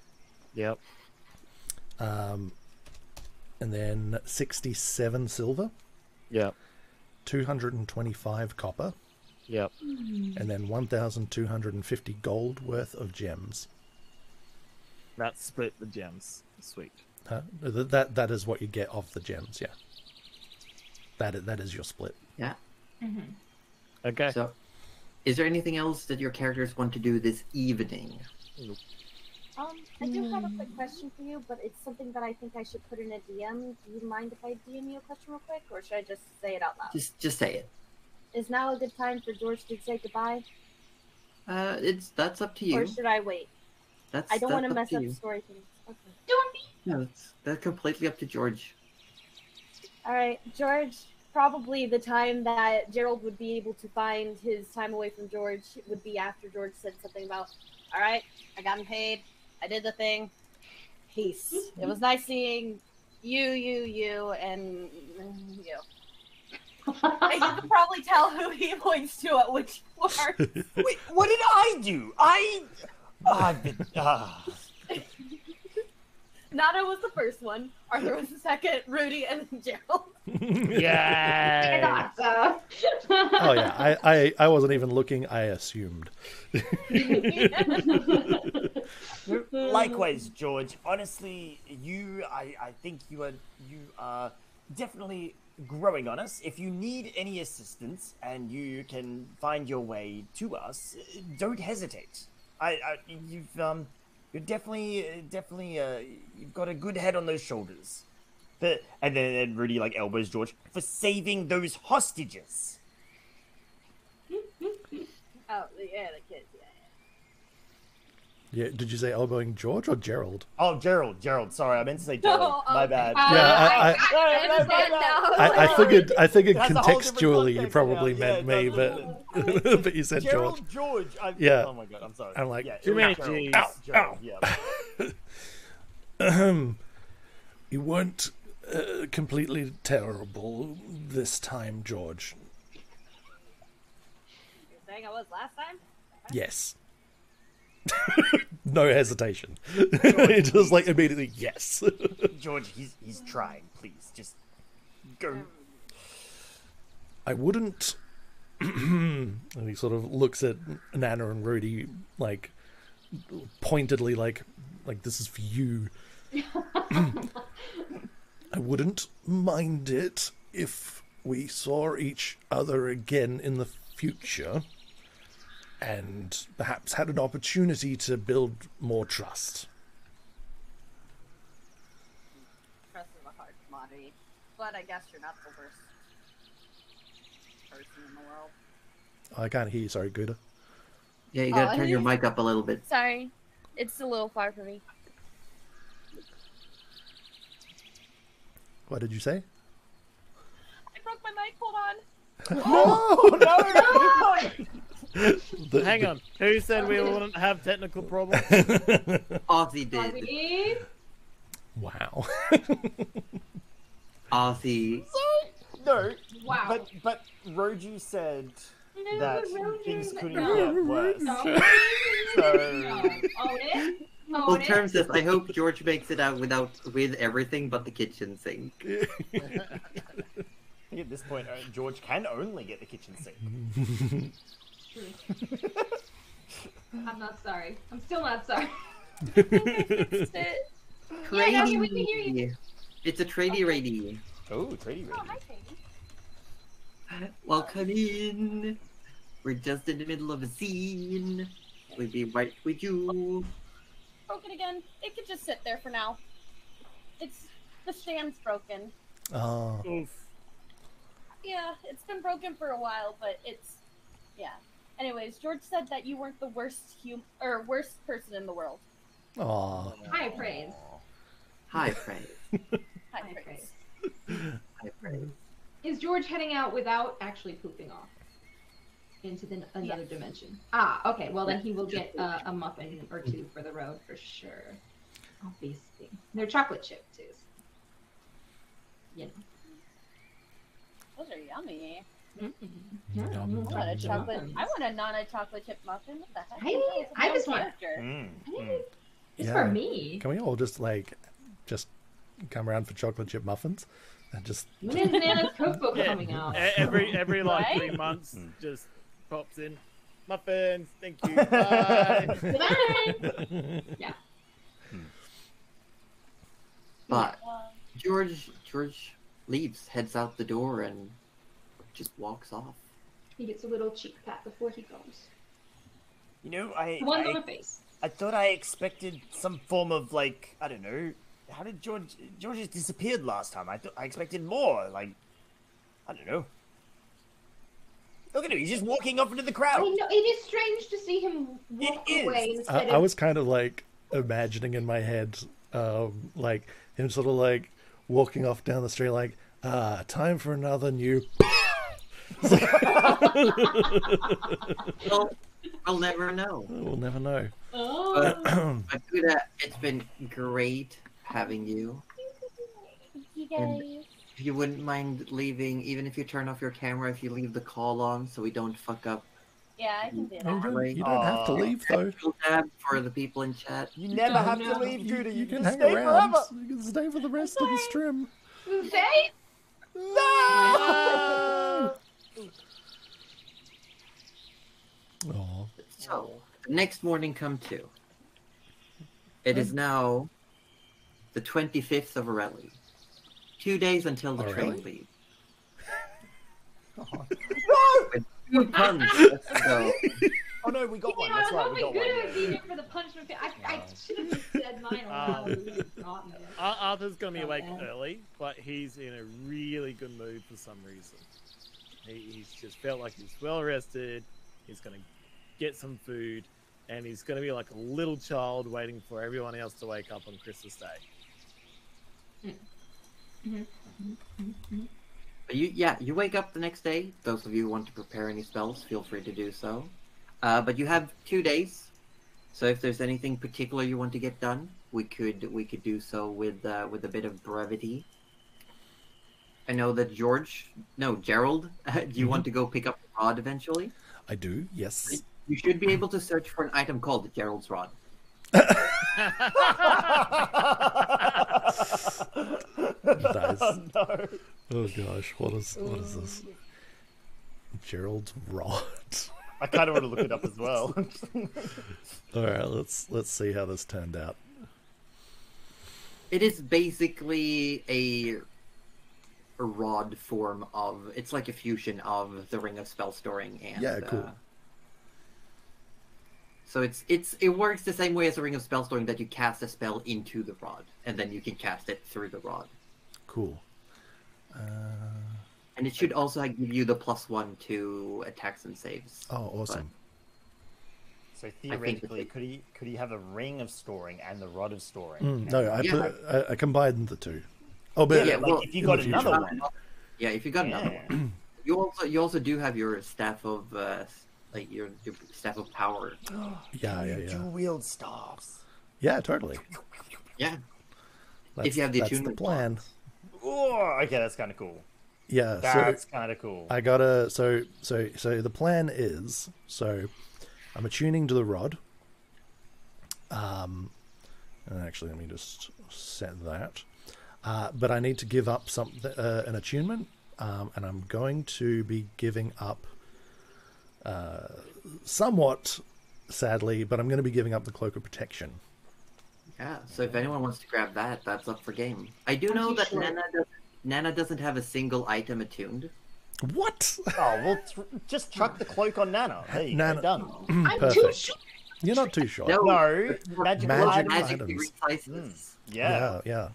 Yep. um, and then sixty-seven silver, Yep. Two hundred and twenty-five copper. Yep. and then 1,250 gold worth of gems. That split the gems. Sweet. Huh? That that is what you get of the gems. Yeah. That is, that is your split. Yeah. Mm-hmm. Okay. So, is there anything else that your characters want to do this evening? Um, I do have a quick question for you, but it's something that I think I should put in a DM. Do you mind if I DM you a question real quick, or should I just say it out loud? Just, just say it. Is now a good time for George to say goodbye, Uh, it's that's up to you. or should I wait? That's I don't want to mess up you. story things. Okay. Don't be. No, it's, that's completely up to George. All right, George. Probably the time that Gerald would be able to find his time away from George would be after George said something about, "All right, I got him paid. I did the thing. Peace. It was nice seeing you, you, you, and you." [LAUGHS] I you can probably tell who he points to at which part. [LAUGHS] Wait, what did I do? I. I've been. Ah. Nana was the first one. Arthur was the second. Rudy and then Gerald. [LAUGHS] Yay! I thought so. Oh yeah, I, I I wasn't even looking. I assumed. [LAUGHS] Likewise, George. Honestly, you, I, I think you are, you are definitely growing on us. If you need any assistance and you can find your way to us, uh, don't hesitate. I, I you've um, you're definitely, uh, definitely, uh, you've got a good head on those shoulders. But, and then and Rudy like elbows George for saving those hostages. [LAUGHS] Oh, yeah, the kids. Yeah, Yeah, did you say elbowing George or Gerald? Oh, Gerald, Gerald. Sorry, I meant to say Gerald. Oh, My bad. Uh, Yeah, I- figured I figured That's a whole different contextually you probably now. meant Yeah, me, no, but no, [LAUGHS] no. but you said George. Gerald George. I, Yeah. Oh my god, I'm sorry. I'm like, yeah, too many Gerald. Gs. Ow, Ow, Gerald, ow. yeah. [LAUGHS] Ahem. you weren't uh, completely terrible this time, George. You're saying I was last time? Yes. [LAUGHS] no hesitation. [LAUGHS] it was like immediately yes. [LAUGHS] George, he's he's trying. Please, just go. I wouldn't. [CLEARS THROAT] and he sort of looks at Nana and Rudy like pointedly, like like this is for you. I wouldn't mind it if we saw each other again in the future and perhaps had an opportunity to build more trust. Trust is a hard commodity. But I guess you're not the worst person in the world. I can't hear you, sorry, Guda. Yeah, you gotta Oh, turn your mic up a little bit. Sorry, it's a little far for me. What did you say? I broke my mic. Hold on. No! No! The- Hang the- on. Who said we wouldn't have technical problems? [LAUGHS] Aussie did. Aussie? wow. [LAUGHS] Aussie. No, Wow. but but Roju said No, that Roger, things couldn't no. get worse. No. So- No. Own it. Own Well, it. terms says, I hope George makes it out without with everything but the kitchen sink. [LAUGHS] I think at this point, uh, George can only get the kitchen sink. True. I'm not sorry. I'm still not sorry. [LAUGHS] Fixed it. Yeah, no, okay, we can hear you. It's a tradie rady. Oh, trading Oh, ready. hi, Katie. Welcome in. We're just in the middle of a scene. We'll be right with you. Broken again. It could just sit there for now. It's the stand's broken. Ah, Oof. Yeah, it's been broken for a while, but it's yeah. Anyways, George said that you weren't the worst hum or worst person in the world. ah. High praise. High praise. [LAUGHS] High praise. Hi, praise. Is George heading out without actually pooping off into the, another Yes. dimension? Ah, okay. Well, then he will get uh, a muffin or two for the road for sure. Obviously, they're chocolate chip too. You know. Those are yummy. Yum, I yum, want a yum. chocolate. I want a Nana chocolate chip muffin. What the heck? I- That was a I real just want- Mm, mm. It's Yeah. for me. Can we all just like just come around for chocolate chip muffins and just When is Nana's cookbook Yeah. coming out? Every every like Right? three months, Hmm. just pops in. Muffins, thank you. [LAUGHS] Bye. Bye. yeah. But George George leaves, heads out the door, and just walks off. he gets a little cheek pat before he goes. You know, I, The ones on the face. I thought I expected some form of like I don't know. How did George George just disappeared last time? I thought I expected more. Like I don't know. Look at him. He's just walking off into the I crowd. know it is strange to see him walk It is. away I, instead I of. was kind of like imagining in my head, um, like him sort of like walking off down the street, like, ah, time for another new. Well, I'll never know. We'll never know. Oh. But [CLEARS THROAT] Guda, it's been great having you. you guys. If you wouldn't mind leaving, even if you turn off your camera, if you leave the call on, so we don't fuck up. Yeah, I can do You that. Oh, don't, you don't have to Aw. leave though. Feel bad for the people in chat. You never have to leave, You, you can can hang stay around. forever. You can stay for the rest of the stream. Say? No! Aw. So, the next morning come to. It is now the 25th of Arelli, two days until the Oh, train really? leaves. [LAUGHS] no! Two puns. Let's go. Oh no, we got You one. know, That's right, we hoping got one. Good would be yeah. here for the punishment. I, I should have said mine. Um, We would have gotten it. Ar- Arthur's gonna be awake Okay. early, but he's in a really good mood for some reason. He, he's just felt like he's well rested. He's gonna get some food, and he's gonna be like a little child waiting for everyone else to wake up on Christmas Day. But you, yeah, you wake up the next day. Those of you who want to prepare any spells, feel free to do so. Uh, but you have two days, so if there's anything particular you want to get done, we could we could do so with uh, with a bit of brevity. I know that George, no Gerald, [LAUGHS] do you want mm-hmm. to go pick up the rod eventually? I do. Yes. You should be able to search for an item called Gerald's rod. [LAUGHS] Nice. Oh no. Oh gosh, what is what is this? Gerald's rod. [LAUGHS] I kind of want to look it up as well. All right, let's let's see how this turned out. It is basically a, a rod form of. It's like a fusion of the Ring of Spell Storing and. Yeah, cool. uh, so it's it's it works the same way as the Ring of Spell Storing that you cast a spell into the rod, and then you can cast it through the rod. Cool. Uh, And it should also give you the plus one to attacks and saves. oh, awesome. so theoretically, could he could he have a ring of storing and the rod of storing? Mm, no, I, Yeah. put, I I combined the two. Oh, but Yeah, like well, if you got another future. one. Yeah, if you got another one, you also you also do have your staff of uh, like your, your staff of power. [GASPS] Yeah, yeah, yeah. Dual wield staffs. Yeah, totally. Yeah, That's, you have the that's the plan. Oh, okay, that's kind of cool. Yeah, so That's kind of cool. I gotta so so so the plan is so I'm attuning to the rod. Um, and actually, let me just set that. Uh, but I need to give up some uh, an attunement, um, and I'm going to be giving up uh, somewhat sadly, but I'm going to be giving up the cloak of protection. yeah. So if anyone wants to grab that, that's up for game. I do know that short. Nana does, Nana doesn't have a single item attuned. What? Oh, well, tr- just chuck the cloak on Nana. There you Nana- done. [CLEARS THROAT] I'm too Perfect. short. You're not too short. No, No, magic, magic Magic magic items. resizes. Yeah. Yeah, yeah.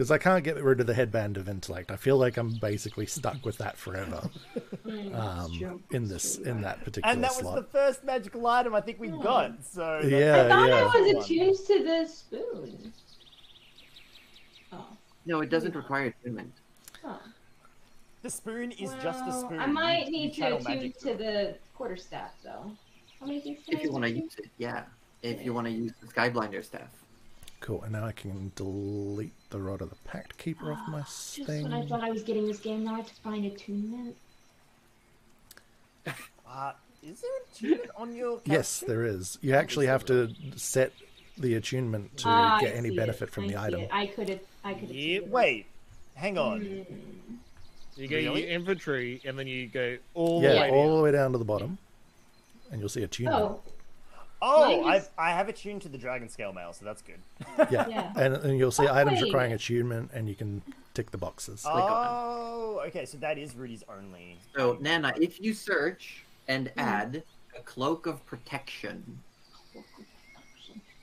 Because I can't get rid of the headband of intellect. I feel like I'm basically stuck with that forever. [LAUGHS] Um, in this, in that particular And that was slot. the first magical item I think we got. So Yeah, I thought yeah. I was attuned to the spoon. Oh. No, it doesn't require attunement. oh. the spoon is just a Well, spoon. I might need to channel attune to through it. the quarterstaff, though. How many things can If you want to use it, yeah. If you want to use the Skyblinder staff. Cool. And now I can delete the Rod of the Pact Keeper off my Just thing. when I thought I was getting this game, now I have to find attunement. [LAUGHS] Uh, is there a attunement on your Yes, there is. You actually have to set the attunement to Ah, I get any see benefit it. from I the see item. it. I could have. I could Yep. attune. Wait, hang on. Mm. You go Really? your inventory and then you go all the Yeah, way all down. the way down to the bottom, and you'll see attunement. Oh, Oh, I is- I have attuned to the dragon scale mail, so that's good. Yeah. Yeah. And, and you'll see Oh, items wait. requiring attunement, and you can tick the boxes. Oh, okay, so that is Rudy's only. So, Nana, if you search and add a cloak of protection,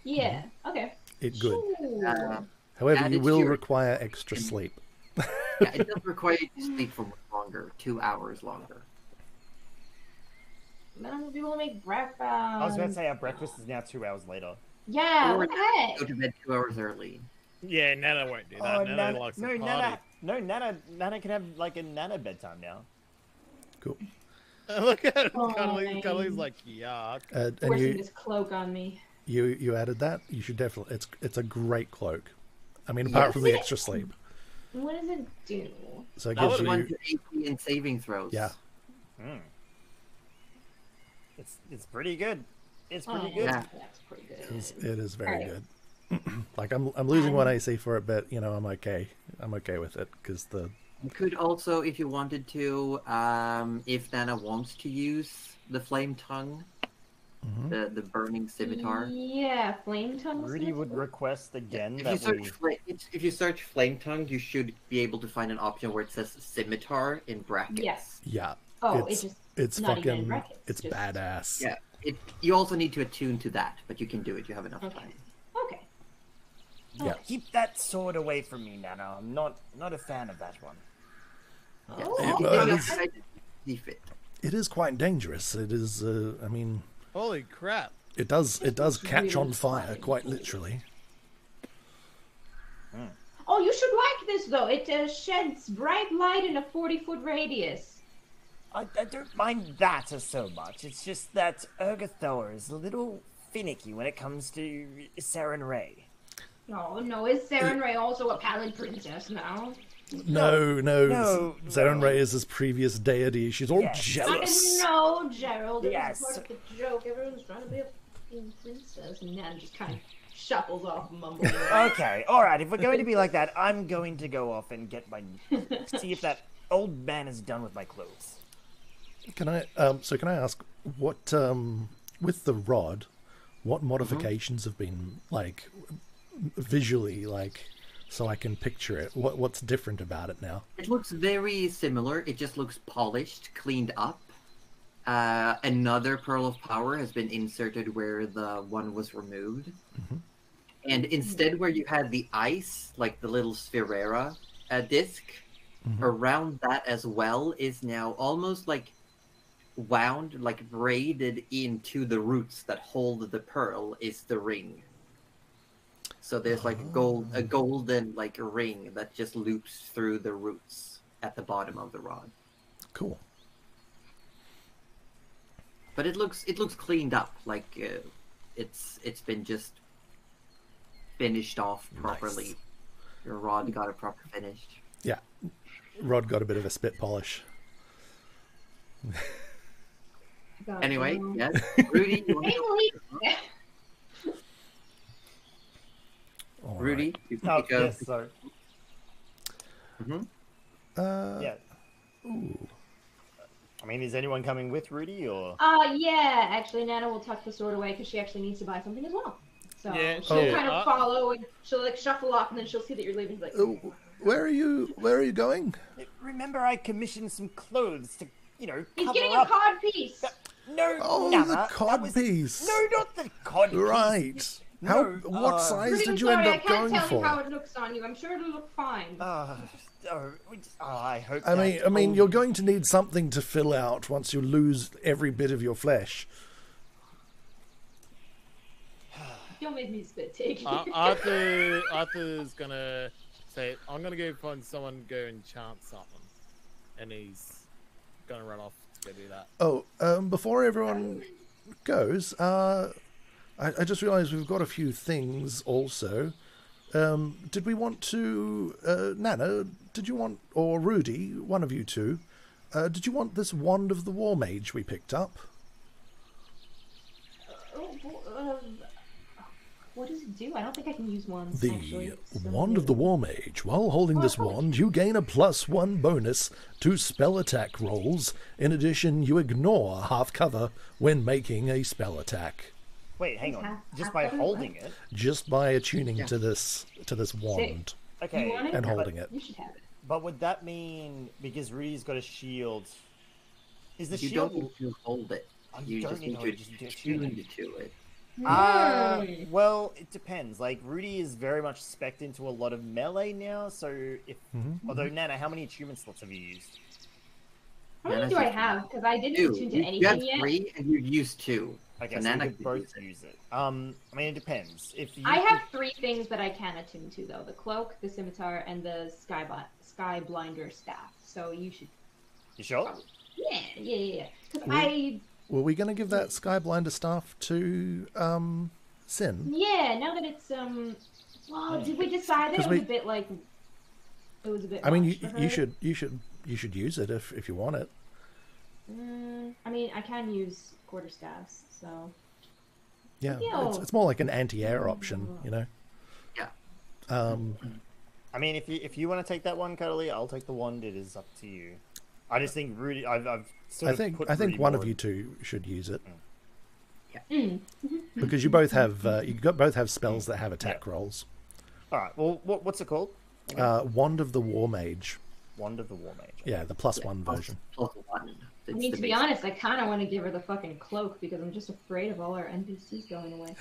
yeah. Okay. It good. Ooh. uh, However, you will your- require extra sleep. yeah, it [LAUGHS] does require you to sleep for longer, two hours longer. Then I'm gonna be able to make breakfast. I was about to say our breakfast is now two hours later. Yeah. Or What the Go to bed two hours early. Yeah, Nana won't do that. Oh, Nana, Nana, likes no, to Nana, no, Nana, Nana can have like a Nana bedtime now. Cool. [LAUGHS] Look at it. Oh, Cuddly, Cuddly's like, yuck. Uh, and Forcing you, this cloak on me. you you added that. You should definitely. It's it's a great cloak. I mean, apart Yes. from the extra sleep, What does it do? so it That gives you. AC and saving throws. Yeah. Hmm. It's it's pretty good. It's Oh, pretty good. Yeah. That's pretty good. It's, it is very Alright. good. [CLEARS THROAT] like I'm I'm losing one Um, AC for it, but you know I'm okay. I'm okay with it because the You could also, if you wanted to, um, if Nana wants to use the flame tongue, Mhm. the the burning scimitar. Yeah, flame tongue. Rudy would request again If you search we. fla- if you search flame tongue, you should be able to find an option where it says scimitar in brackets. Yes. Yeah, Oh, It's- it just it's Not fucking, brackets, it's just- badass. Yeah. It, you also need to attune to that, but you can do it. You have enough Okay. time. okay. Yeah. Keep that sword away from me, Nana. I'm not not a fan of that one. Yeah. Oh, It- You well, can it is- decide to see fit. It is quite dangerous. It is. Uh, I mean, Holy crap! it does. It does catch on fire, quite literally. Oh, you should like this though. It uh, sheds bright light in a forty-foot radius. I, I don't mind that so much. It's just that Urgathor is a little finicky when it comes to Saren Ray. No, no, is Saren Ray also a pallid princess now? No, no. no, Zaren no. Ray is his previous deity. She's all Yes. jealous. I know, Gerald. It Yes. was part of the joke. Everyone's trying to be a fucking princess, and Nan just kind of shuffles off, mumbling. [LAUGHS] Okay, all right. If we're going to be like that, I'm going to go off and get my [LAUGHS] see if that old man is done with my clothes. Can I? Um, so can I ask what um, with the rod? What modifications have been like visually, like, so I can picture it? What What's different about it now? It looks very similar. It just looks polished, cleaned up. Uh, another pearl of power has been inserted where the one was removed. Mhm. And instead, where you had the ice, like the little spherera uh, disc, Mhm. around that as well is now almost like wound, like braided into the roots that hold the pearl is the ring. So there's like a gold, a golden like ring that just loops through the roots at the bottom of the rod. Cool. But it looks it looks cleaned up, like uh, it's it's been just finished off properly. Your rod got a proper finish. Yeah, Rod got a bit of a spit polish. [LAUGHS] God, Anyway, no. yes, [LAUGHS] Rudy, you wanna- Hey, Lee. All right. Rudy, you Oh, pick a- yes, so Mhm. Uh, yeah. ooh. I mean, is anyone coming with Rudy or? Uh, yeah, actually, Nana will tuck the sword away because she actually needs to buy something as well. So Yeah, she'll Oh. kind of uh, follow and she'll like shuffle off and then she'll see that you're leaving. Like, Uh, where are you? Where are you going? Remember, I commissioned some clothes to, you know, he's getting up. a cod piece. No, Oh, Nana, the that cod was- piece. No, not the cod piece. Right. How? No, what uh, size did I'm you sorry, end I can't going tell you how it looks on you. I'm sure it'll look fine. Uh, oh, oh, I hope. I mean, I mean, you're going to need something to fill out once you lose every bit of your flesh. [SIGHS] Don't make me spit take. Uh, Arthur, Arthur's gonna say, "I'm gonna go find someone, go enchant something," and he's gonna run off to do that. Oh, um, before everyone goes, uh, I, I just realised we've got a few things also. Um, did we want to, uh, Nana? Did you want, or Rudy, one of you two? Uh, did you want this wand of the War Mage we picked up? Oh, what does it do? I don't think I can use one. The actually. So Wand of the War Mage. While holding this oh, wand, you gain a plus one bonus to spell attack rolls. In addition, you ignore half cover when making a spell attack, Wait, hang on. Half- Just half by covered? holding it. just by attuning to this to this wand Okay. You want it? and but- holding it. You should have it. But would that mean because Rudy's got a shield? Is the You shield? don't need to hold it. Oh, you You just need need to to hold it, just attune attune it. to it. Uh, well, it depends. Like Rudy is very much spec'd into a lot of melee now. So if, Mhm. although Nana, how many attunement slots have you used? How many Nana's do I have? Because I didn't Two. attune to You, you anything have yet. three, and you've used two. Okay, So so Nana we could could both use it. use it. Um, I mean, it depends. If you, I have three things that I can attune to, though: the cloak, the scimitar, and the sky bl- sky blinder staff. So you should. you sure? Yeah, yeah, yeah. yeah. 'Cause We- I, Were we going to give that Skyblinder staff to um, Sin? yeah. Now that it's um, well, did we decide that it 'Cause was we- a bit like, it was a bit. I mean, you, you should you should you should use it if if you want it. Mm, I mean, I can use quarter staffs, so Yeah, it's, it's more like an anti-air option, you know. Yeah. Um, I mean, if you if you want to take that one, Cuddly, I'll take the wand. It is up to you. I just think Rudy. I've, I've sort I of think put I think Rudy one more of you two should use it. Mm. because you both have uh, you got both have spells that have attack rolls. All right. Well, what, what's it called? Uh, Wand of the War Mage. Wand of the War Mage. Yeah, the plus one Plus- version. plus one. I mean, to be base. honest, I kind of want to give her the fucking cloak because I'm just afraid of all our NPCs going away.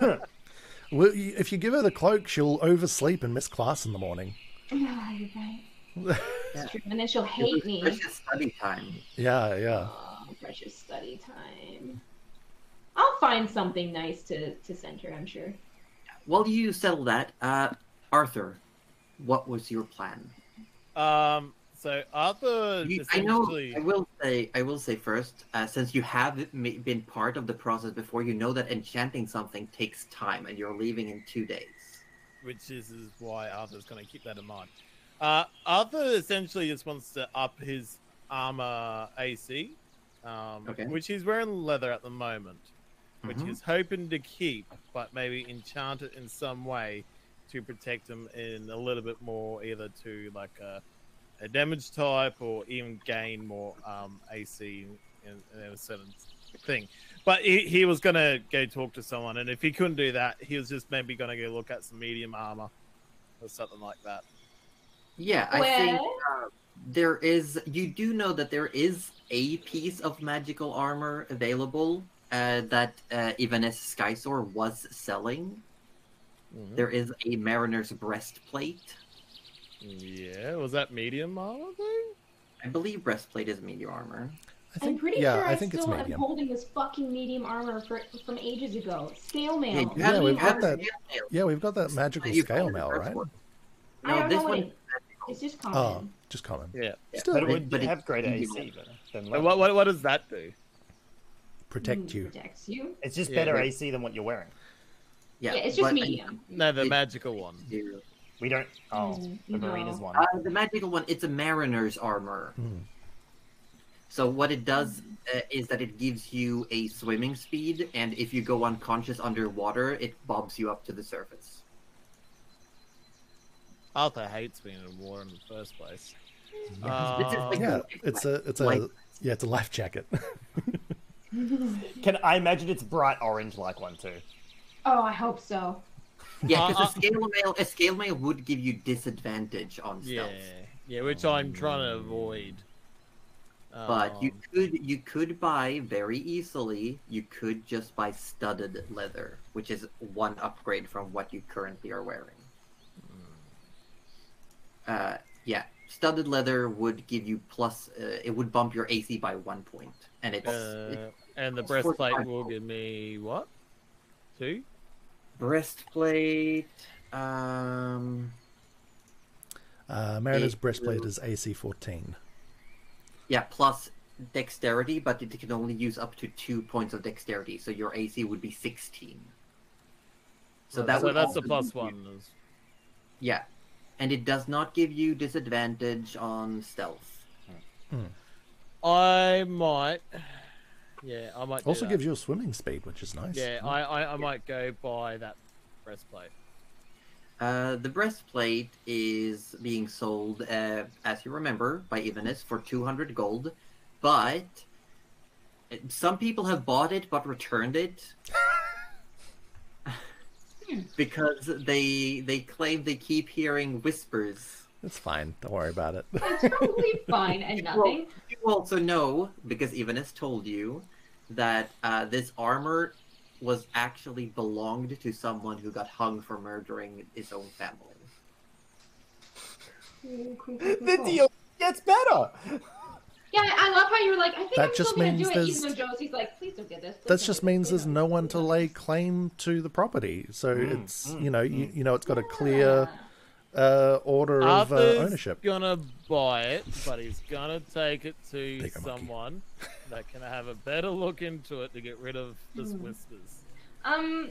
[LAUGHS] [LAUGHS] Well, if you give her the cloak, she'll oversleep and miss class in the morning. Yeah, [LAUGHS] you're right. Yeah. And then she'll hate me. precious study time. Yeah, yeah. Oh, precious study time. I'll find something nice to, to send her, I'm sure. While you settle that, uh, Arthur, what was your plan? Um, so Arthur You, I know. I will say. I will say first, uh, since you have been part of the process before, you know that enchanting something takes time, and you're leaving in two days. which is, is why Arthur's going to keep that in mind. Uh, Arthur essentially just wants to up his armor AC, um, Okay. which he's wearing leather at the moment, which Mhm. he's hoping to keep, but maybe enchant it in some way to protect him in a little bit more, either to like a, a damage type or even gain more um, AC in, in a certain thing. But he, he was going to go talk to someone, and if he couldn't do that, he was just maybe going to go look at some medium armor or something like that. Yeah, I think uh, there is. You do know that there is a piece of magical armor available uh, that uh, Ivanes Skysor was selling. Mhm. There is a mariner's breastplate. Yeah, was that medium armor thing? I believe breastplate is medium armor. I think, I'm pretty yeah, sure I, I think it's still am holding this fucking medium armor for, from ages ago. Scale mail. you Yeah, we've got that- Yeah, we've got that magical scale found mail, right? I No, don't this know one. it. It's just common. Oh, just common. Yeah. Yeah, Still, But it but- would but it- have greater AC than, than What, what, what does that do? protect Mm, you. Protects you. It's just Yeah, better but- AC than what you're wearing. Yeah, Yeah, it's just but- medium. No, the It- magical one. Zero. We don't. Oh, Mm, the no. mariner's one. Uh, the magical one, it's a mariner's armor. Hmm. So what it does uh, is that it gives you a swimming speed, and if you go unconscious underwater, it bobs you up to the surface. Arthur hates being in water in the first place. This Uh, like Yeah, a- it's a it's a Life- yeah, it's a life jacket. Can I imagine it's bright orange like one too? Oh, I hope so. Yeah, Uh, because uh- a scale mail a scale mail would give you disadvantage on yeah, stealth. yeah, which I'm trying to avoid. But you Um, could you could buy very easily. You could just buy studded leather, which is one upgrade from what you currently are wearing. Uh, yeah, studded leather would give you plus. Uh, it would bump your AC by one point, and it's uh, and the breastplate will gold. give me what? Two? breastplate. Um, Uh, Mariner's breastplate is AC 14. yeah, plus dexterity, but it can only use up to two points of dexterity, so your AC would be sixteen. So that so would that's the also plus give you- one. is- Yeah, and it does not give you disadvantage on stealth. I might. Yeah, I might. do Also that. gives you a swimming speed, which is nice. Yeah, I, I, I might go buy that breastplate. Uh, the breastplate is being sold, uh, as you remember, by Ivanis for 200 gold, but some people have bought it but returned it [LAUGHS] because they they claim they keep hearing whispers. It's fine. Don't worry about it. It's probably [LAUGHS] fine and nothing. you also know because Ivanis told you that uh, this armor was actually belonged to someone who got hung for murdering his own family. The deal gets better. Yeah, I love how you're like, I think That I'm just still gonna means do it, there's- even though Josie's like, please don't get this. please That just means there's no one to lay claim to the property. So Mm, it's mm, you know you, mm. you know it's got a clear uh, order of uh, Arthur's ownership. gonna buy it, but he's gonna take it to Take someone that can have a better look into it to get rid of this Hmm. whispers. Um,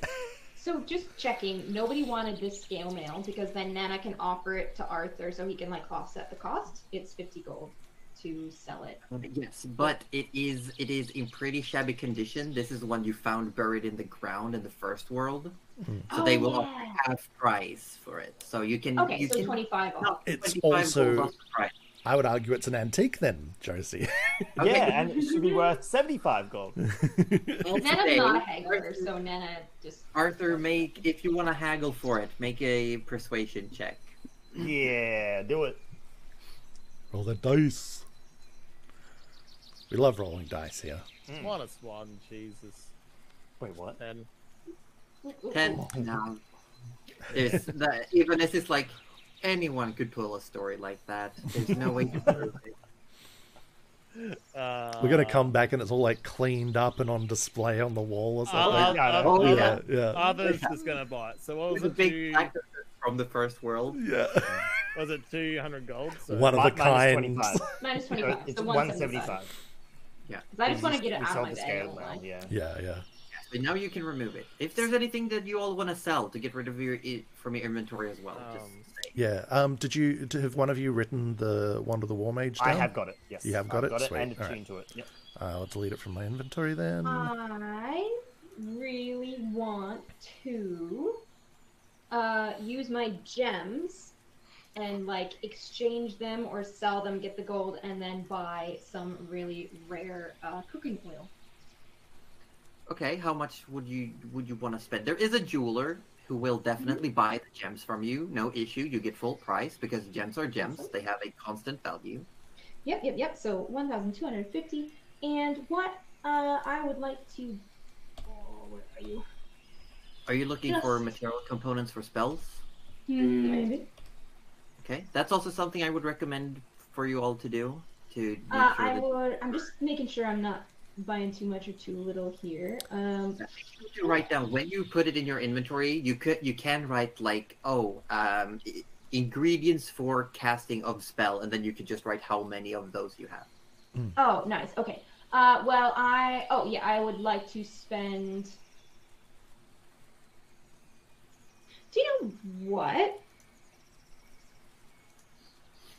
so just checking, nobody wanted this scale mail because then Nana can offer it to Arthur so he can like offset the cost. It's fifty gold to sell it. Um, yes, but it is it is in pretty shabby condition. This is one you found buried in the ground in the first world, mm. so Oh, they will oh, yeah. offer half price for it. So you can Okay, you so can twenty five off. no, It's 25 also- price. I would argue it's an antique then, Josie. [LAUGHS] Yeah, and it should be worth 75 gold. [LAUGHS] Nana's not a haggler, so Nana just. Arthur, make if you want to haggle for it, make a persuasion check. Yeah, do it. Roll the dice. We love rolling dice here. Minus one, Jesus. Wait, what? Ten. Ten. No. There's the, even this is like anyone could pull a story like that. There's no way to prove it. Uh, We're gonna come back and it's all like cleaned up and on display on the wall or something. uh, Yeah, uh, oh, yeah, Arthur- yeah, Arthur's just gonna buy it. So what was There's a it? big Two, from the first world. yeah. was it two hundred gold? So One of Mi- the kind. 25. Uh, 25. It's so 175. 175. Yeah. 'Cause I just want to get it out of my the bag. scale now, yeah. Yeah, yeah. So now you can remove it. If there's anything that you all want to sell to get rid of your from your inventory as well, just Um, say. Yeah. Um. Did you? Have one of you written the Wand of the War Mage down? I have got it, yes. You have got I've it? got Sweet, it and alright. attuned to it. Yep. Uh, I'll delete it from my inventory then. I really want to uh, use my gems and like exchange them or sell them, get the gold, and then buy some really rare uh, cooking oil. Okay, how much would you would you want to spend? There is a jeweler who will definitely buy the gems from you. No issue. You get full price because gems are gems. They have a constant value. Yep, yep, yep. So 1,250. And what uh, I would like to. Oh, where are you? Are you looking for material components for spells? Maybe. Okay, that's also something I would recommend for you all to do. To make Uh, sure I that would. I'm just making sure I'm not buying too much or too little here. Um, you write down when you put it in your inventory. You could you can write like oh um, ingredients for casting of spell, and then you can just write how many of those you have. Oh, nice. Okay. Uh, well, I oh yeah, I would like to spend. Do you know what?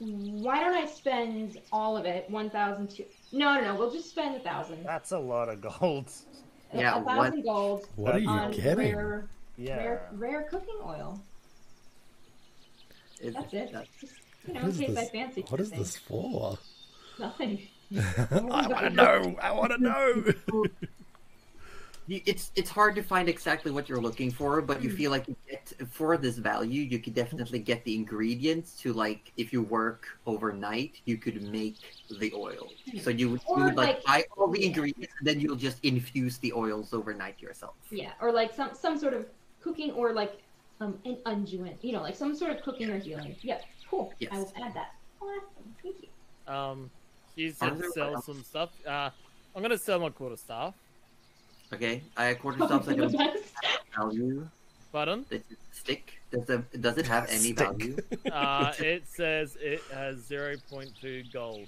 Why don't I spend all of it? One thousand two. No, no, no. We'll just spend a thousand. That's a lot of gold. Yeah, a what- thousand gold What are you on getting? rare, Yeah. rare, rare cooking oil. Is- That's it. that- Just, you know, in case I this? fancy. What is something. this for? Nothing. [LAUGHS] [LAUGHS] I want to know. I want to know. [LAUGHS] You, it's it's hard to find exactly what you're looking for, but Hmm. you feel like you get for this value, you could definitely get the ingredients to like if you work overnight, you could make the oil. So you would, you would like, like- buy all the ingredients, and then you'll just infuse the oils overnight yourself. Yeah, or like some some sort of cooking or like um an unguent, you know, like some sort of cooking or healing. Yeah, cool. Yes. I will add that. Awesome, thank you. Um, you said Arthur, what sell some stuff. Uh, I'm gonna sell my quarter staff. Okay, I quarter [LAUGHS] stops like a The best. value. Button. This is stick. Does it does it have any [LAUGHS] Stick. value? [LAUGHS] Uh, it says it has 0.2 gold.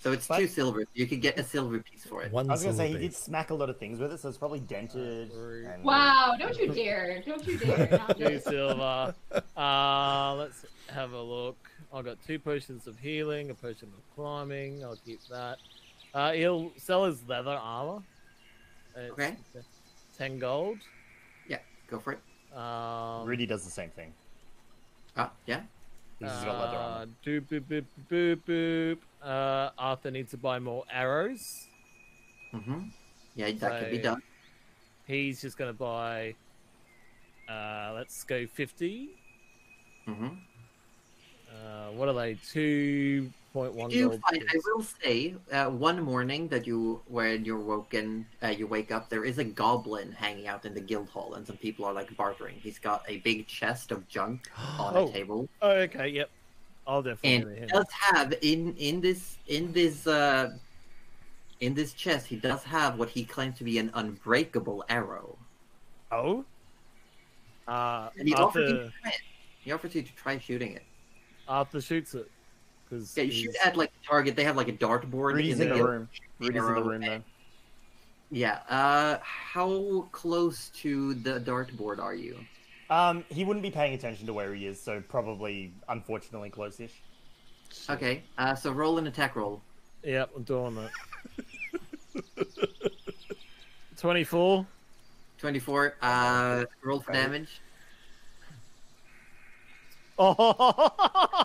So it's But- two silver. You could get a silver piece for it. One I was gonna say he did smack a lot of things with it, so it's probably dented. Three. And... Wow, don't you dare! Don't you dare! Not Two this. silver. Uh, let's have a look. I've got two potions of healing, a potion of climbing. I'll keep that. Uh, he'll sell his leather armor. It's Okay. Ten gold. Yeah, go for it. Um, Rudy does the same thing. Ah, yeah. He's just got leather uh, armor. doop, boop, boop, boop, boop. Uh, Arthur needs to buy more arrows. Mm-hmm. Yeah, that could be done. He's just gonna buy. Uh, let's go fifty. Mm-hmm. Uh, what are they? Two point one You gold. find, I will say, uh, one morning that you, when you're woken, uh, you wake up, there is a goblin hanging out in the guild hall, and some people are like bartering. He's got a big chest of junk [GASPS] on Oh. a table, Oh, okay. Yep. I'll definitely. and he does have in in this in this uh, in this chest, he does have what he claims to be an unbreakable arrow, Oh. Uh, and he offers you to try it. He offers you to try shooting it. Arthur shoots it Yeah, you shoot at like a target. They have like a dartboard Rudy's in in the the room. Rudy's in the room though. Yeah. Uh, how close to the dartboard are you? Um, he wouldn't be paying attention to where he is, so probably, unfortunately, close-ish. Okay. Uh, so roll an attack roll. Yep, I'm doing that. [LAUGHS] Twenty-four. Twenty-four. Uh, roll for damage. Oh.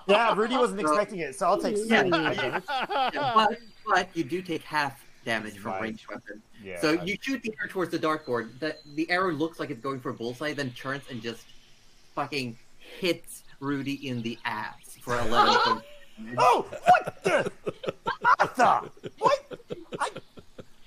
[LAUGHS] Yeah, Rudy wasn't expecting it, so I'll take Yeah. 75 damage. Yeah, but, but you do take half damage from Right. ranged weapon. Yeah. so I- you shoot the arrow towards the dartboard. The, the arrow looks like it's going for a bullseye, then turns and just fucking hits Rudy in the ass for 11 [LAUGHS] points. Oh, what the? Arthur! What? I...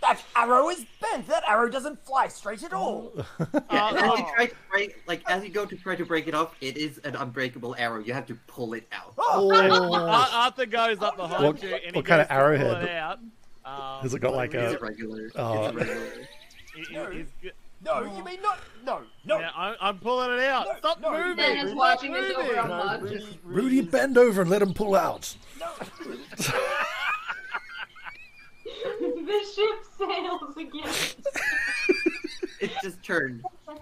That arrow is bent. That arrow doesn't fly straight at all. [LAUGHS] Yeah, and as you Oh. try to break, like as you go to try to break it off, it is an unbreakable arrow. You have to pull it out. Oh, Ar- Arthur goes up behind What- you and he what kind of goes to arrowhead? it out. Um, Has it got like It's a? a regular. Oh. It's a regular. [LAUGHS] he- he- he's no, you mean not? No, no. yeah, I'm, I'm pulling it out. No, Stop no, moving. Nana's Stop watching us moving. over a No, mug. Rudy, Rudy, bend over and let him pull out. No. [LAUGHS] [LAUGHS] the ship sails again. It just turned. Um,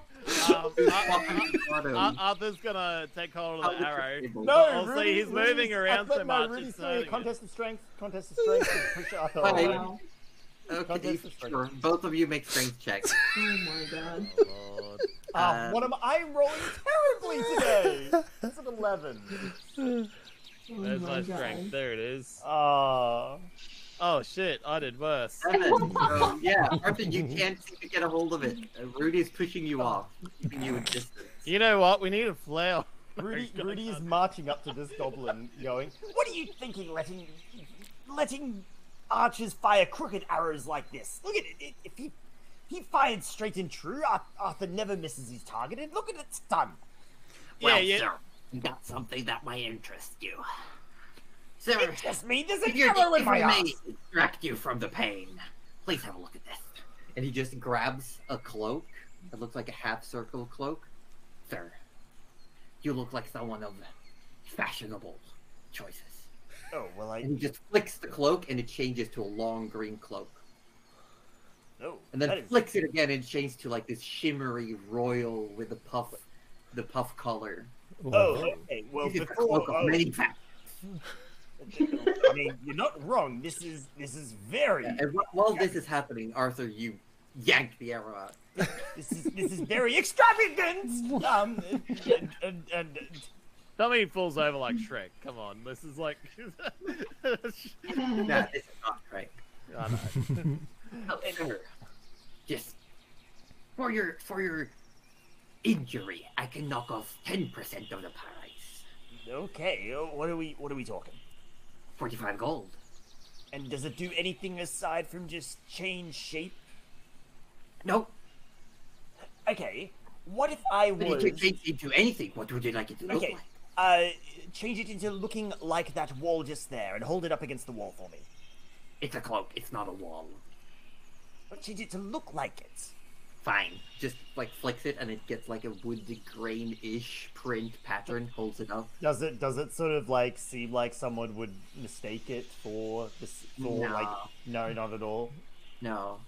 Fucking Ar- Ar- Arthur's gonna take hold of the arrow. No, Also, Rudy, he's moving around so much, Rudy's it's doing a contest of strength. Contest of strength. to push Arthur Fine. away. Okay, of sure. Both of you make strength checks. [LAUGHS] Oh my god. Lord. Ah, Uh, what am I rolling terribly today? It's an eleven. [LAUGHS] Oh There's my my God. strength. There it is. Ah. Oh shit, [LAUGHS] I did worse. Seven. So yeah, Arthur, you [LAUGHS] can't seem to get a hold of it. Uh, Rudy's pushing you off, keeping you in distance. You know what? We need a flare. [LAUGHS] Rudy, Going Rudy is marching up to this goblin, going, "What are you thinking, letting, letting archers fire crooked arrows like this? Look at it. it if he, he fired straight and true, Arthur never misses his target. And look at its done. Well, yeah. sir, you got something that might interest you. Sir, it's just me. There's an if your arrow in my if ass. may distract you from the pain, please have a look at this. And he just grabs a cloak. It looks like a half circle cloak. Sir, you look like someone of fashionable choices. Oh well, I And he just flicks the cloak, and it changes to a long green cloak. no. And then that is- flicks it again, and it changes to like this shimmery royal with the puff, the puff color. Oh, okay. Well, This is a before, cloak of oh, many facts. I mean, you're not wrong. This is this is very And while this is happening, Arthur, you yank the arrow out. this is this is very extravagant. Um, and, and, and Tell me he falls over like Shrek. Come on, this is like. [LAUGHS] Nah, this is not right. I know. Oh, sir, just for your for your injury, I can knock off ten percent of the price. okay, uh, what are we what are we talking? Forty-five gold. And does it do anything aside from just change shape? Nope. Okay, what if I But you was can change into anything. What would you like it to look okay? like? Uh, change it into looking like that wall just there, and hold it up against the wall for me. It's a cloak. It's not a wall. But change it to look like it. Fine. Just like flicks it, and it gets like a wood grain-ish print pattern. Holds it up. Does it does it sort of like seem like someone would mistake it for this for like No. no, not at all. No.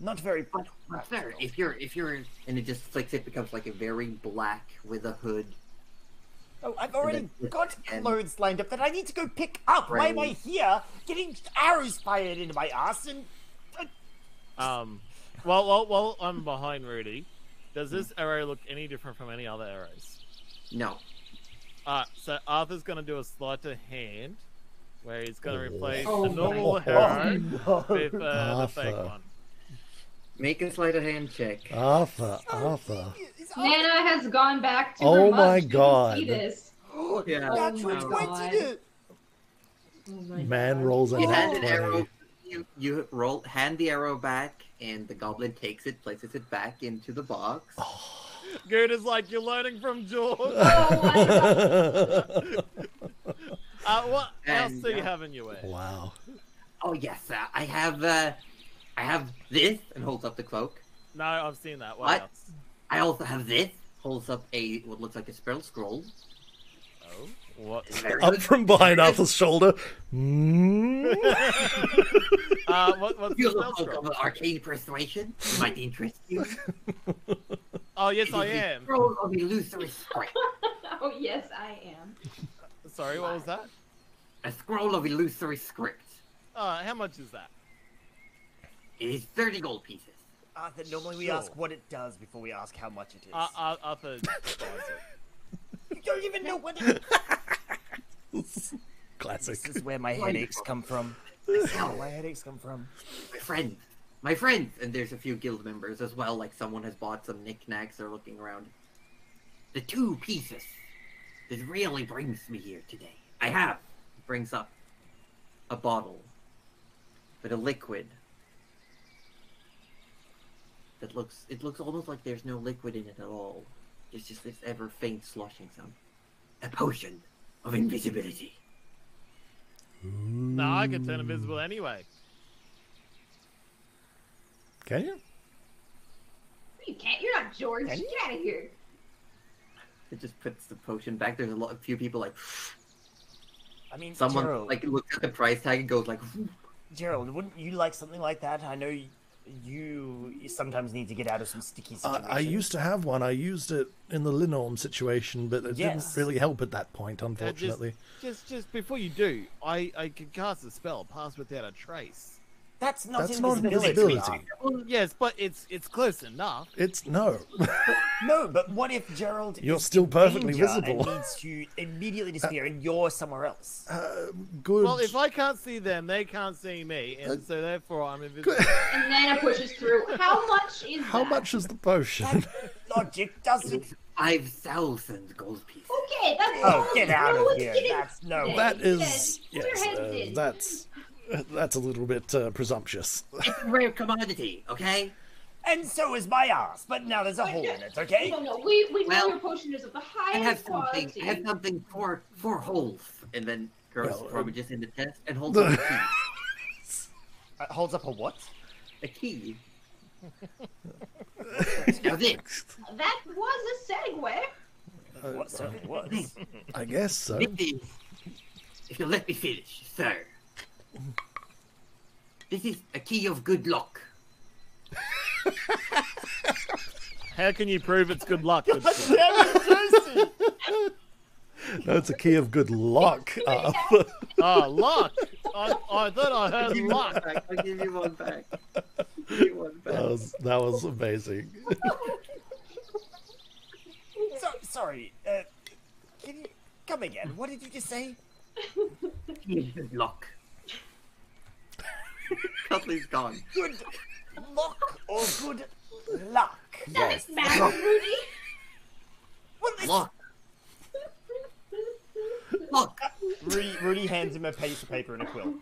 Not very. But, but sir, if you're if you're and it just flicks it becomes like a very black with a hood. Oh, I've already got again- clothes lined up that I need to go pick up. Why am I here getting arrows fired into my ass and Um, well, well, well, I'm behind Rudy. Does this arrow look any different from any other arrows? No. Alright, so Arthur's gonna do a sleight of hand, where he's gonna replace Oh the normal God. arrow with uh, the fake one. Make a sleight of hand check. Arthur, Arthur. Nana has gone back to Oh her my mug. She God. See this. Oh, Yeah. That's Oh what my went God. to do. Oh Man God. rolls a You hand an arrow. You you roll hand the arrow back, and the goblin takes it, places it back into the box. [LAUGHS] Good is like you're learning from George. [LAUGHS] Oh my God. [LAUGHS] Uh, what else And, do you uh, have in your way? wow. Oh yes, uh, I have uh, I have this, and holds up the cloak. No, I've seen that. What, What? else? I also have this, holds up a what looks like a spell scroll. What? Up from behind Arthur's shoulder. Mm. [LAUGHS] uh, what? What's You spell look scroll? of arcane persuasion might interest you. Oh yes, It I am. Scroll of illusory script. [LAUGHS] oh yes, I am. [LAUGHS] Sorry, what was that? A scroll of illusory script. Uh, how much is that? It is thirty gold pieces. Arthur, normally we Sure. ask what it does before we ask how much it is. Uh, uh, Arthur buys it. You don't even know what. [LAUGHS] It... Classic. This is where my headaches come from. This is where my headaches come from. my friend, my friend, and there's a few guild members as well. Like someone has bought some knickknacks. They're looking around. The two pieces that really brings me here today. I have brings up a bottle, but a liquid that looks. It looks almost like there's no liquid in it at all. It's just this ever faint sloshing sound. A potion of invisibility. No, I can turn invisible anyway. Can you? You can't. You're not George. Can Get out of here. It just puts the potion back. There's a lot, of few people like. I mean, Someone Gerald, like looks at the price tag and goes like, Gerald, wouldn't you like something like that? I know you, you sometimes need to get out of some sticky I, situations. I used to have one. I used it in the Linnorm situation, but it Yes. didn't really help at that point, Uh, just- unfortunately. Just, just before you do, I, I can cast a spell, pass without a trace. That's not That's not invisibility. invisibility. Well, yes, but it's it's close enough. It's no. No, but what if Gerald You're is still perfectly visible. and needs to immediately disappear, and you're somewhere else? Uh, good. Well, if I can't see them, they can't see me, and so therefore I'm invisible. [LAUGHS] And Nana pushes through. How much is How that? much is the potion? Logic doesn't. five thousand gold pieces. Okay, that's Oh, get out No of here. That's no. That is Yes, yes. Uh, that's that's a little bit uh, presumptuous. It's a rare commodity, okay? And so is my ass, but now there's a hole in it. Okay. No, no, we, we know your potion is of the highest I have highest something. quality. I have something for for holes, and then goes Well, just in the test and holds [LAUGHS] up a key. Uh, holds up a what? A key. now this, That was a segue. Uh, What so it was? I guess so. is. If you'll let me finish, sir. This is a key of good luck. How can you prove it's good luck? Good sir? No, it's a key of good luck. [LAUGHS] Uh, oh, luck! I, I thought I I'll heard give luck. back. I'll give you one back. Give you one back. that was that was amazing. [LAUGHS] so, sorry. Uh, can you come again? What did you just say? Key of good luck. [LAUGHS] Cuddly's gone. Good luck or good luck? That is mad, Rudy. Well, it's- Luck. Luck. Rudy, Rudy hands him a piece of paper and a quill.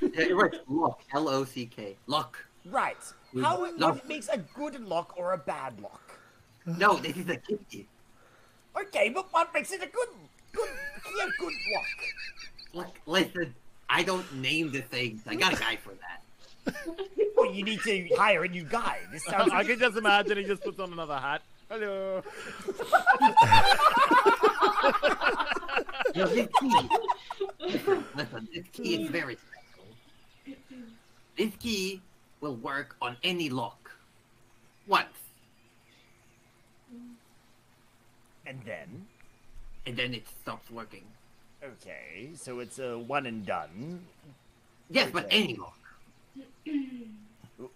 Yeah, you're right. Luck. L O C K. Luck. Right. How Luck. what makes a good lock or a bad lock? No, this is a key. Okay, but what makes it a good, good, key of good lock? Look, listen. I don't name the things. I got a guy for that. [LAUGHS] Well, you need to hire a new guy. This sounds. I can just imagine he just puts on another hat. Hello. No, this key. Listen, listen, this key is very special. This key will work on any lock. Once. And then, And then it stops working. Okay, so it's a one and done. Yes, but Okay. any lock.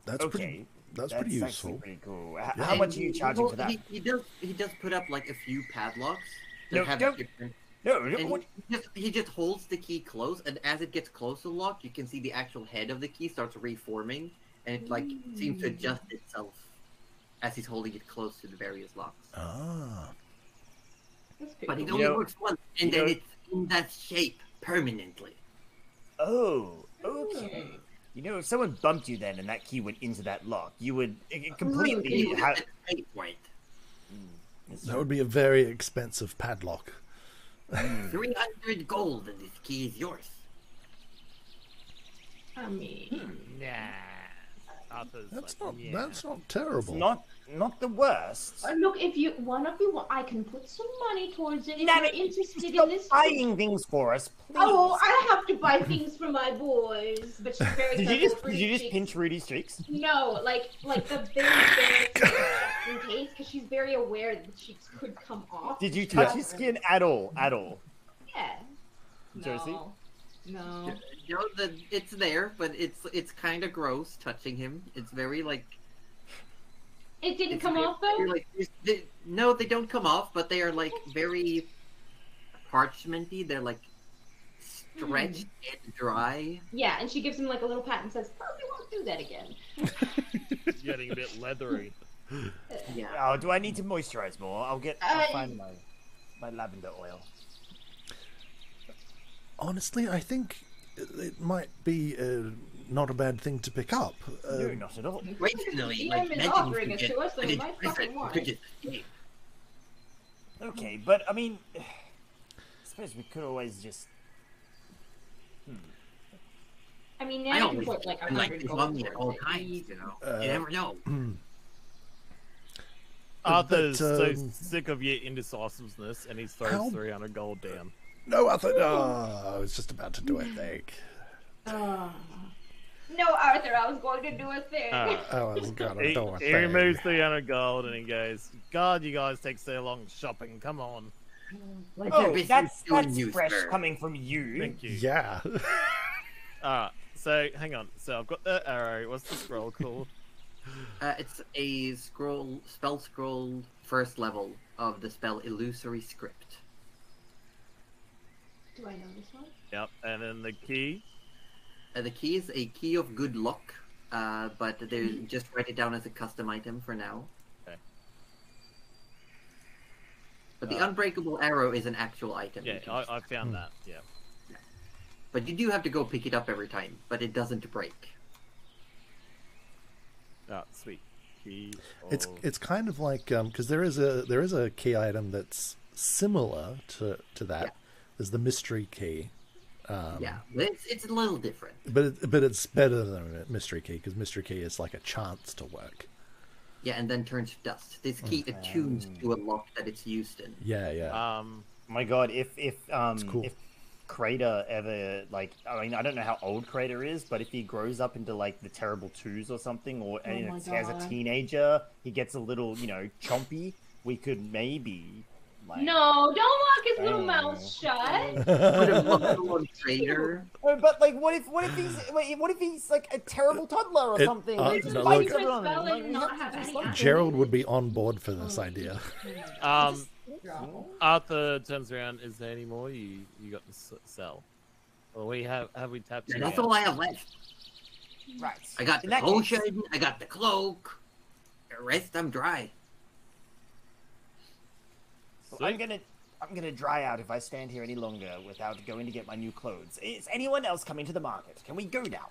That's okay. pretty. That's, That's pretty useful. pretty cool. H- Yeah. How much And are you he- charging well, for that? He, he does. He does put up like a few padlocks No, have don't- different. No, no, what? he, just, he just holds the key close, and as it gets close to the lock, you can see the actual head of the key starts reforming, and it like seems to adjust itself as he's holding it close to the various locks. Ah, But it cool. only know- works once, and then know- it's in that shape permanently. Oh, okay. You know, if someone bumped you then and that key went into that lock, you would uh, completely You have. have to pay that would be a very expensive padlock. Three hundred gold, and this key is yours. I mean, Nah. Arthur's That's like, not. yeah. That's not terrible. Not, not the worst. uh, look, if you one of you, want, I can put some money towards it. If Nana, you're interested Stop in this. buying things for us, please. Oh, I have to buy things for my boys, but she's very. did you just did you just cheeks. pinch Rudy's cheeks? No, like like the very bare in case, because she's very aware that the cheeks could come off. Did you touch Yeah. his skin at all? At all? Yeah. Josie? No. No. You know, the, it's there, but it's it's kind of gross touching him. It's very like It didn't come very- off though. like they, no, they don't come off, but they are like very parchmenty. They're like stretched and dry. Yeah, and she gives him like a little pat and says, "Probably won't do that again." It's getting a bit leathery. [LAUGHS] Yeah. Oh, do I need to moisturize more? I'll get. I'll Uh, find my my lavender oil. Honestly, I think it might be uh, not a bad thing to pick up. no, Uh, not at all. Originally, DM like is offering it get to us, so an we might fucking it, want it. Okay, but I mean, [SIGHS] I suppose we could always just. I mean, I now you can put like a and, like hundred this gold at all towards it. times. You know, Uh, you never know. [CLEARS THROAT] Arthur's But, so um, sick of your indecisiveness, and he throws How- 300 gold down. No, I thought. Oh, I was just about to do a thing. Ah. No, Arthur, I was going to do a thing. Ah. I was gonna He, do a he thing. removes 300 gold and he goes, God, you guys take so long shopping. Come on. Like Oh, that's that's you, fresh sir. coming from you. Thank you. Yeah. Alright, [LAUGHS] so hang on. So I've got the arrow. What's the scroll called? [LAUGHS] Uh, it's a scroll, spell scroll, first level of the spell Illusory Script. Do I know this one? Yep, and then the key. Uh, the key is a key of good luck, uh, but they just write it down as a custom item for now. Okay. But the Uh, unbreakable arrow is an actual item. Yeah, I, I found that. Yeah. But you do have to go pick it up every time, but it doesn't break. Ah, sweet. Key. It's of- it's kind of like because there is a there is a key item that's similar to to that. Yeah. There's the mystery key. Um, yeah, it's, it's a little different. But it, but it's better than a mystery key because mystery key is like a chance to work. Yeah, and then turns to dust. This key attunes to a lock that it's used in. Yeah, yeah. Um, My God, if if um cool. if Crater ever like I mean I don't know how old Crater is, but if he grows up into like the terrible twos or something, or Oh you know, as a teenager he gets a little you know chompy, we could maybe like No, don't lock his little Oh. mouth shut. [LAUGHS] Put a muscle on [LAUGHS] trader. Oh, but like, what if what if he's wait, what if he's like a terrible toddler or It- something? uh, He just no, bites look- everyone. Spell and Like, not have to have just any like- action. Gerald would be on board for this idea. um, [LAUGHS] Arthur turns around. Is there any more you you got to s- sell? Or we have have we tapped? Yeah, that's out? all I have left. Right. I got In the that case- potion, I got the cloak. The rest I'm dry. Well, I'm gonna I'm gonna dry out if I stand here any longer without going to get my new clothes. Is anyone else coming to the market? Can we go now?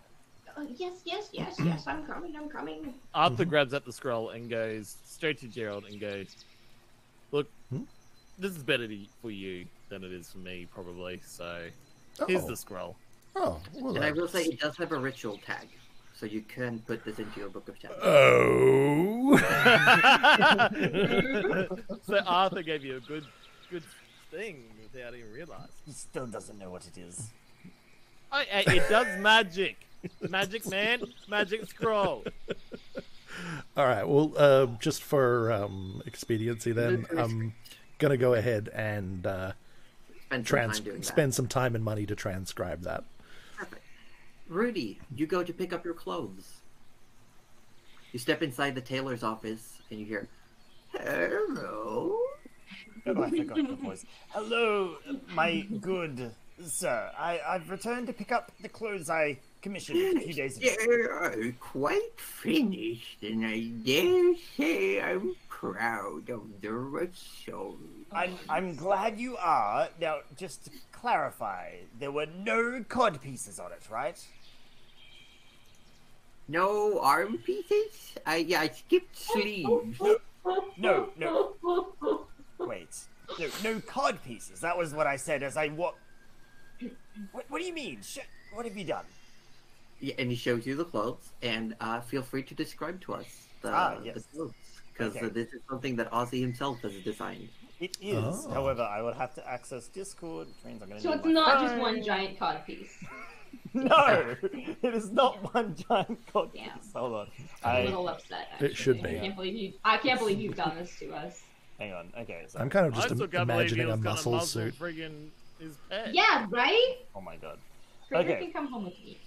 Uh, yes, yes, yes, yes. I'm coming. I'm coming. Arthur grabs at the scroll and goes straight to Gerald and goes, "Look, Hmm? this is better for you than it is for me, probably. So here's Oh. the scroll." Oh, well, And I will say it does have a ritual tag. So you can put this into your book of challenges. Oh. [LAUGHS] so Arthur gave you a good, good thing without even realizing. He still doesn't know what it is. Oh, it does magic, magic man, magic scroll. All right. Well, uh, just for um, expediency, then I'm gonna go ahead and uh, Spend some trans- time spend some time and money to transcribe that. Rudy, you go to pick up your clothes. You step inside the tailor's office and you hear, "Hello." Oh, I forgot the voice. Hello, my good sir. I, I've returned to pick up the clothes I commissioned a few days ago. They are quite finished, and I dare say I'm proud of the result. I'm, I'm glad you are. Now, just to clarify, there were no cod pieces on it, right? No arm pieces? I yeah, I skipped sleeves. No, no. Wait. No, no cod pieces. That was what I said as I what? What, what do you mean? Sh- what have you done? Yeah, and he shows you the clothes, and uh, feel free to describe to us the, Ah, the clothes, because Okay. this is something that Aussie himself has designed. It is. Oh. However, I will have to access Discord, which means I'm going to. So it's not just one giant cod piece. [LAUGHS] [LAUGHS] No, it is not one giant cod piece. Damn. Hold on. I'm a I, little upset. It should be. I can't believe you. I can't believe you've done this to us. hang on. Okay. So, I'm kind of just still im- can't believe he imagining a was gonna muscle suit. friggin' his pet. Yeah, right. oh my god. Fraser Okay. can come home with me.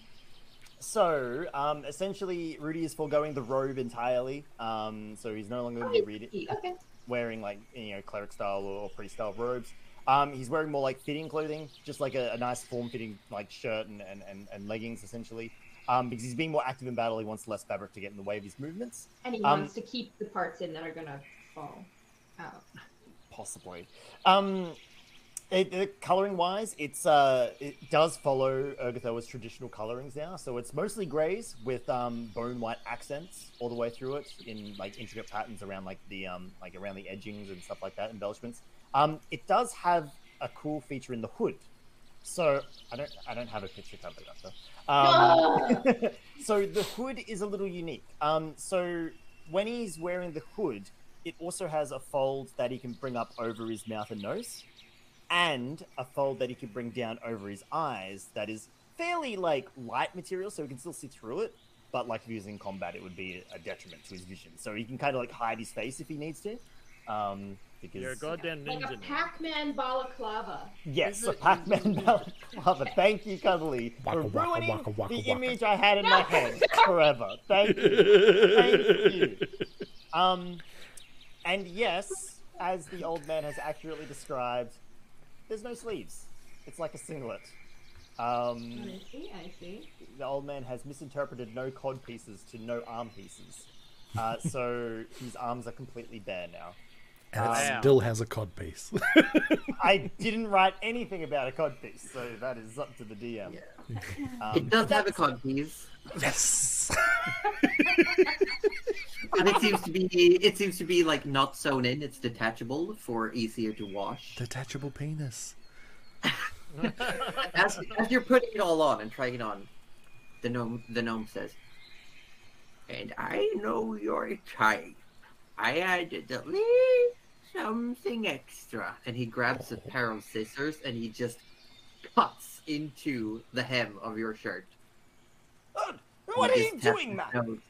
So, um, essentially, Rudy is foregoing the robe entirely. Um, so he's no longer going to be reading, Okay. wearing like you know cleric style or priest style robes. Um, he's wearing more like fitting clothing, just like a, a nice form fitting like shirt and, and, and, and leggings essentially. Um, because he's being more active in battle, he wants less fabric to get in the way of his movements. And he Um, wants to keep the parts in that are gonna fall out. possibly. Um, it, it, coloring wise, it's uh, it does follow Urgathoa's traditional colorings now. So it's mostly greys with um, bone white accents all the way through it in like intricate patterns around like the um, like around the edgings and stuff like that, embellishments. Um, it does have a cool feature in the hood. So I don't I don't have a picture covered up there. Um, [LAUGHS] so the hood is a little unique. Um, so when he's wearing the hood, it also has a fold that he can bring up over his mouth and nose, and a fold that he can bring down over his eyes. That is fairly like light material, so he can still see through it. But like if he was in combat, it would be a detriment to his vision. So he can kind of like hide his face if he needs to. Um, because You're a goddamn Like ninja. a. Pac-Man balaclava. Yes, Is a Pac-Man [LAUGHS] balaclava. Thank you, Cuddly, for Waka, waka, ruining waka, waka, the waka. image I had in my head forever. Thank you. Thank you. Um, and yes, as the old man has accurately described, there's no sleeves. It's like a singlet. Um, I see, I see. the old man has misinterpreted no cod pieces to no arm pieces. Uh, so his arms are completely bare now. And it Wow. still has a cod piece. [LAUGHS] I didn't write anything about a cod piece, so that is up to the DM. Um, It does have a that's- cod piece, yes. [LAUGHS] but it seems to be it seems to be like not sewn in. It's detachable for easier to wash. Detachable penis. [LAUGHS] As, as you're putting it all on and trying it on, the gnome the gnome says, "And I know your type. I added at least something extra." And he grabs a pair of scissors and he just cuts into the hem of your shirt. What are you doing, man?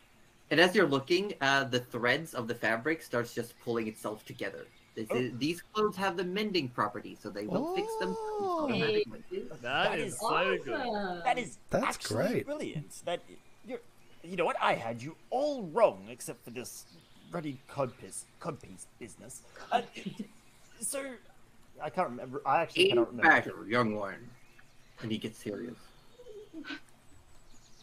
And as you're looking, uh, the threads of the fabric starts just pulling itself together. This Oh. is, these clothes have the mending property, so they will fix themselves Oh. automatically. that That is is so good. That is That's actually great. brilliant. That you're, you know what? I had you all wrong except for this ruddy cod piece, cod piece business. Uh, so I can't remember. I actually cannot remember. battle, young one. And he gets serious.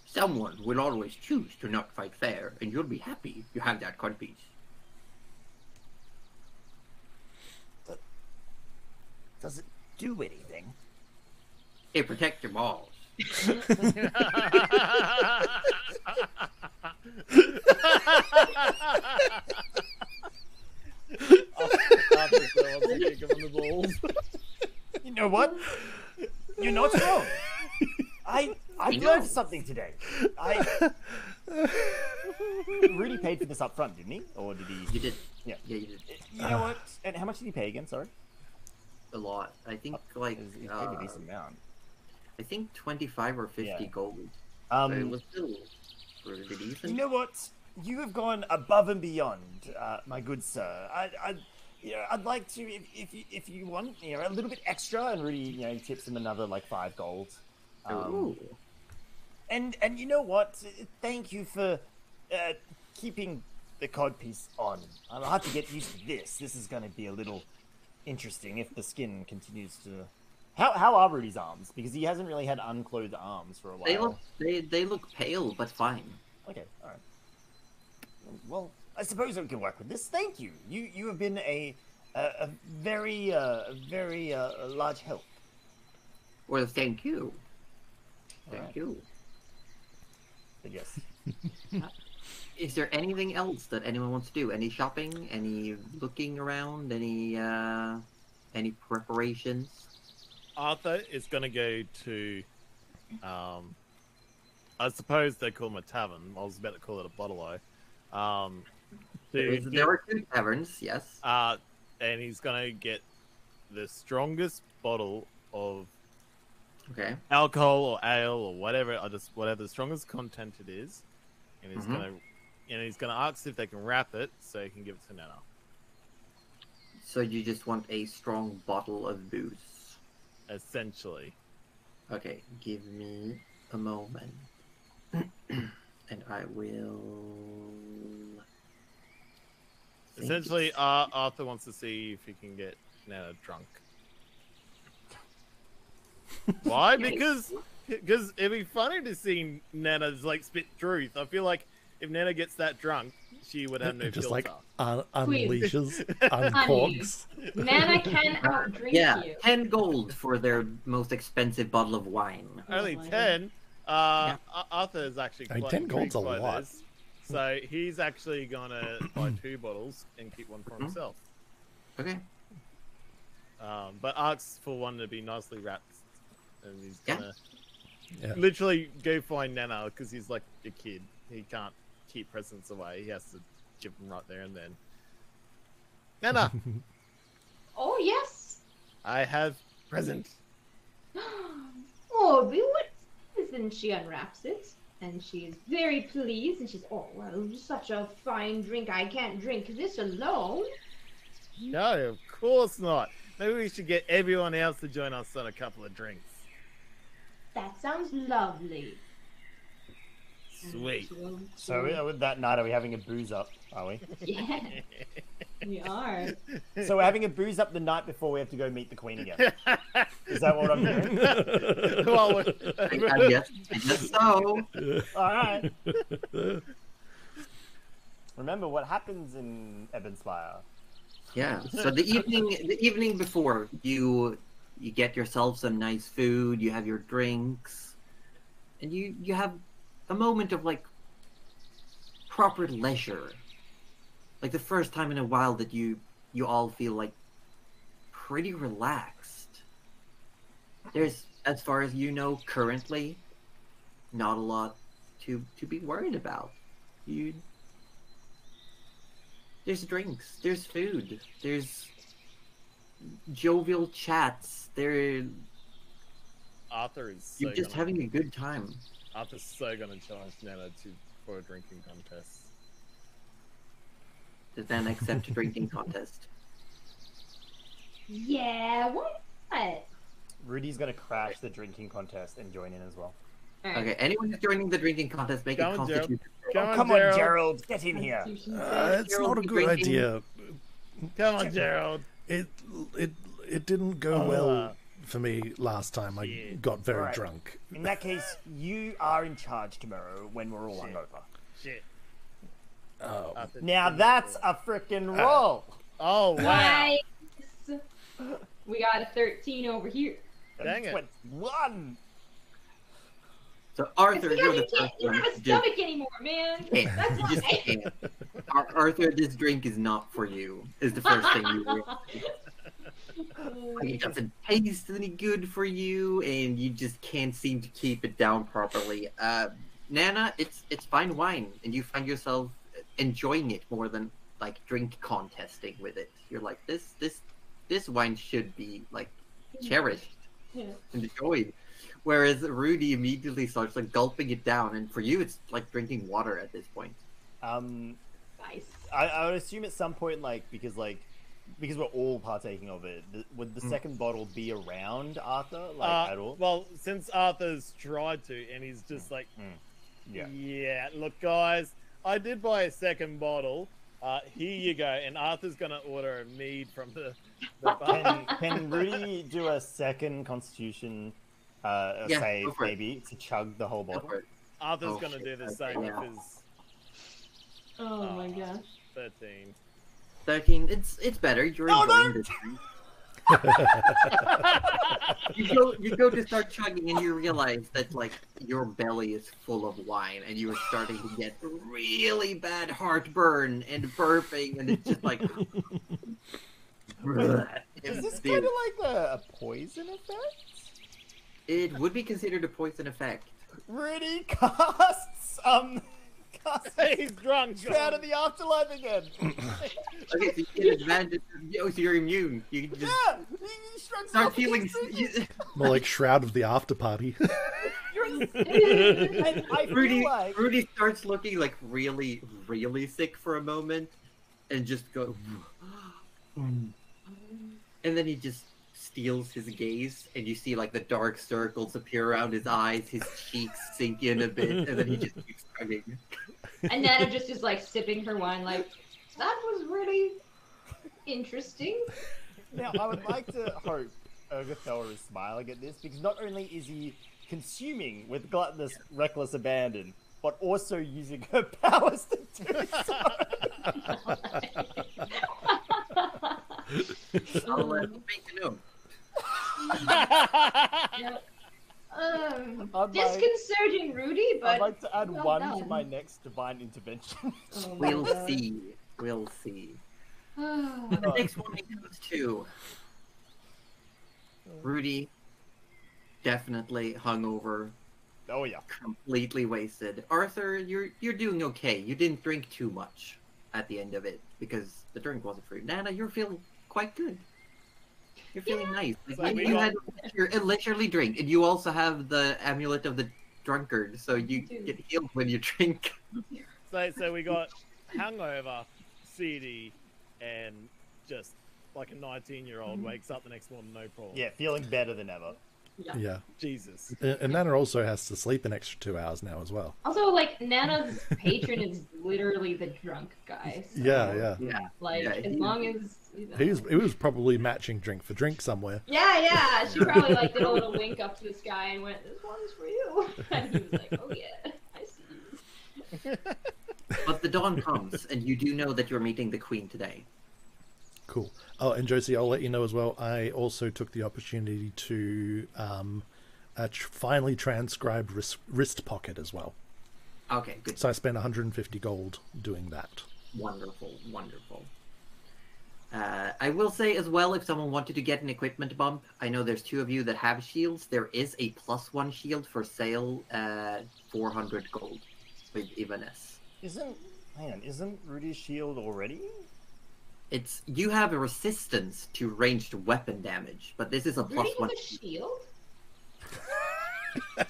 Someone will always choose to not fight fair, and you'll be happy you have that cod piece. Does it do anything? It protects your balls. After so wants to kick him in the balls. You know what? You're not wrong. I I learned something today. I Rudy paid for this up front, didn't he? Or did he? You did. Yeah. Yeah, you did. You know what? And how much did he pay again? Sorry. A lot. I think like He paid uh, a decent amount. I think twenty-five or fifty Yeah. gold. So it Um, was still really decent. You know what? You have gone above and beyond, uh, my good sir. I, I, you know, I'd like to, if, if you, if you want, you know, a little bit extra, and Rudy, you know, tips him another like five gold. Um, Ooh. and and you know what? Thank you for uh, keeping the cod piece on. I'll have to get used to this. This is going to be a little interesting if the skin continues to. How how are Rudy's arms? Because he hasn't really had unclothed arms for a while. They look they they look pale but fine. Okay, all right. Well, I suppose we can work with this. Thank you. You you have been a a, a very uh, very uh, large help. Well, thank you. Thank Alright. you. But yes. [LAUGHS] Is there anything else that anyone wants to do? Any shopping? Any looking around? Any uh any preparations? Arthur is going to go to, um, I suppose they call them a tavern. I was about to call it a bottle o. Um, There, to there are two taverns, yes. uh, and he's going to get the strongest bottle of Okay. alcohol or ale or whatever, I just whatever the strongest content it is, and he's Mhm. gonna, and he's gonna ask if they can wrap it so he can give it to Nana. So you just want a strong bottle of booze. Essentially, Okay, give me a moment. [CLEARS THROAT] and I will. Essentially, uh, Arthur wants to see if he can get Nana drunk. [LAUGHS] Why? Because because it'd be funny to see Nana's like spit truth. I feel like if Nana gets that drunk, she would have no Just filter. like un- unleashes, [LAUGHS] uncorks. Nana can [LAUGHS] outdrink yeah, you. ten gold for their most expensive bottle of wine. Only ten. Uh, Ar- Arthur is actually Hey, quite 10 gold's a lot. this. So he's actually gonna [CLEARS THROAT] buy two bottles and keep one for Mhm. himself. Okay. Um, but asks for one to be nicely wrapped, and he's gonna Yeah. literally go find Nana because he's like a kid. He can't keep presents away. He has to give them right there and then. Nana, [LAUGHS] Oh yes. I have present. [GASPS] oh, but what is And she unwraps it, and she is very pleased. And she's, oh well, such a fine drink. I can't drink this alone. No, of course not. Maybe we should get everyone else to join us on a couple of drinks. That sounds lovely. Sweet. So uh, with that night, are we having a booze up? Are we? [LAUGHS] yeah, we are. So we're having a booze up the night before we have to go meet the queen again. [LAUGHS] Is that what I'm doing? well, I, I guess, I guess so. All right. Remember what happens in Ebenspire. Yeah. So the evening, the evening before, you you get yourself some nice food. You have your drinks, and you you have a moment of like proper leisure. Like the first time in a while that you you all feel like pretty relaxed. There's, as far as you know, currently, not a lot to to be worried about. You there's drinks, there's food, there's jovial chats. There, so you're just having a good time. Arthur's so gonna challenge Nana to for a drinking contest. Does then accept a drinking [LAUGHS] contest. Yeah, what? Rudy's gonna crash the drinking contest and join in as well. Alright. Okay, anyone who's joining the drinking contest, make Go a on, constitution. Come oh, on, come Gerald. on, Gerald, get in here. Uh, save. it's not a good drinking- idea. Come on, Gerald. It it it didn't go Uh, well for me last time. I shit. got very Alright. drunk. In that case, you are in charge tomorrow when we're all Shit. hungover. Shit. Um, oh, Arthur Now that's a freaking ah. roll. Oh wow. Nice. We got a 13 over here. Dang it. One. So Arthur, you're you the can't first you one don't have a do stomach anymore, man. That's You why. just Arthur, this drink is not for you. Is the first thing you [LAUGHS] realize. Like, it doesn't taste any good for you, and you just can't seem to keep it down properly. Uh, Nana, it's it's fine wine, and you find yourself enjoying it more than like drink contesting with it. You're like this this this wine should be like cherished Yeah. and enjoyed. Whereas Rudy immediately starts like gulping it down, and for you, it's like drinking water at this point. Um, Nice. I, I would assume at some point, like because like because we're all partaking of it, th- would the Mm. second bottle be around Arthur like Uh, at all? well, since Arthur's tried to, and he's just like, Yeah. yeah, look, guys, I did buy a second bottle. Uh, here you go, and Arthur's gonna order a mead from the, the [LAUGHS] Can, bar. can Rudy do a second Constitution uh, a Yeah, save go it. maybe to chug the whole bottle? Arthur's Oh, gonna shit, do the okay, same yeah. with his Oh my Oh. gosh. thirteen. Thirteen. It's it's better. You're No, no! enjoying [LAUGHS] this you go you go to start chugging and you realize that like your belly is full of wine and you are starting to get really bad heartburn and burping and it's just like [LAUGHS] [LAUGHS] Is this It's- kind of like a, a poison effect? it would be considered a poison effect Rudy costs um casts He's drunk. out of the afterlife again. [CLEARS THROAT] okay so you get advantage oh so you're immune you can just yeah, he, he shrugs start off feeling you, more like Shroud of the After Party. [LAUGHS] You're- I, I feel Rudy like Rudy starts looking like really really sick for a moment and just go [GASPS] and then he just steals his gaze, and you see like the dark circles appear around his eyes, his cheeks sink in a bit, and then he just [LAUGHS] keeps chugging. And Nana just is like sipping her wine, like that was really interesting. Now, I would like to hope Urgathoa is smiling at this because not only is he consuming with gluttonous, reckless abandon, but also using her [LAUGHS] powers to do so. [LAUGHS] I'll uh, make a note. Um, I'd like, disconcerting, Rudy, but I'd like to add well one to my next divine intervention. [LAUGHS] Oh We'll God. see. We'll see. Oh. [SIGHS] The next one comes to Rudy, definitely hungover, oh yeah. completely wasted. Arthur, you're you're doing okay. You didn't drink too much at the end of it because the drink wasn't free. Nana, you're feeling quite good. You're feeling nice. Like, So you, we had a leisure- leisurely drink, and you also have the amulet of the drunkard, so you do. get healed when you drink. [LAUGHS] So, so we got hungover, CD, and just like a 19 year old mm-hmm. wakes up the next morning, no problem. Yeah, feeling better than ever. Yeah. Jesus. And and Nana also has to sleep an extra two hours now as well. Also, like Nana's [LAUGHS] patron is literally the drunk guy. so, Yeah, yeah. Yeah. Like Yeah, as he- long as you know. He was, he was probably matching drink for drink somewhere. Yeah, yeah. She probably like did a little wink up to this guy and went, "This one's for you," [LAUGHS] and he was like, "Oh yeah, I see you." But the dawn comes, and you do know that you're meeting the queen today. Cool. Oh, and Jocey, I'll let you know as well. I also took the opportunity to um, uh, tr- finally transcribe wrist, wrist pocket as well. Okay, good. So I spent 150 gold doing that. Wonderful, wonderful. Uh, I will say as well, if someone wanted to get an equipment bump, I know there's two of you that have shields. There is a plus one shield for sale, uh, 400 gold with Ivanes. Isn't hang on, isn't Rudy's shield already? It's you have a resistance to ranged weapon damage, but this is a plus Rudy one. has a shield. [LAUGHS]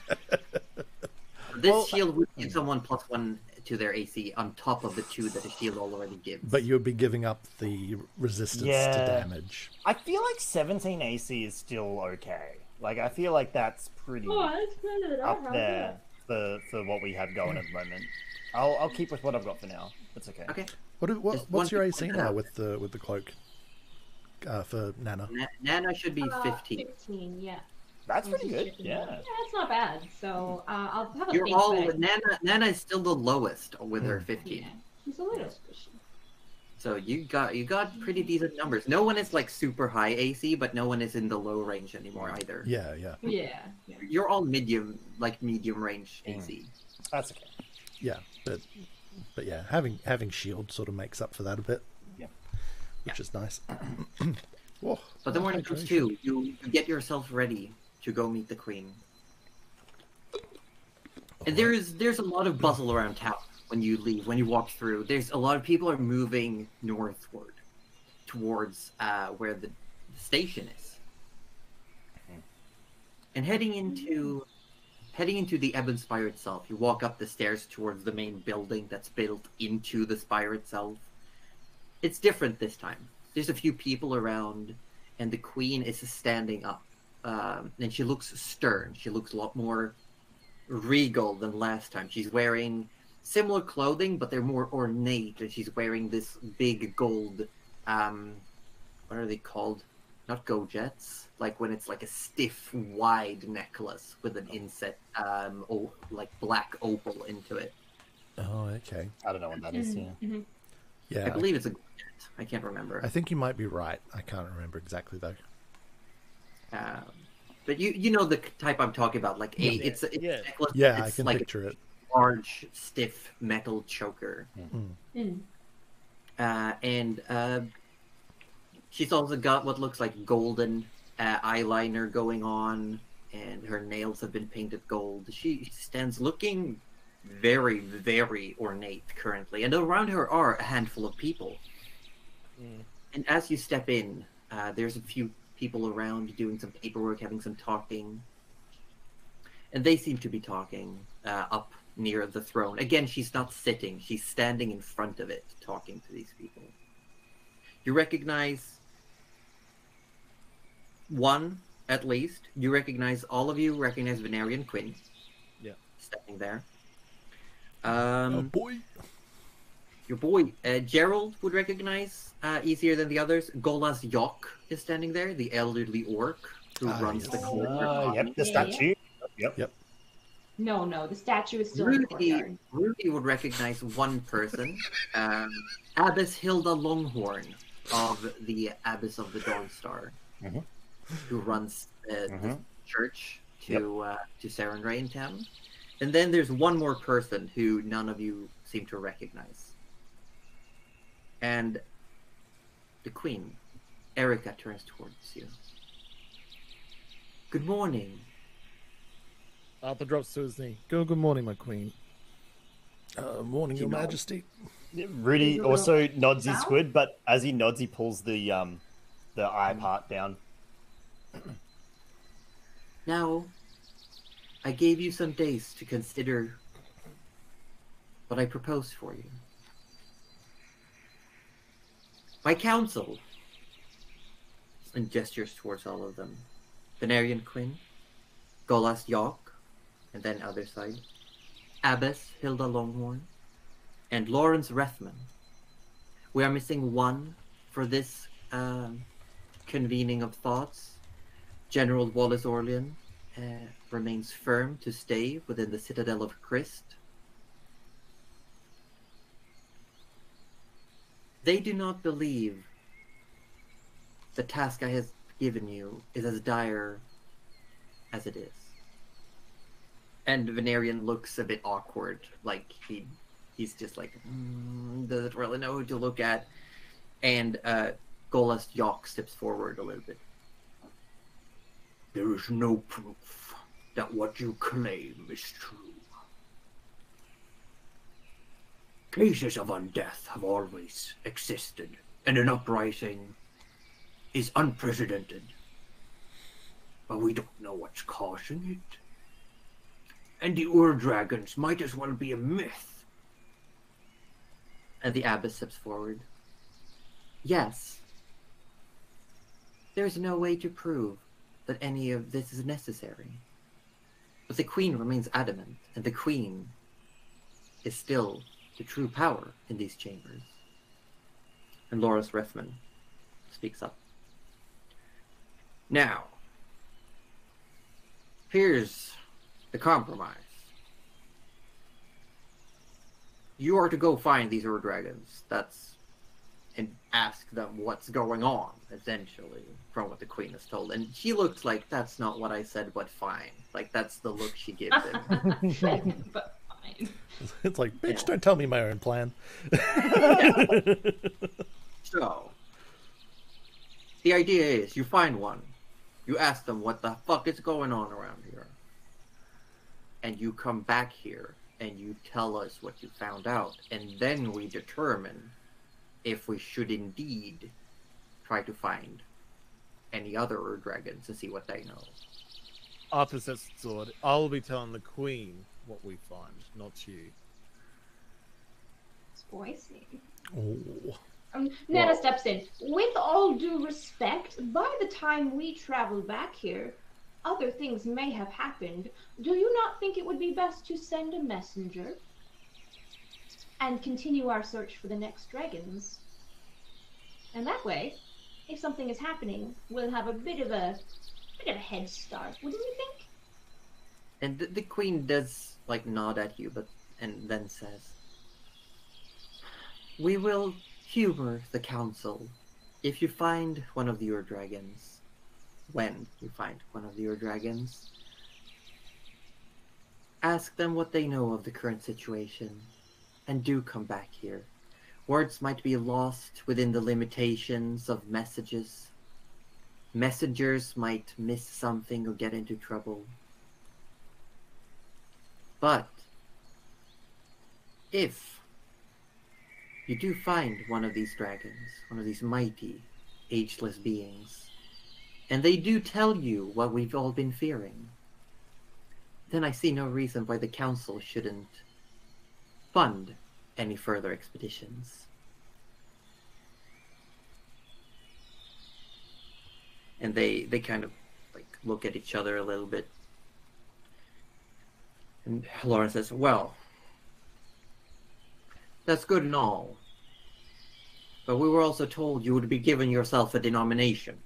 This Well, shield would give someone plus one to their AC on top of the two that a shield already gives. But you'd be giving up the resistance Yeah. to damage. I feel like 17 AC is still okay. Like I feel like that's pretty Oh, that's good. up there for for what we have going at the moment. I'll I'll keep with what I've got for now. That's okay. okay. What, what what's one your AC point now with the with the cloak uh, for Nana? Na- Nana should be Uh, 15. 15, yeah. That's pretty good. Yeah. Yeah, that's not bad. So uh, I'll have a You're all back. Nana. Nana is still the lowest with her Hmm. 15. Yeah, he's a little squishy. So you got you got pretty decent numbers. No one is like super high AC, but no one is in the low range anymore either. Yeah, yeah, Yeah. yeah. You're all medium, like medium range Mm. AC. That's okay. yeah. But but yeah, having having shield sort of makes up for that a bit. Yeah. which is nice. [CLEARS THROAT] Whoa, But the morning comes hydration. too. You, you get yourself ready to go meet the queen. And there's there's a lot of bustle around town when you leave, when you walk through. There's a lot of people are moving northward towards uh, where the, the station is. And heading into heading into the Ebon Spire itself, you walk up the stairs towards the main building that's built into the spire itself. It's different this time. There's a few people around, and the queen is standing up. Um, and she looks stern. She looks a lot more regal than last time. She's wearing similar clothing, but they're more ornate, and she's wearing this big gold. Um, what are they called? Not gojets. Like when it's like a stiff, wide necklace with an inset, um, oh, like black opal into it. Oh, okay. I don't know what that is. Yeah. Mhm. Yeah, I believe it's a. I can't remember. I think you might be right. I can't remember exactly though. Um, but you you know the type I'm talking about, like a Yeah. it's, a- it's Yeah. a necklace. Yeah, I it's can like picture it. a large, stiff metal choker, Mm. uh, and uh, she's also got what looks like golden uh, eyeliner going on, and her nails have been painted gold. She stands looking very, very ornate currently, and around her are a handful of people. Mm. And as you step in, uh, there's a few people around doing some paperwork, having some talking. And they seem to be talking uh, up near the throne. Again, she's not sitting, she's standing in front of it, talking to these people. You recognize one at least. You recognize all of you recognize Venarian Quinn. Yeah. Standing there. oh Um, boy. your boy uh, Gerald would recognize uh, easier than the others. Golas Yok is standing there, the elderly orc who Ah, runs yes. the court. Uh, yep, the Yeah, yeah. statue. Yep. No, no, the statue is still in the courtyard. Rudy would recognize one person, um, Abbess Hilda Longhorn of the Abbess of the Dawnstar, Mhm. Who runs uh, the church to uh, to Sarenrae in town. And then there's one more person who none of you seem to recognize. And the queen, Erica, turns towards you. Good morning. Arthur drops to his knee. Good, good morning, my queen. Uh, morning, You Your know. Majesty. Rudy Is it a also nods his bow? squid, but as he nods, he pulls the um the eye Mm. part down. Now, I gave you some days to consider what I proposed for you. My council, and gestures towards all of them, Venarian Quinn, Golas Yok, and then other side, Abbess Hilda Longhorn, and Lawrence Rethman. We are missing one for this um, convening of thoughts. General Wallace Orlean uh, remains firm to stay within the Citadel of Christ. They do not believe the task I have given you is as dire as it is. And Venarian looks a bit awkward, like he he's just like mm, doesn't really know who to look at. And uh, Golas Yok steps forward a little bit. There is no proof that what you claim is true. Cases of undeath have always existed, and an uprising is unprecedented. But we don't know what's causing it. And the Ur dragons might as well be a myth. And the abbess steps forward. Yes. There's no way to prove that any of this is necessary. But the queen remains adamant, and the queen is still the true power in these chambers. And Loris Rethman speaks up. Now, here's the compromise. You are to go find these Ur dragons. That's and ask them what's going on, essentially, from what the queen has told. And she looks like that's not what I said, but fine. Like that's the look she gives him. [LAUGHS] but fine. [LAUGHS] It's like, bitch, Yeah. don't tell me my own plan. [LAUGHS] so, the idea is you find one, you ask them what the fuck is going on around here, and you come back here and you tell us what you found out, and then we determine if we should indeed try to find any other Ur dragons and see what they know. Arthur sets the sword. I'll be telling the queen what we find, not you. Spicy. Oh. Um, Nana Well- steps in. With all due respect, by the time we travel back here, other things may have happened. Do you not think it would be best to send a messenger and continue our search for the next dragons? And that way, if something is happening, we'll have a bit of a bit of a head start, wouldn't you think? And the, the queen does like nod at you, but and then says, "We will humor the council if you find one of the Ur dragons. When you find one of the Ur dragons, ask them what they know of the current situation, and do come back here. Words might be lost within the limitations of messages." Messengers might miss something or get into trouble. But if you do find one of these dragons, one of these mighty, ageless beings, and they do tell you what we've all been fearing, then I see no reason why the council shouldn't fund any further expeditions. and they they kind of like look at each other a little bit. And Lauren says, "Well, that's good and all, but we were also told you would be giving yourself a denomination.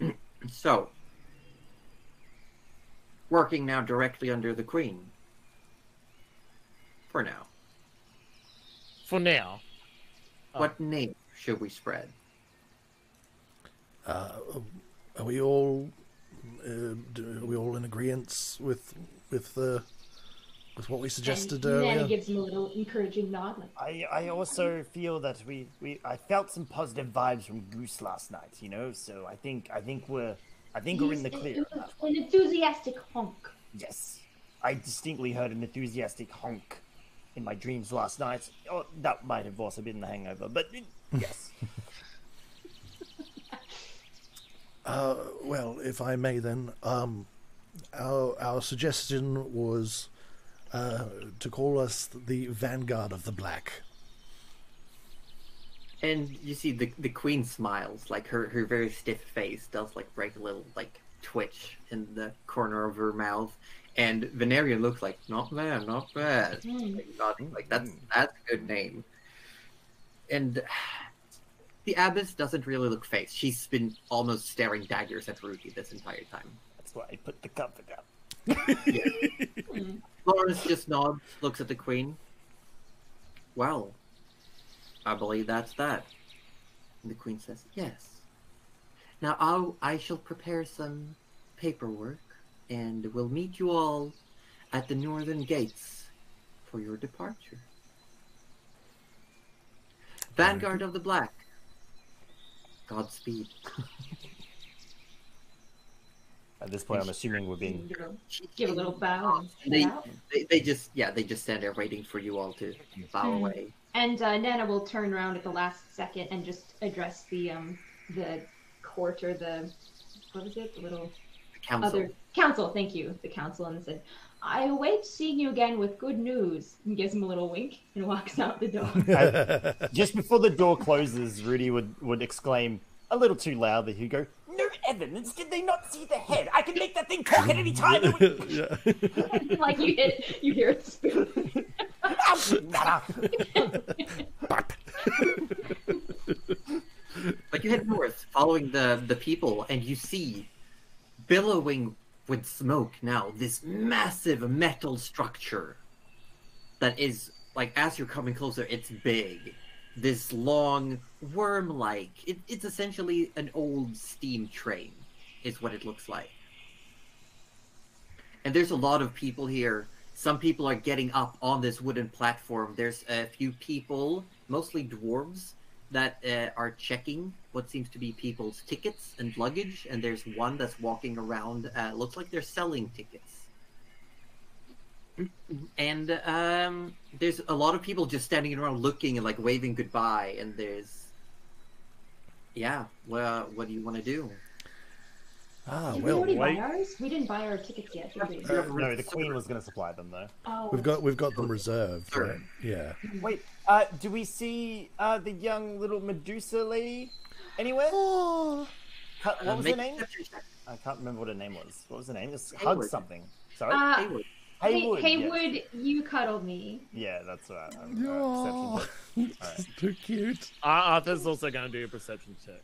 [CLEARS THROAT] so, working now directly under the Queen. For now, For now. What name should we spread?" Uh, are we all uh, do- are we all in agreement with with uh, with what we suggested and Nana earlier? gives him a little encouraging nod. Like, I, I also feel that we, we I felt some positive vibes from Goose last night, you know. So I think I think we're I think we're in the clear. an- An enthusiastic honk. Yes, I distinctly heard an enthusiastic honk in my dreams last night. Oh, that might have also been the hangover, but [LAUGHS] yes. Uh, well, if I may, then, um, our our suggestion was uh, to call us the Vanguard of the Black. And you see the the queen smiles, like her her very stiff face does like break a little like twitch in the corner of her mouth, and Veneria looks like not bad, not bad, Hmm. like, nodding, like that's that's a good name. And [SIGHS] the abbess doesn't really look phased. She's been almost staring daggers at Ruby this entire time. That's why I put the comfort up. Hmm. Lawrence just nods, looks at the queen. Well, I believe that's that. And the queen says, yes. Now I'll, I shall prepare some paperwork, and we'll meet you all at the northern gates for your departure. Vanguard of the Black. Godspeed. [LAUGHS] At this point, I'm assuming we've been. Give a, little bow They, they, they just, yeah, they just stand there waiting for you all to bow Hmm. away. And uh, Nana will turn around at the last second and just address the um the court or the what was it the little Council. other council. Thank you, the council, and said, "I await seeing you again with good news." And gives him a little wink and walks out the door. [LAUGHS] Just before the door closes, Rudy would, would exclaim a little too loudly. He'd go, No evidence! Did they not see the head? I can make that thing talk at any time! It [LAUGHS] would- yeah. [LAUGHS] like you hit, you hear it spoon. But you head north, following the the people, and you see billowing with smoke now this massive metal structure that is like as you're coming closer, it's big. This long worm-like. It, it's essentially an old steam train, is what it looks like. And there's a lot of people here. Some people are getting up on this wooden platform. There's a few people, mostly dwarves, that uh, are checking what seems to be people's tickets and luggage, and there's one that's walking around. Uh, looks like they're selling tickets. And um, there's a lot of people just standing around looking and like waving goodbye. And there's, yeah, well, what do you want to do? Ah, Did well, we already wait. buy ours? We didn't buy our tickets yet, did we? Uh, no, the Queen was going to supply them, though. oh, we've got we've got them reserved. Right? Yeah. Wait, uh, do we see uh, the young little Medusa lady anywhere? Oh, what was make her name? a perception check. I can't remember what her name was. What was her name? Just Haywood. Hug something. Sorry? Uh, Haywood. Haywood. Yes. You cuddled me. Yeah, that's right. Um, uh, perception check. [LAUGHS] it's too cute. Uh, Arthur's also going to do a perception check.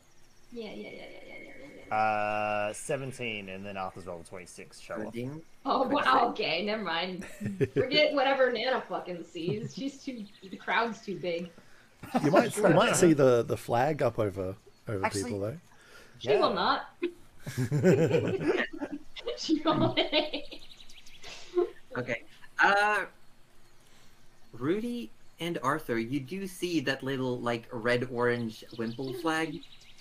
Yeah, yeah, yeah, yeah, yeah, yeah, yeah, yeah. Uh, 17, and then Arthur's roll 26. Show off. Thirteen. Oh wow, okay, never mind. Forget whatever Nana fucking sees. She's too the crowd's too big. You might you might see the, the flag up over over Actually- people though. She Yeah. will not. [LAUGHS] she will Okay. Uh, Rudy and Arthur, you do see that little like red orange wimple flag,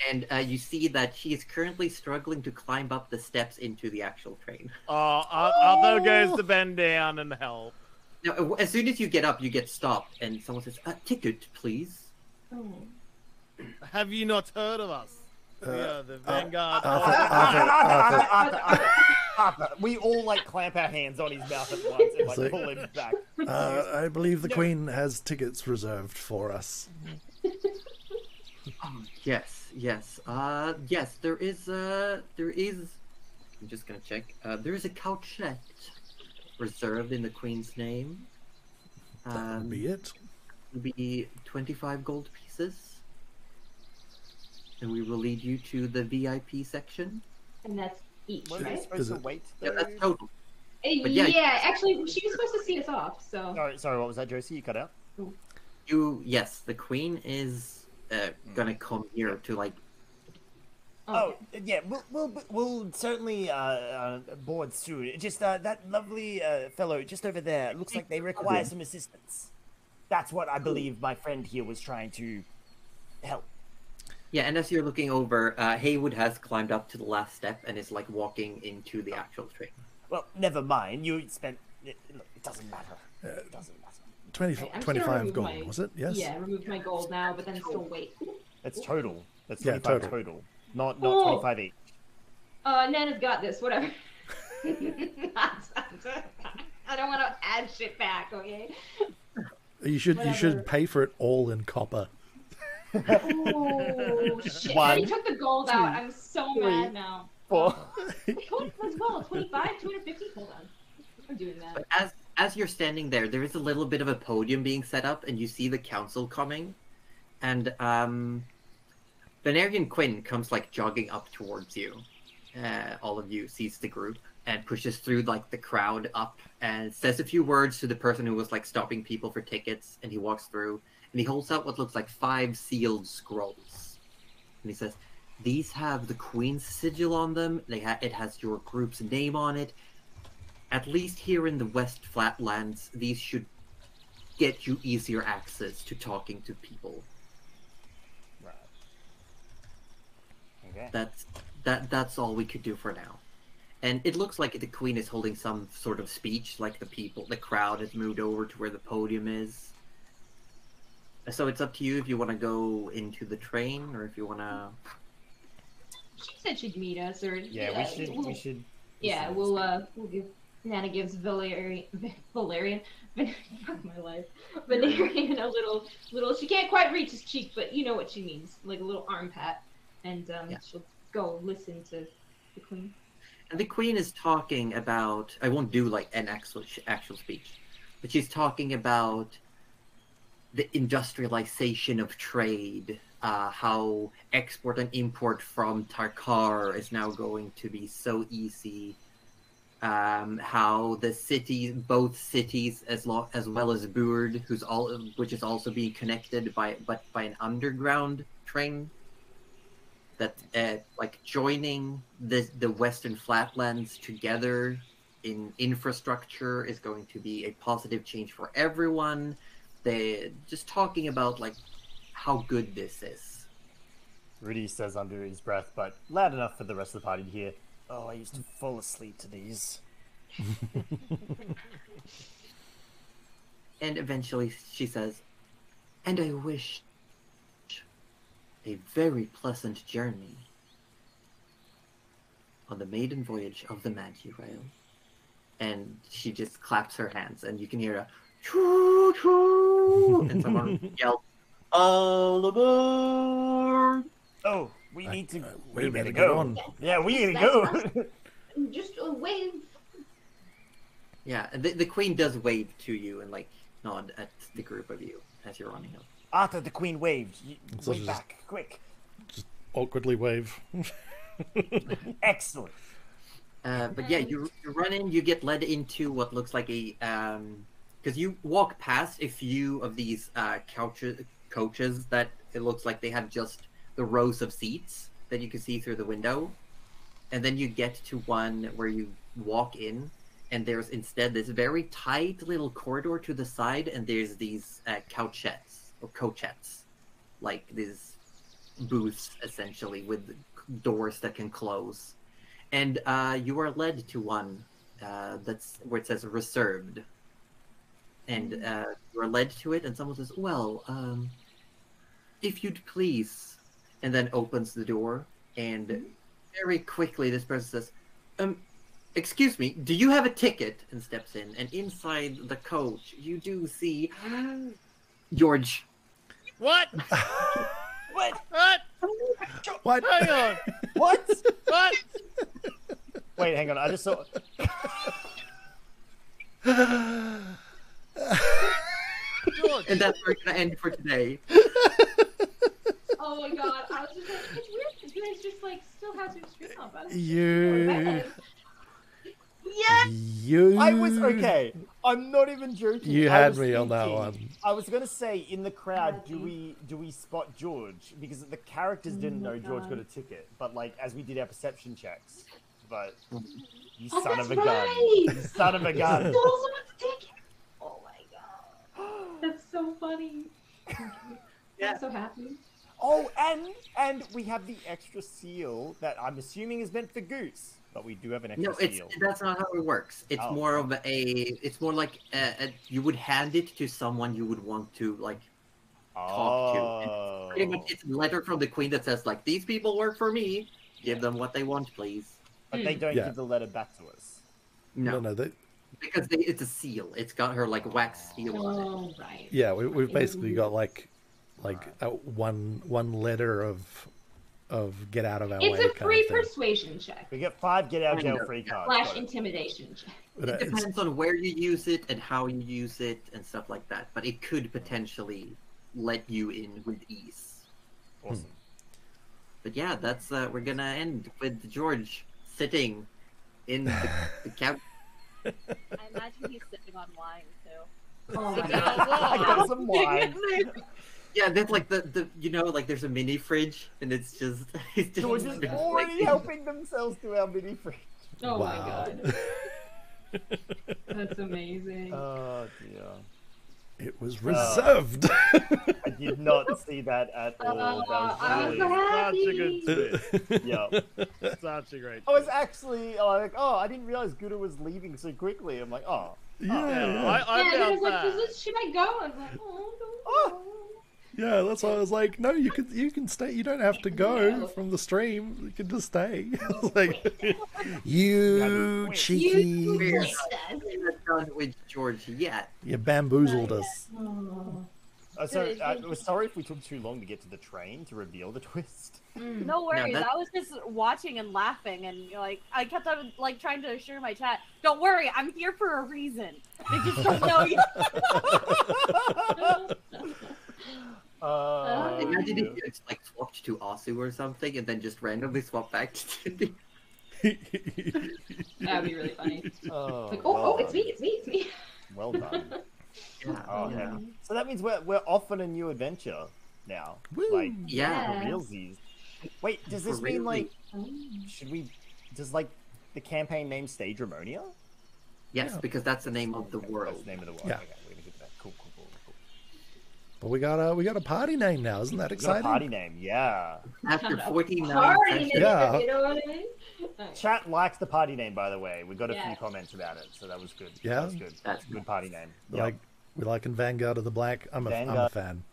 and uh, you see that she is currently struggling to climb up the steps into the actual train. Oh, Ar- Arthur goes to bend down and help. Now, uh, as soon as you get up, you get stopped, and someone says, "A ticket, please." Oh. Have you not heard of us? we are the Vanguard. Arthur, Arthur, Arthur, Arthur, Arthur, Arthur. We all like clamp our hands on his mouth at once and See? like pull him back. uh, I believe the Queen has tickets reserved for us. Oh, yes. Yes. Uh, yes, there is. Uh, there is. I'm just gonna check. Uh, there is a couchette reserved in the queen's name. That would Um, be it. will be 25 gold pieces. And we will lead you to the VIP section. And that's each, Were right? supposed Is to it- wait? Yeah, that's total. Uh, But yeah, yeah- actually, she was supposed to see us off, so. Sorry, sorry, what was that, Jocey? You cut out? You, yes, the queen is uh, gonna come here to like. Oh, yeah, we'll we'll, we'll certainly uh, uh, board soon. Just uh, that lovely uh, fellow just over there looks like they require some assistance. That's what I believe my friend here was trying to help. Yeah, and as you're looking over, uh, Haywood has climbed up to the last step and is like walking into the actual train. Well, never mind. You spent. It, look, it doesn't matter. It doesn't matter. 20, Okay, 25 gold, my- was it? Yes? Yeah, remove my gold now, but then still wait. That's total. That's Yeah, total. total. Not not Oh. 25 each. Uh, Nana's got this, whatever. [LAUGHS] [LAUGHS] I don't want to add shit back, okay? You should you should pay for it all in copper. Oh, [LAUGHS] shit. One, He took the gold out. I'm so three. mad now. Four. What was gold? 25? 250? Hold on. I'm doing that. But as as you're standing there, there is a little bit of a podium being set up, and you see the council coming, and um, Venarian Quinn comes like jogging up towards you. Uh, all of you sees the group and pushes through like the crowd up and says a few words to the person who was like stopping people for tickets, and he walks through and he holds out what looks like five sealed scrolls, and he says. These have the Queen's sigil on them. They ha- it has your group's name on it at least here in the West Flatlands, these should get you easier access to talking to people. Right. Okay. That's that that's all we could do for now. And it looks like the queen is holding some sort of speech, like the people, the crowd has moved over to where the podium is. So it's up to you if you want to go into the train or if you want to. She said she'd meet us, or Yeah, we should. we'll- We should. Yeah, we'll uh, we'll give Nana gives Valerian, [LAUGHS] Valerian, [LAUGHS] fuck my life, [LAUGHS] Valerian a little, little. She can't quite reach his cheek, but you know what she means, like a little arm pat, and um, Yeah. she'll go listen to the queen. And the queen is talking about. I won't do like an actual actual speech, but she's talking about the industrialization of trade. Uh, how export and import from Tarkar is now going to be so easy. Um, how the cities, both cities, as lo- as well as Burd, who's all, which is also being connected by, but by an underground train that uh, like joining the the Western Flatlands together in infrastructure is going to be a positive change for everyone. They just talking about like how good this is. Rudy says under his breath, but loud enough for the rest of the party to hear. Oh, I used to fall asleep to these. [LAUGHS] And eventually she says, "And I wish a very pleasant journey on the maiden voyage of the Magi Rail." And she just claps her hands, and you can hear a choo choo, and someone [LAUGHS] yells, "All aboard!" Oh, we need to. uh, we we better better go. on. Yeah, we need to go. [LAUGHS] Just a wave. Yeah, the, the queen does wave to you and like nod at the group of you as you're running up. Arthur, the queen waved. You, So wave just- back, quick. Just Awkwardly wave. [LAUGHS] Excellent. Uh, but yeah, you, you run in, you get led into what looks like a um, because you walk past a few of these uh couches, coaches that it looks like they have just the rows of seats that you can see through the window, and then you get to one where you walk in, and there's instead this very tight little corridor to the side, and there's these uh, couchettes or cochettes, like these booths essentially with doors that can close. And uh, you are led to one uh, that's where it says reserved. And uh, you are led to it and someone says well um, if you'd please and then opens the door and very quickly this person says um, excuse me do you have a ticket and steps in and inside the coach you do see george What? What? [LAUGHS] What? What? Hang on. What? What? Wait, hang on. I just saw. [LAUGHS] [LAUGHS] George. And that's where we're gonna end for today. Oh my god, I was just like, it's weird. that You guys just like still have some stream up. I was just You. going to bed. You. I was okay. I'm not even joking. You had was me on that one. I was gonna say in the crowd, do we do we spot George because the characters didn't oh know George got a ticket, but like as we did our perception checks, but you Oh, son that's of a gun, you son of a gun. [LAUGHS] Stole someone's ticket. Oh my god, [GASPS] that's so funny. Yeah. I'm so happy. Oh, and and we have the extra seal that I'm assuming is meant for Goose, but we do have an extra No, it's seal. that's not how it works. It's Oh. more of a. It's more like a, a, you would hand it to someone you would want to like. talk to. Oh, Pretty much, it's a letter from the queen that says like, "These people work for me. Give them what they want, please." but they hmm. don't Yeah. give the letter back to us. No, No, no. They, because they, it's a seal. It's got her like wax seal on it. Oh right. yeah, we, we've basically mm. got like, like uh, one one letter of, of get out of our way. It's a free persuasion check We get five get out jail Kind of, free cards. slash intimidation check. But, uh, It it's- depends on where you use it and how you use it and stuff like that. But it could potentially let you in with ease. Awesome. But yeah, that's uh, we're gonna end with George sitting in the, the [LAUGHS] couch. I imagine he's sipping on wine too. Oh [LAUGHS] my god. I got some wine. [LAUGHS] Yeah, that's like the, the you know like there's a mini fridge and it's just [LAUGHS] it's just George is already [LAUGHS] helping themselves to our mini fridge. Oh my god. [LAUGHS] That's amazing. Oh dear. it was uh, reserved. I did not see that at all. Uh, that I'm was so really... happy. Such a good uh, twist. Yeah. Such a great I was actually uh, like, oh, I didn't realize Guda was leaving so quickly. I'm like, oh. oh. yeah, Yeah, yeah. I, I yeah, and I found was that. Does this, should I go? I was like, oh, don't Oh. Go. Yeah, that's why I was like, no, you can you can stay. You don't have to go from the stream. You can just stay. [LAUGHS] Like, you Wait. cheeky, You We're pushed us. done with George yet. you bamboozled us. Oh. Uh, so Good, uh, good. we're sorry if we took too long to get to the train to reveal the [LAUGHS] twist. Mm. No worries. that- I was just watching and laughing, and like I kept on like trying to assure my chat, "Don't worry, I'm here for a reason." They just don't know yet. [LAUGHS] [GASPS] Uh, Imagine yeah. if you just like swapped to Asu or something and then just randomly swap back to Cindy. [LAUGHS] That'd be really funny. [LAUGHS] Oh, Like, oh, oh, well it's me, it's me, it's me. Well done. [LAUGHS] Yeah. Oh, yeah. yeah. So that means we're we're off on a new adventure now. Woo. Like Yeah. for realsies. Wait, does this For mean like should we does like the campaign name stay Dramonia? Yes, Yeah. because that's the name of the world. That's world. the name of the world. Yeah. Okay, we're gonna get that. Cool, cool, cool, cool. But we got a we got a party name now. Isn't that We got a exciting? party name, yeah. After [LAUGHS] 49 Yeah. you know what I mean? Okay. Chat likes the party name, by the way. We got a few comments about it, so that was good. Yeah? that was good. That's a good party name. Like we like in Vanguard of the Black. I'm a am a Vanguard. fan.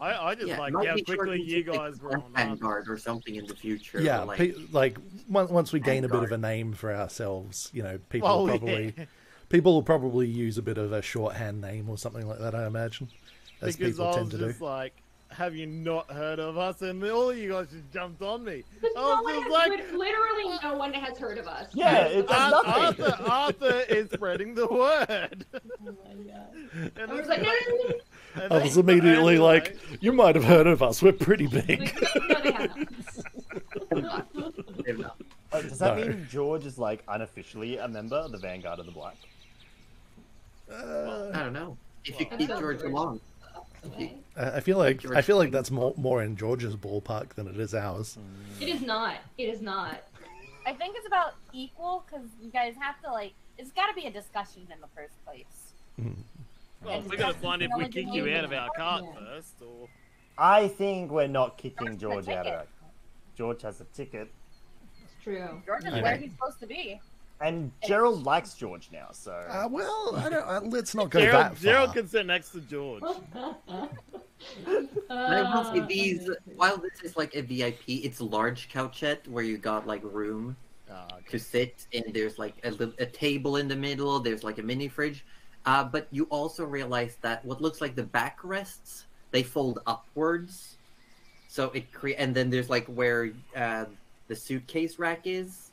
I, I just Yeah, like might how be quickly and you guys were on. Vanguard or something in the future. Yeah, like, pe- like once we gain a bit of a name for ourselves, you know, people Oh, will yeah. Probably people will probably use a bit of a shorthand name or something like that. I imagine, as because people I tend was to do. just like, have you not heard of us? And all of you guys just jumped on me. Because I no was one just has, like, lit- literally no one has heard of us. Yeah, it's Ar- nothing. Arthur, Arthur is spreading the word. [LAUGHS] Oh my god. And I was like, no, no, no, no. [LAUGHS] and I was immediately anyway, like, "You might have heard of us. We're pretty big." No, they have not. they're not. Does that No. mean George is like unofficially a member of the Vanguard of the Black? I don't know. If you Well, keep George George. along. Okay. I I feel like George I feel like that's more more in George's ballpark than it is ours. It is not. It is not. I think it's about equal because you guys have to like. It's got to be a discussion in the first place. Hmm. Well, we gotta find if we kick you out of our cart first, or I think we're not kicking George George out of ticket. our. George has a ticket, It's true. George is Okay. where he's supposed to be. And Gerald likes George now. So Uh, well, I don't. Uh, let's not go Gerald, that far. Gerald can sit next to George. [LAUGHS] I will Uh, these, while this is like a VIP, it's large couchette where you got like room Ah, okay. to sit, and there's like a, a table in the middle. There's like a mini fridge, uh, but you also realize that what looks like the backrests they fold upwards, So it cre- and then there's like where uh, the suitcase rack is.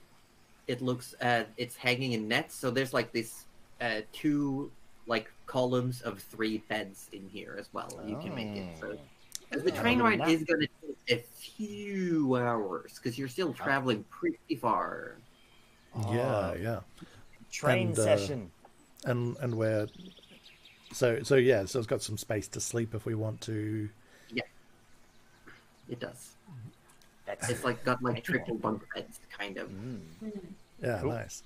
It looks uh, it's hanging in nets. So there's like this uh, two like columns of three beds in here as well. You can make it. So Oh. the Yeah, train ride is going to take a few hours because you're still traveling pretty far. Yeah, Oh, yeah. Train And, uh, session. And and we're so so yeah. So it's got some space to sleep if we want to. Yeah, it does. That's It's like got like triple bunk beds, kind of. Mm. Yeah, Cool. nice.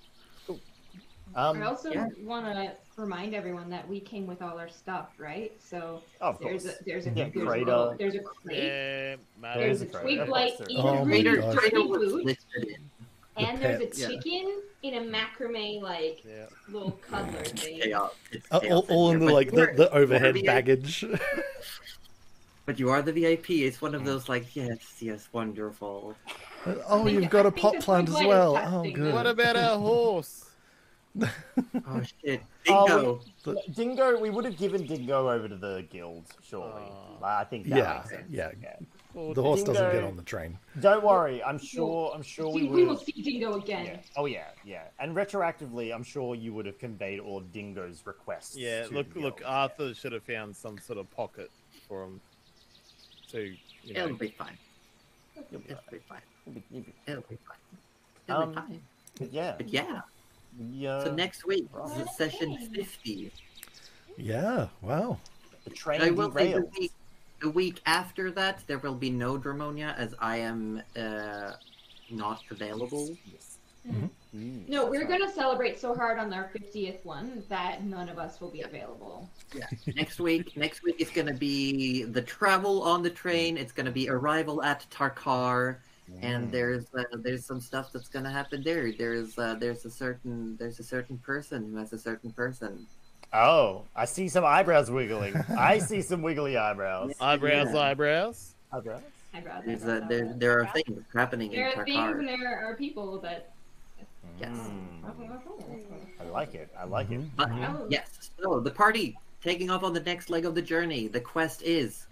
Um, I also yeah. want to remind everyone that we came with all our stuff, right? So oh, there's course. a there's a Yeah, there's, a, uh, there's a crate, Yeah, mate. there's a There's a twig light course eater there is. Oh my gosh. trader tree was food, listed in. and there's a pets. Yeah. chicken in a macrame like Yeah. little cuddler thing. Chaos. It's Uh, all, all in there, the like the, the overhead baggage. [LAUGHS] But you are the VIP. It's one of those like, yes, yes, wonderful. oh, think- you've got I a think pot plant as twig light is well. Oh, good. What about our horse? [LAUGHS] Oh shit, Oh, Dingo. Dingo, we would have given Dingo over to the guild, surely. Oh. I think that Yeah, makes sense. yeah. Yeah. Poor The horse doesn't get on the train. Don't worry, I'm sure. I'm sure we See, we will see Dingo again. Yeah. Oh yeah, yeah. And retroactively, I'm sure you would have conveyed all of Dingo's requests. Yeah, look, look. guild. Arthur should have found some sort of pocket for him to, you know. It'll be fine. You'll be It'll fine. be fine. You'll be- you'll be- It'll be fine. It'll Um, be fine. But yeah. But yeah, Yeah. so next week right. is session 50. Yeah, wow. the train I will say the week, the week after that, there will be no Dramonia as I am uh, not available. Mm, No, we're gonna celebrate so hard on our 50th one that none of us will be available. Yeah. next week next week is going to be the travel on the train it's going to be arrival at tarkar and there's uh, there's some stuff that's going to happen there there's uh, there's a certain there's a certain person who has a certain person Oh, I see some eyebrows wiggling. I see some wiggly eyebrows. [LAUGHS] Eyebrows, Yeah. eyebrows. Eyebrows. Eyebrows, there's eyebrows, uh, there, there are things happening There in are things and there are people that. Yes. Mm, I like it. I like it. but Oh. yes so the party taking off on the next leg of the journey the quest is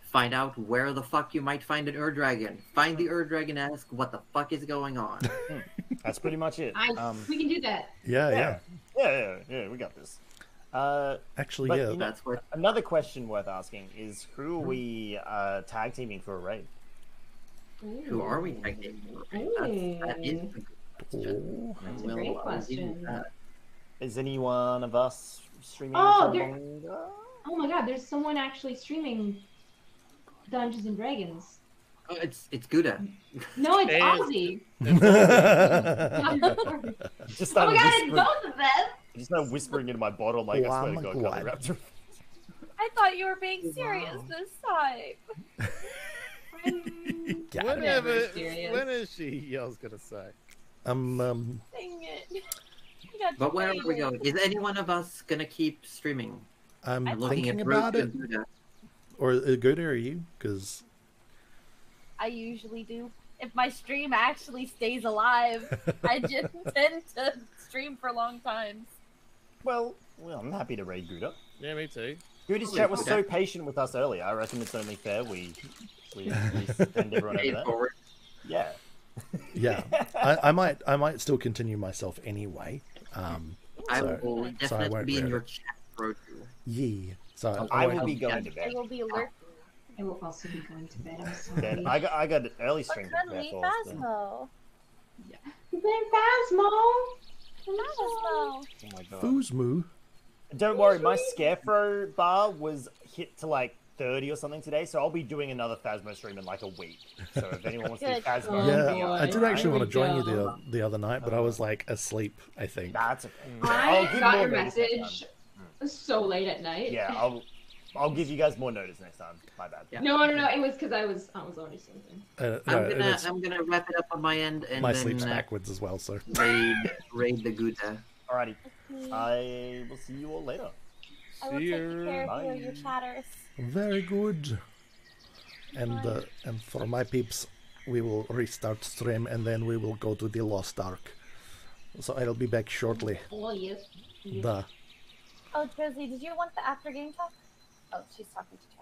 find out where the fuck you might find an ur dragon find the ur dragon ask what the fuck is going on [LAUGHS] That's pretty much it. I, Um, we can do that. Yeah, yeah. yeah, yeah, yeah, yeah. We got this. Uh, Actually, But, yeah. you know- that's what another question worth asking is who are we uh, tag teaming for a raid? Who are we taking? That's, that is a good question. Oh, That's a We'll, great uh, do question. that. Is any one of us streaming? Oh, for there- Oh my god, there's someone actually streaming Dungeons and Dragons. Oh, it's it's Guda. No, it's And- Aussie. [LAUGHS] oh my started god, it's both of them. just started whispering into my bottle like I Oh swear to God, God. Cuddly Raptor. I thought you were being serious Wow. this time. [LAUGHS] Whenever, when is she? I was gonna say. Um, um, Dang it. But where are we going? Is any one of us gonna keep streaming? I'm I'm looking thinking at about Brooke it. and Or uh, Guda, are you? Because I usually do. If my stream actually stays alive, I [LAUGHS] just tend to stream for long times. Well, well, I'm happy to raid Guda. Yeah, me too. Goody's Holy chat was so patient with us earlier. I reckon it's only fair we we, we [LAUGHS] send everyone Pay over there. forward. Yeah. [LAUGHS] yeah, I, I might I might still continue myself anyway. Um, I So- will so I definitely won't be in your it. chat, Roju. yeah. So I won't will be going you to I bed. will be lurking. I will also be going to bed. I'm Then sorry. I got I got an early But stream to prepare suddenly, for. so- Phasmo. You've been Phasmo. Phasmo. Oh my god. Foosmoo. Don't worry, my scarecrow bar was hit to like 30 or something today, so I'll be doing another Phasmo stream in like a week. So if anyone wants to do Good. Phasmo, yeah. I did actually want to we join you the the other night, but I was like asleep. I think. That's okay. I'll I give got your message so late at night. Yeah, I'll I'll give you guys more notice next time. My bad. Yeah. No, no, no. It was because I was I was already sleeping. Uh, I'm gonna I'm gonna wrap it up on my end and my then sleep's uh, backwards as well. So raid raid the Guda. Alrighty, Okay. I will see you all later. I will See take you. care of you, your chatters. very good. And uh, and for my peeps, we will restart stream and then we will go to the Lost Ark. So I'll be back shortly. Oh yes. The Oh, Jocey, did you want the after game talk? Oh, she's talking to chat.